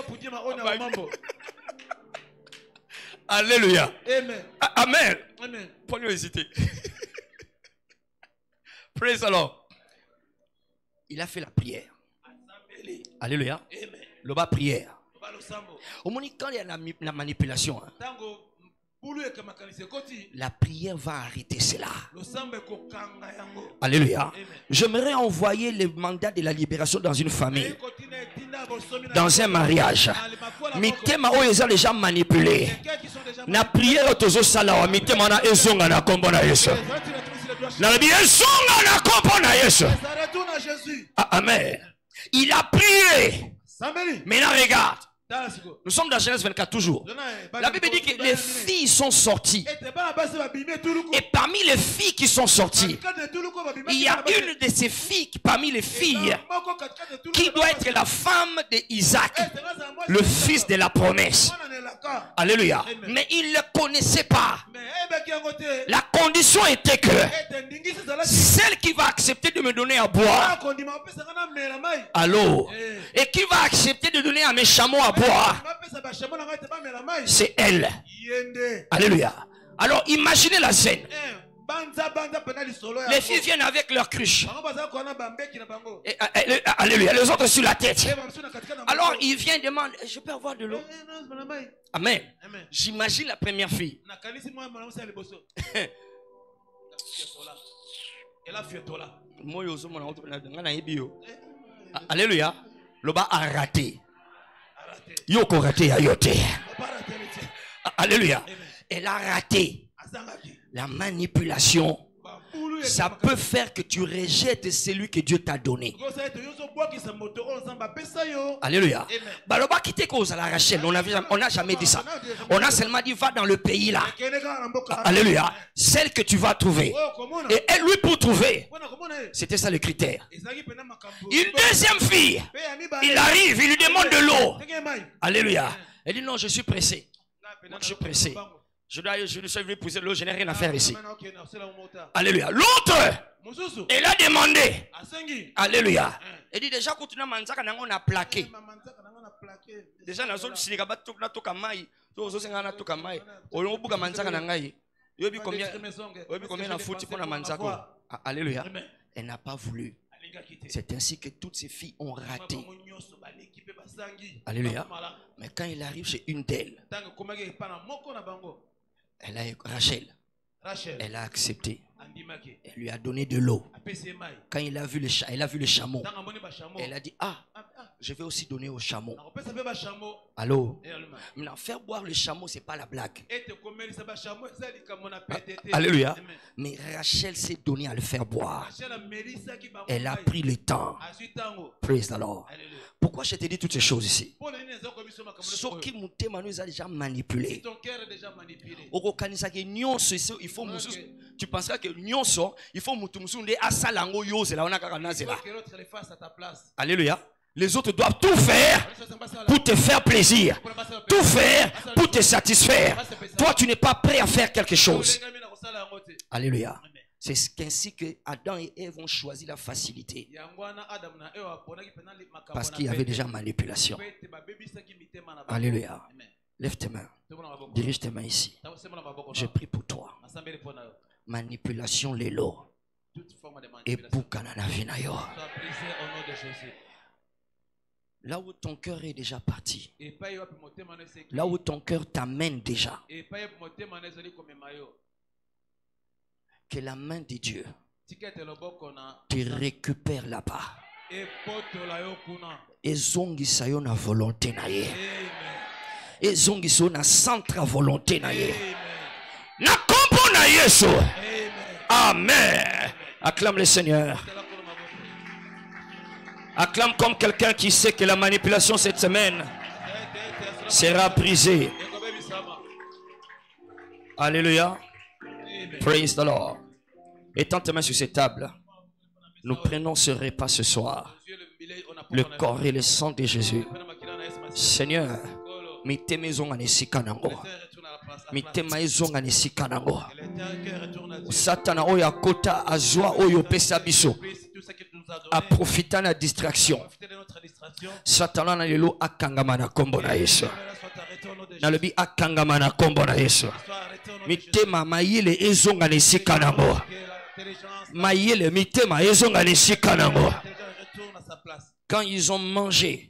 pudima oyo na mambo Alléluia. amen A- Amen. amen Pas lui hésiter. (laughs) Praise Lord. Il a fait la prière. Alléluia. Le bas prière. Au moment quand il y a la, la manipulation, hein, la prière va arrêter cela. Alléluia. J'aimerais envoyer le mandat de la libération dans une famille, na dans un mariage. mitema oyo eza déjà manipulé. Na priere tozosala wa mitema wana ezonga na nkombo na yesu. nalobi ezonga na nkombo na yesu. Ah, amen. Il a prié. Maintenant regarde. Nous sommes dans Genèse 24 toujours la Bible dit que les filles sont sorties et parmi les filles qui sont sorties il y a une de ces filles parmi les filles qui doit être la femme d'Isaac le fils de la promesse. Alléluia. Mais il ne le connaissait pas. Yango te. La condition était que ezalaki. celle qui va accepter de me donner à boire, mai. allô, et qui va accepter de donner à mes chameaux à boire, C'est elle. Alléluia. Alors imaginez la scène. Eh, Les filles viennent avec leur cruche. Bango baza koana bambeki na bango. Et, euh, euh, Alléluia. Les autres sur la tête. Eh, Alors il vient et demande, je peux avoir de l'eau? Eh. Amen. J'imagine la première fille. nakanisi mwana mwana mosi ya liboso (laughs) Fietola. ela fietola Moyo ozomona ngo na- nga nayebi yo. A- Alléluia. Loba a raté. Yo ko raté ya yo te. A- Alléluia. Elle a raté. La manipulation, ça peut faire que tu rejettes celui que Dieu t'a donné. Alléluia. Amen. Baloba quitte cause à la Rachel. On n'a jamais dit ça. On a seulement dit va dans le pays là. Alléluia. Celle que tu vas trouver. komona Et elle, lui, pour trouver, c'était ça le critère. Une deuxième fille, il arrive, il lui demande de l'eau. Alléluia. Elle dit non, je suis pressé. Moi, je suis pressé. Je dois, je suis venu pousser l'eau, je n'ai rien à faire ici. Alléluia. L'autre, elle a demandé. Alléluia. Elle dit déjà n'as manzaka nango na plaqué. Déjà nazo silika batu na toka mai. To zo senga na toka mai. Olongo buka manzaka na ngai. Yobi combien Yobi combien na pour na. Ah, Alléluia. Elle n'a pas voulu. C'est ainsi que toutes ces filles ont raté. Alléluia. Mais quand il arrive chez une d'elles, elle a Rachel, rachel elle a accepté. Elle lui a donné de l'eau. Quand il a vu le cha- elle a vu le chameau, amoni bashamo elle a dit ah, je vais aussi donner au chameau. mpe bashamo Allô? Maintenant, faire boire le chameau, c'est pas la blague. pete te Alléluia. Mais Rachel s'est donné à le faire boire. Elle a pris le temps. azwi ntango Praise the Lord. Pourquoi je te dis toutes ces choses ici? Mpo na nini eza komiso makambo nyonso soki oyo? motema no eza déjà manipulé il faut tu penseras que nyonso il faut asala yo wana kaka place. Alléluia. Les autres doivent tout faire pour te faire plaisir. Tout faire pour te satisfaire. Toi tu n'es pas prêt à faire quelque chose. alléluia. C'est ainsi que Adam et Ève ont choisi la facilité. Parce qu'il y avait déjà manipulation. alléluia. lève tes mains. Dirige tes mains ici. Je prie pour toi Manipulation lelo forme de manipulation. ebukana na vie na yo soit brisée au nom de Jésus. là où ton cœur est déjà parti. Là où ton cœur t'amène déjà. Que la main de Dieu te récupère là-bas. Ezongisa yo na volonté na ye. Ezongisa yo na centre ya volonté na ye Amen. acclame le seigneur acclame comme quelqu'un qui sait que la manipulation cette semaine sera brisé. Alléluia. Praise the Lord. Étends tes mains sur cette table. Nous prenons ce repas ce soir. Le corps et le sang de Jésus. Seigneur, na esika nango mitema ezonga na esika nango satana oyo akota azwa oyo opesa biso. Aprofita na distraction. Satana na lelo akangama na nkombo na yesu. Nalobi akangama na nkombo na yesu. Mitema mayele ezonga na esika nango mayele mitema ezonga na esika nango quand ils ont mangé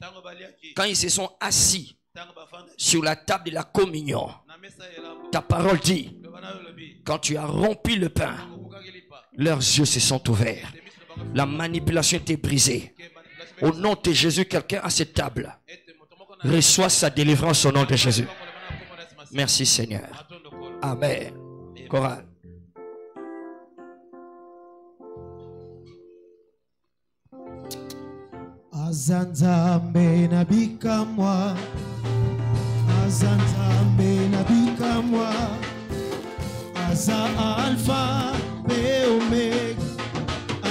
quand ils se sont assis sur la table de la communion ta parole dit quand tu as rompu le pain leurs yeux se sont ouverts. La manipulation était brisée. Au nom de Jésus quelqu'un à cette table reçoit sa délivrance au nom de Jésus. merci Seigneur. Amen. Chorale. Na bikamwa bikamwa aza alfa mpe omega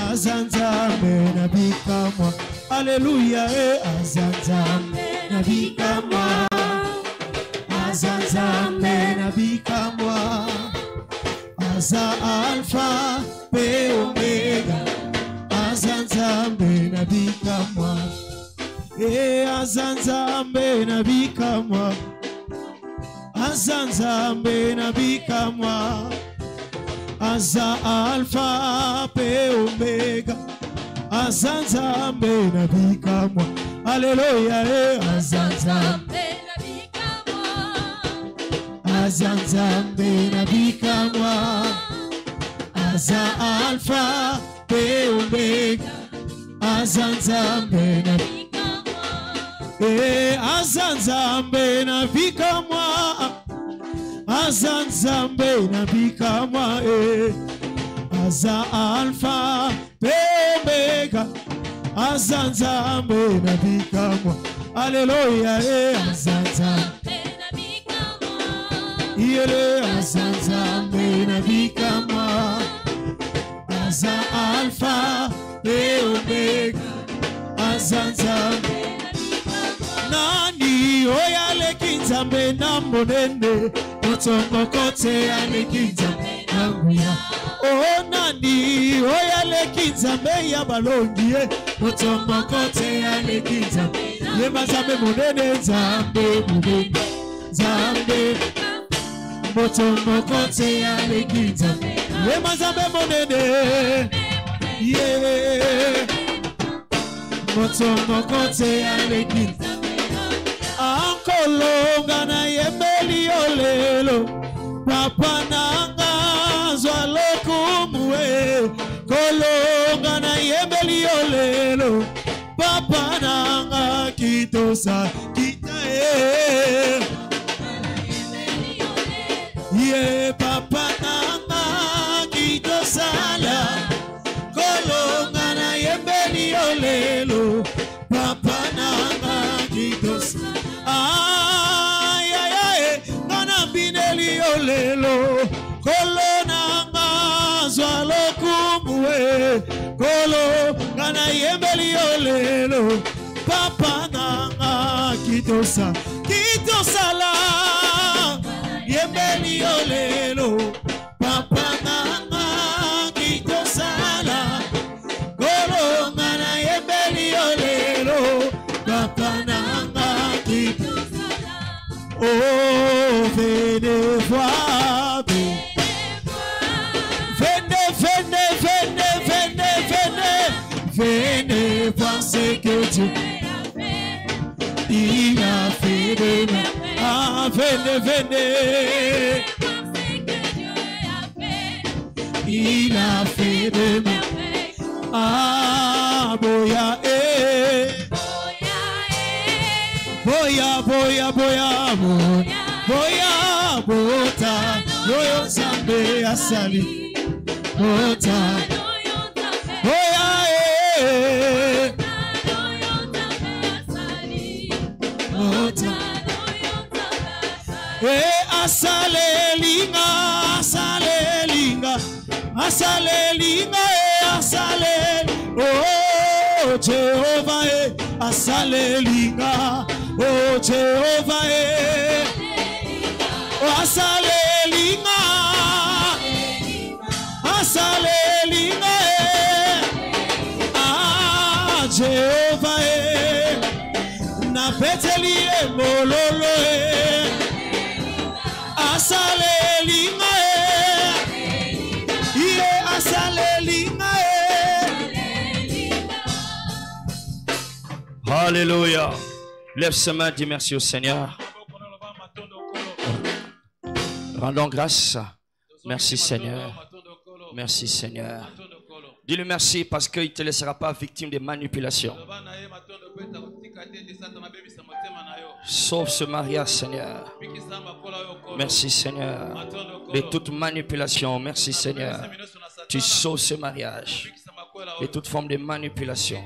azanzambe na bikamwa. Aleluya e azanzambe na bikamwa. Azanzambe na bikamwa. Aza alfa mpe omega azanzambe na bikamwa. E azanzambe na bikamwa azanzambe na bikamwa. Aza alfa pe omega. Azanzambe na bikamwa. Aleluya e azanzambe azanzambe na bikamwa. Aza alfa pe omega. Azanzambe na Eh, e azanzambe na bikamwa azanzambe na bikamwa e eh. aza alfa pe omega. Azanzambe na bikamwa aleluya e eh, azanzambe yele azanzambe na bikamwa aza alfa pe omega. Azanzambe nani? Oyo aleki nzambe na monene moto moko te aleki nzambe na nguya o nani oyo aleki nzambe ya balongi ye moto moko te aleki nzambe yeba nzambe monene nzambe monene nzambe moto moko te aleki nzambe yeba nzambe monene ye. Moto moko te aleki ankolonga na yembeli yo lelo. Papa nanga zwa lokumu e kolonga na yembeli yo lelo. Papa nanga kitosa kita e. Ye papa nanga kolo ngana yembeli yo lelo. Papa nanga kitosa kitosala. Yembeli yo lelo. Papa nanga kitosala. Kolo ngana yembeli yo lelo. Papa nanga kitosala. Oh voir ce que Dieu il a fait de moi ah venez venez il a fait de moi ah boya eh. Boya boya boya boya boya bota. Yoyo nzambe asali. Bota o jehova e o asalelinga asalelinga e ah jehova e napeteli ye mololo e asalelinga e ye asalelinga e Alléluia. Lève ses mains, dis merci au Seigneur. Rendons grâce. Merci Seigneur. Merci Seigneur. Dis-lui merci parce qu'il ne te laissera pas victime de manipulations. Sauve ce mariage, Seigneur. Merci, Seigneur. De toute manipulation, merci, Seigneur. Tu sauves ce mariage. De toute forme de manipulation.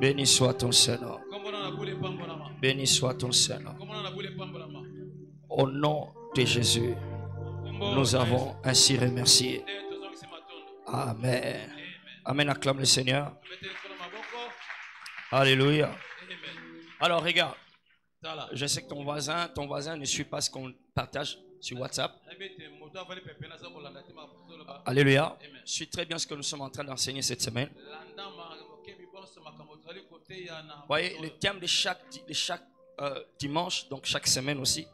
Béni soit ton Seigneur. Béni soit ton Seigneur. Au nom de Jésus, nous avons ainsi remercié. Amen. Amen. Acclame le Seigneur. Alléluia. Alors regarde, je sais que ton voisin, ton voisin ne suit pas ce qu'on partage sur WhatsApp. Alléluia. Je suis très bien ce que nous sommes en train d'enseigner cette semaine. Vous voyez, le thème de chaque, di- de chaque euh, dimanche, donc chaque semaine aussi,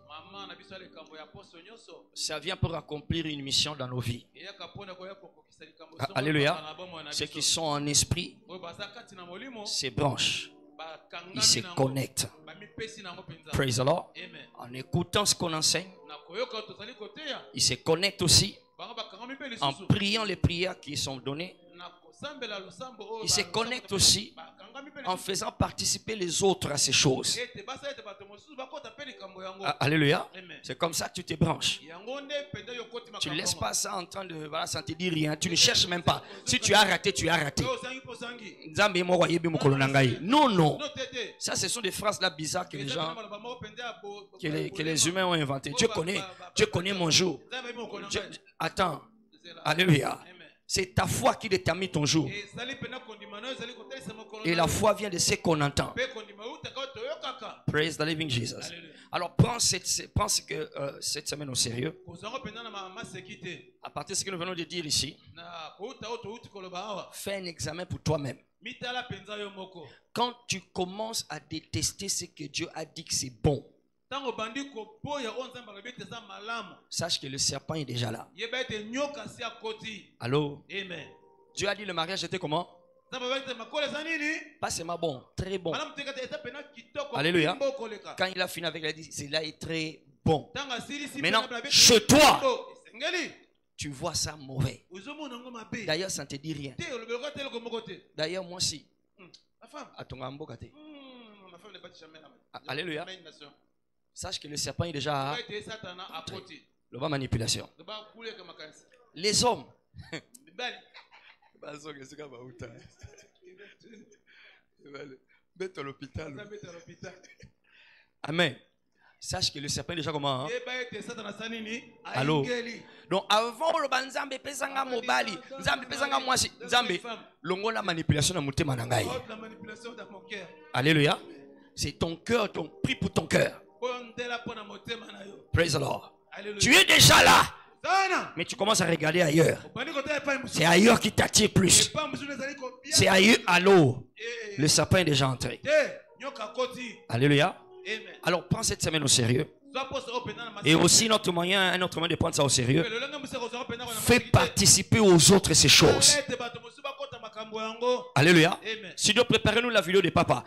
ça vient pour accomplir une mission dans nos vies. Ah, Alléluia. Ceux qui sont en esprit, ces branches, ils se connectent. Praise the Lord. En écoutant ce qu'on enseigne, ils se connectent aussi. En priant les prières qui sont données, ils se connectent aussi en faisant participer les autres à ces choses. Ah, Alléluia. C'est comme ça que tu te branches. Tu ne laisses pas ça en train de. Voilà, ça ne te dit rien. Tu ne cherches même pas. Si tu as raté, tu as raté. Ngai. Non, non. Ça, ce sont des phrases là bizarres que les gens, que les, que les humains ont inventées. Dieu connaît, Dieu connaît mon jour. Dieu- attends. Alléluia. C'est ta foi qui détermine ton jour. Et la foi vient de ce qu'on entend. Praise the living Jesus. Alors prends cette, prends que, euh, cette semaine au sérieux. À partir de ce que nous venons de dire ici, fais un examen pour toi-même. Quand tu commences à détester ce que Dieu a dit que c'est bon, sache que le serpent est déjà là. Allô? amen Dieu a dit le mariage était comment? Pas seulement bon, très bon. Alléluia. Quand il a fini avec, il a dit, cela est très bon. Maintenant, chez toi, tu vois ça mauvais. D'ailleurs, ça ne te dit rien. D'ailleurs, moi aussi, hmm, Ah, Alléluia. Sache que le serpent est déjà le bas manipulation. Les hommes. Bête (laughs) (laughs) à l'hôpital. Amen. Sache que le serpent est déjà comment? hein? asa nini Allô? Donc avant oloba nzambe pesanga mobali, nzambe pesanga mwasi, nzambe longola manipulation na motema na ngai. Alléluia. C'est ton cœur, ton prie pour ton cœur. Praise the Lord. Alléluia. Tu es déjà là, mais tu commences à regarder ailleurs. C'est ailleurs qui t'attire plus. C'est ailleurs. Allô? Le sapin est déjà entré. akoti Alléluia. Alors prends cette semaine au sérieux. maseke Et aussi notre moyen, un autre moyen de prendre ça au sérieux. Fais participer aux autres ces choses. Alléluia. Studio, préparez-nous la vidéo de papa.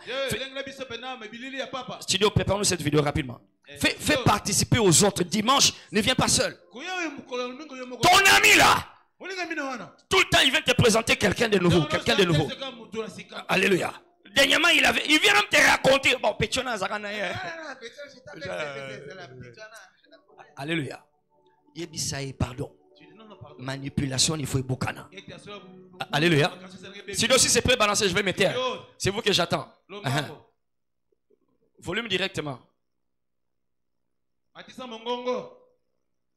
Studio, préparez-nous cette vidéo rapidement. Fais, fais participer aux autres. Dimanche, ne viens pas seul. Ton ami là, tout le temps, il vient te présenter quelqu'un de nouveau. Quelqu'un de nouveau. Alléluia. Dernièrement, il, avait, il vient même te raconter. Bon, Pétiona eh. Alléluia. Pardon. Manipulation, il faut bokana. Alléluia. Si c'est prêt, balancez, je vais me taire. C'est vous que j'attends. Uh-huh. Volume directement.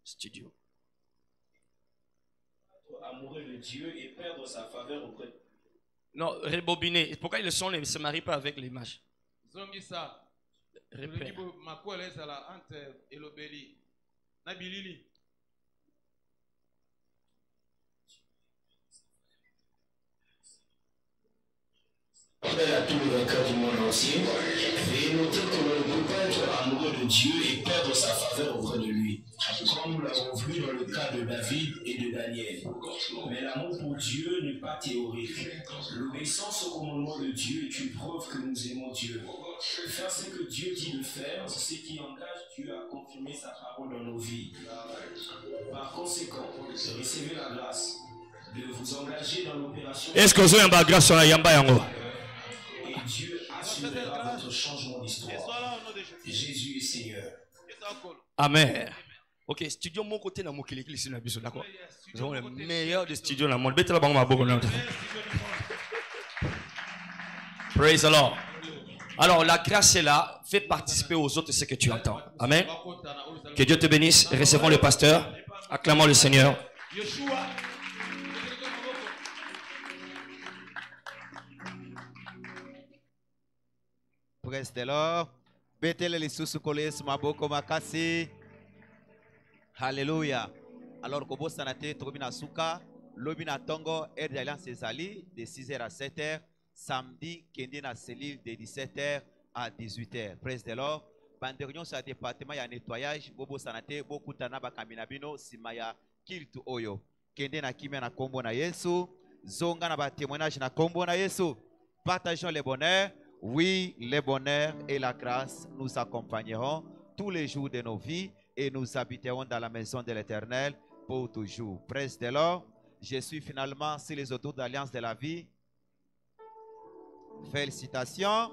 Studio. amoureux de Dieu et perdre sa faveur auprès Non, rebobiner. Pourquoi le son ne se marie pas avec l'image? Zongisa Repère. toloki bo- makwela ezala entre elobeli na bilili appelle à tous les vainqueurs du monde entier. Veuillez noter que l'on ne peut pas être amoureux de Dieu et perdre sa faveur auprès de lui. Comme nous l'avons vu dans le cas de David et de Daniel. Mais l'amour pour Dieu n'est pas théorique. L'obéissance au commandement de Dieu est une preuve que nous aimons Dieu. Faire ce que Dieu dit de faire, c'est ce qui engage Dieu à confirmer sa parole dans nos vies. Par conséquent, recevez la grâce de vous engager dans l'opération. Est-ce que vous avez un grâce sur la yamba yango? Dieu assurera votre changement d'histoire. Jésus est Seigneur. Amen. Ok, studio mon côté kili sina biso, d'accord? Nous avons le meilleur des studios dans le monde. Betela bango maboko na. Praise the Lord. Alors, la grâce est là. Fais participer aux autres ce que tu entends. Amen. Que Dieu te bénisse. Recevons le pasteur. Acclamons le Seigneur. Praise the Lord. Betele lisusu kolo Yesu maboko makasi. Hallelujah. Alors kobosana te tokomi na suka lobi na tongo aire d'alliance de 6h à 7h samedi kende na cellule de 17h à 18h. Praise the Lord. bandeko nyonso ya département ya nettoyage bobosana te bokutana bakambi na bino nsima ya kiltu oyo kende na kimia na nkombo na yesu zonga na batémoignage na nkombo na yesu partageons le bonheur oui le bonheur et la grâce nous accompagneront tous les jours de nos vies et nous habiterons dans la maison de l'éternel pour toujours. Praise the lord je suis finalement sur les autours d'alliance de la vie. Félicitations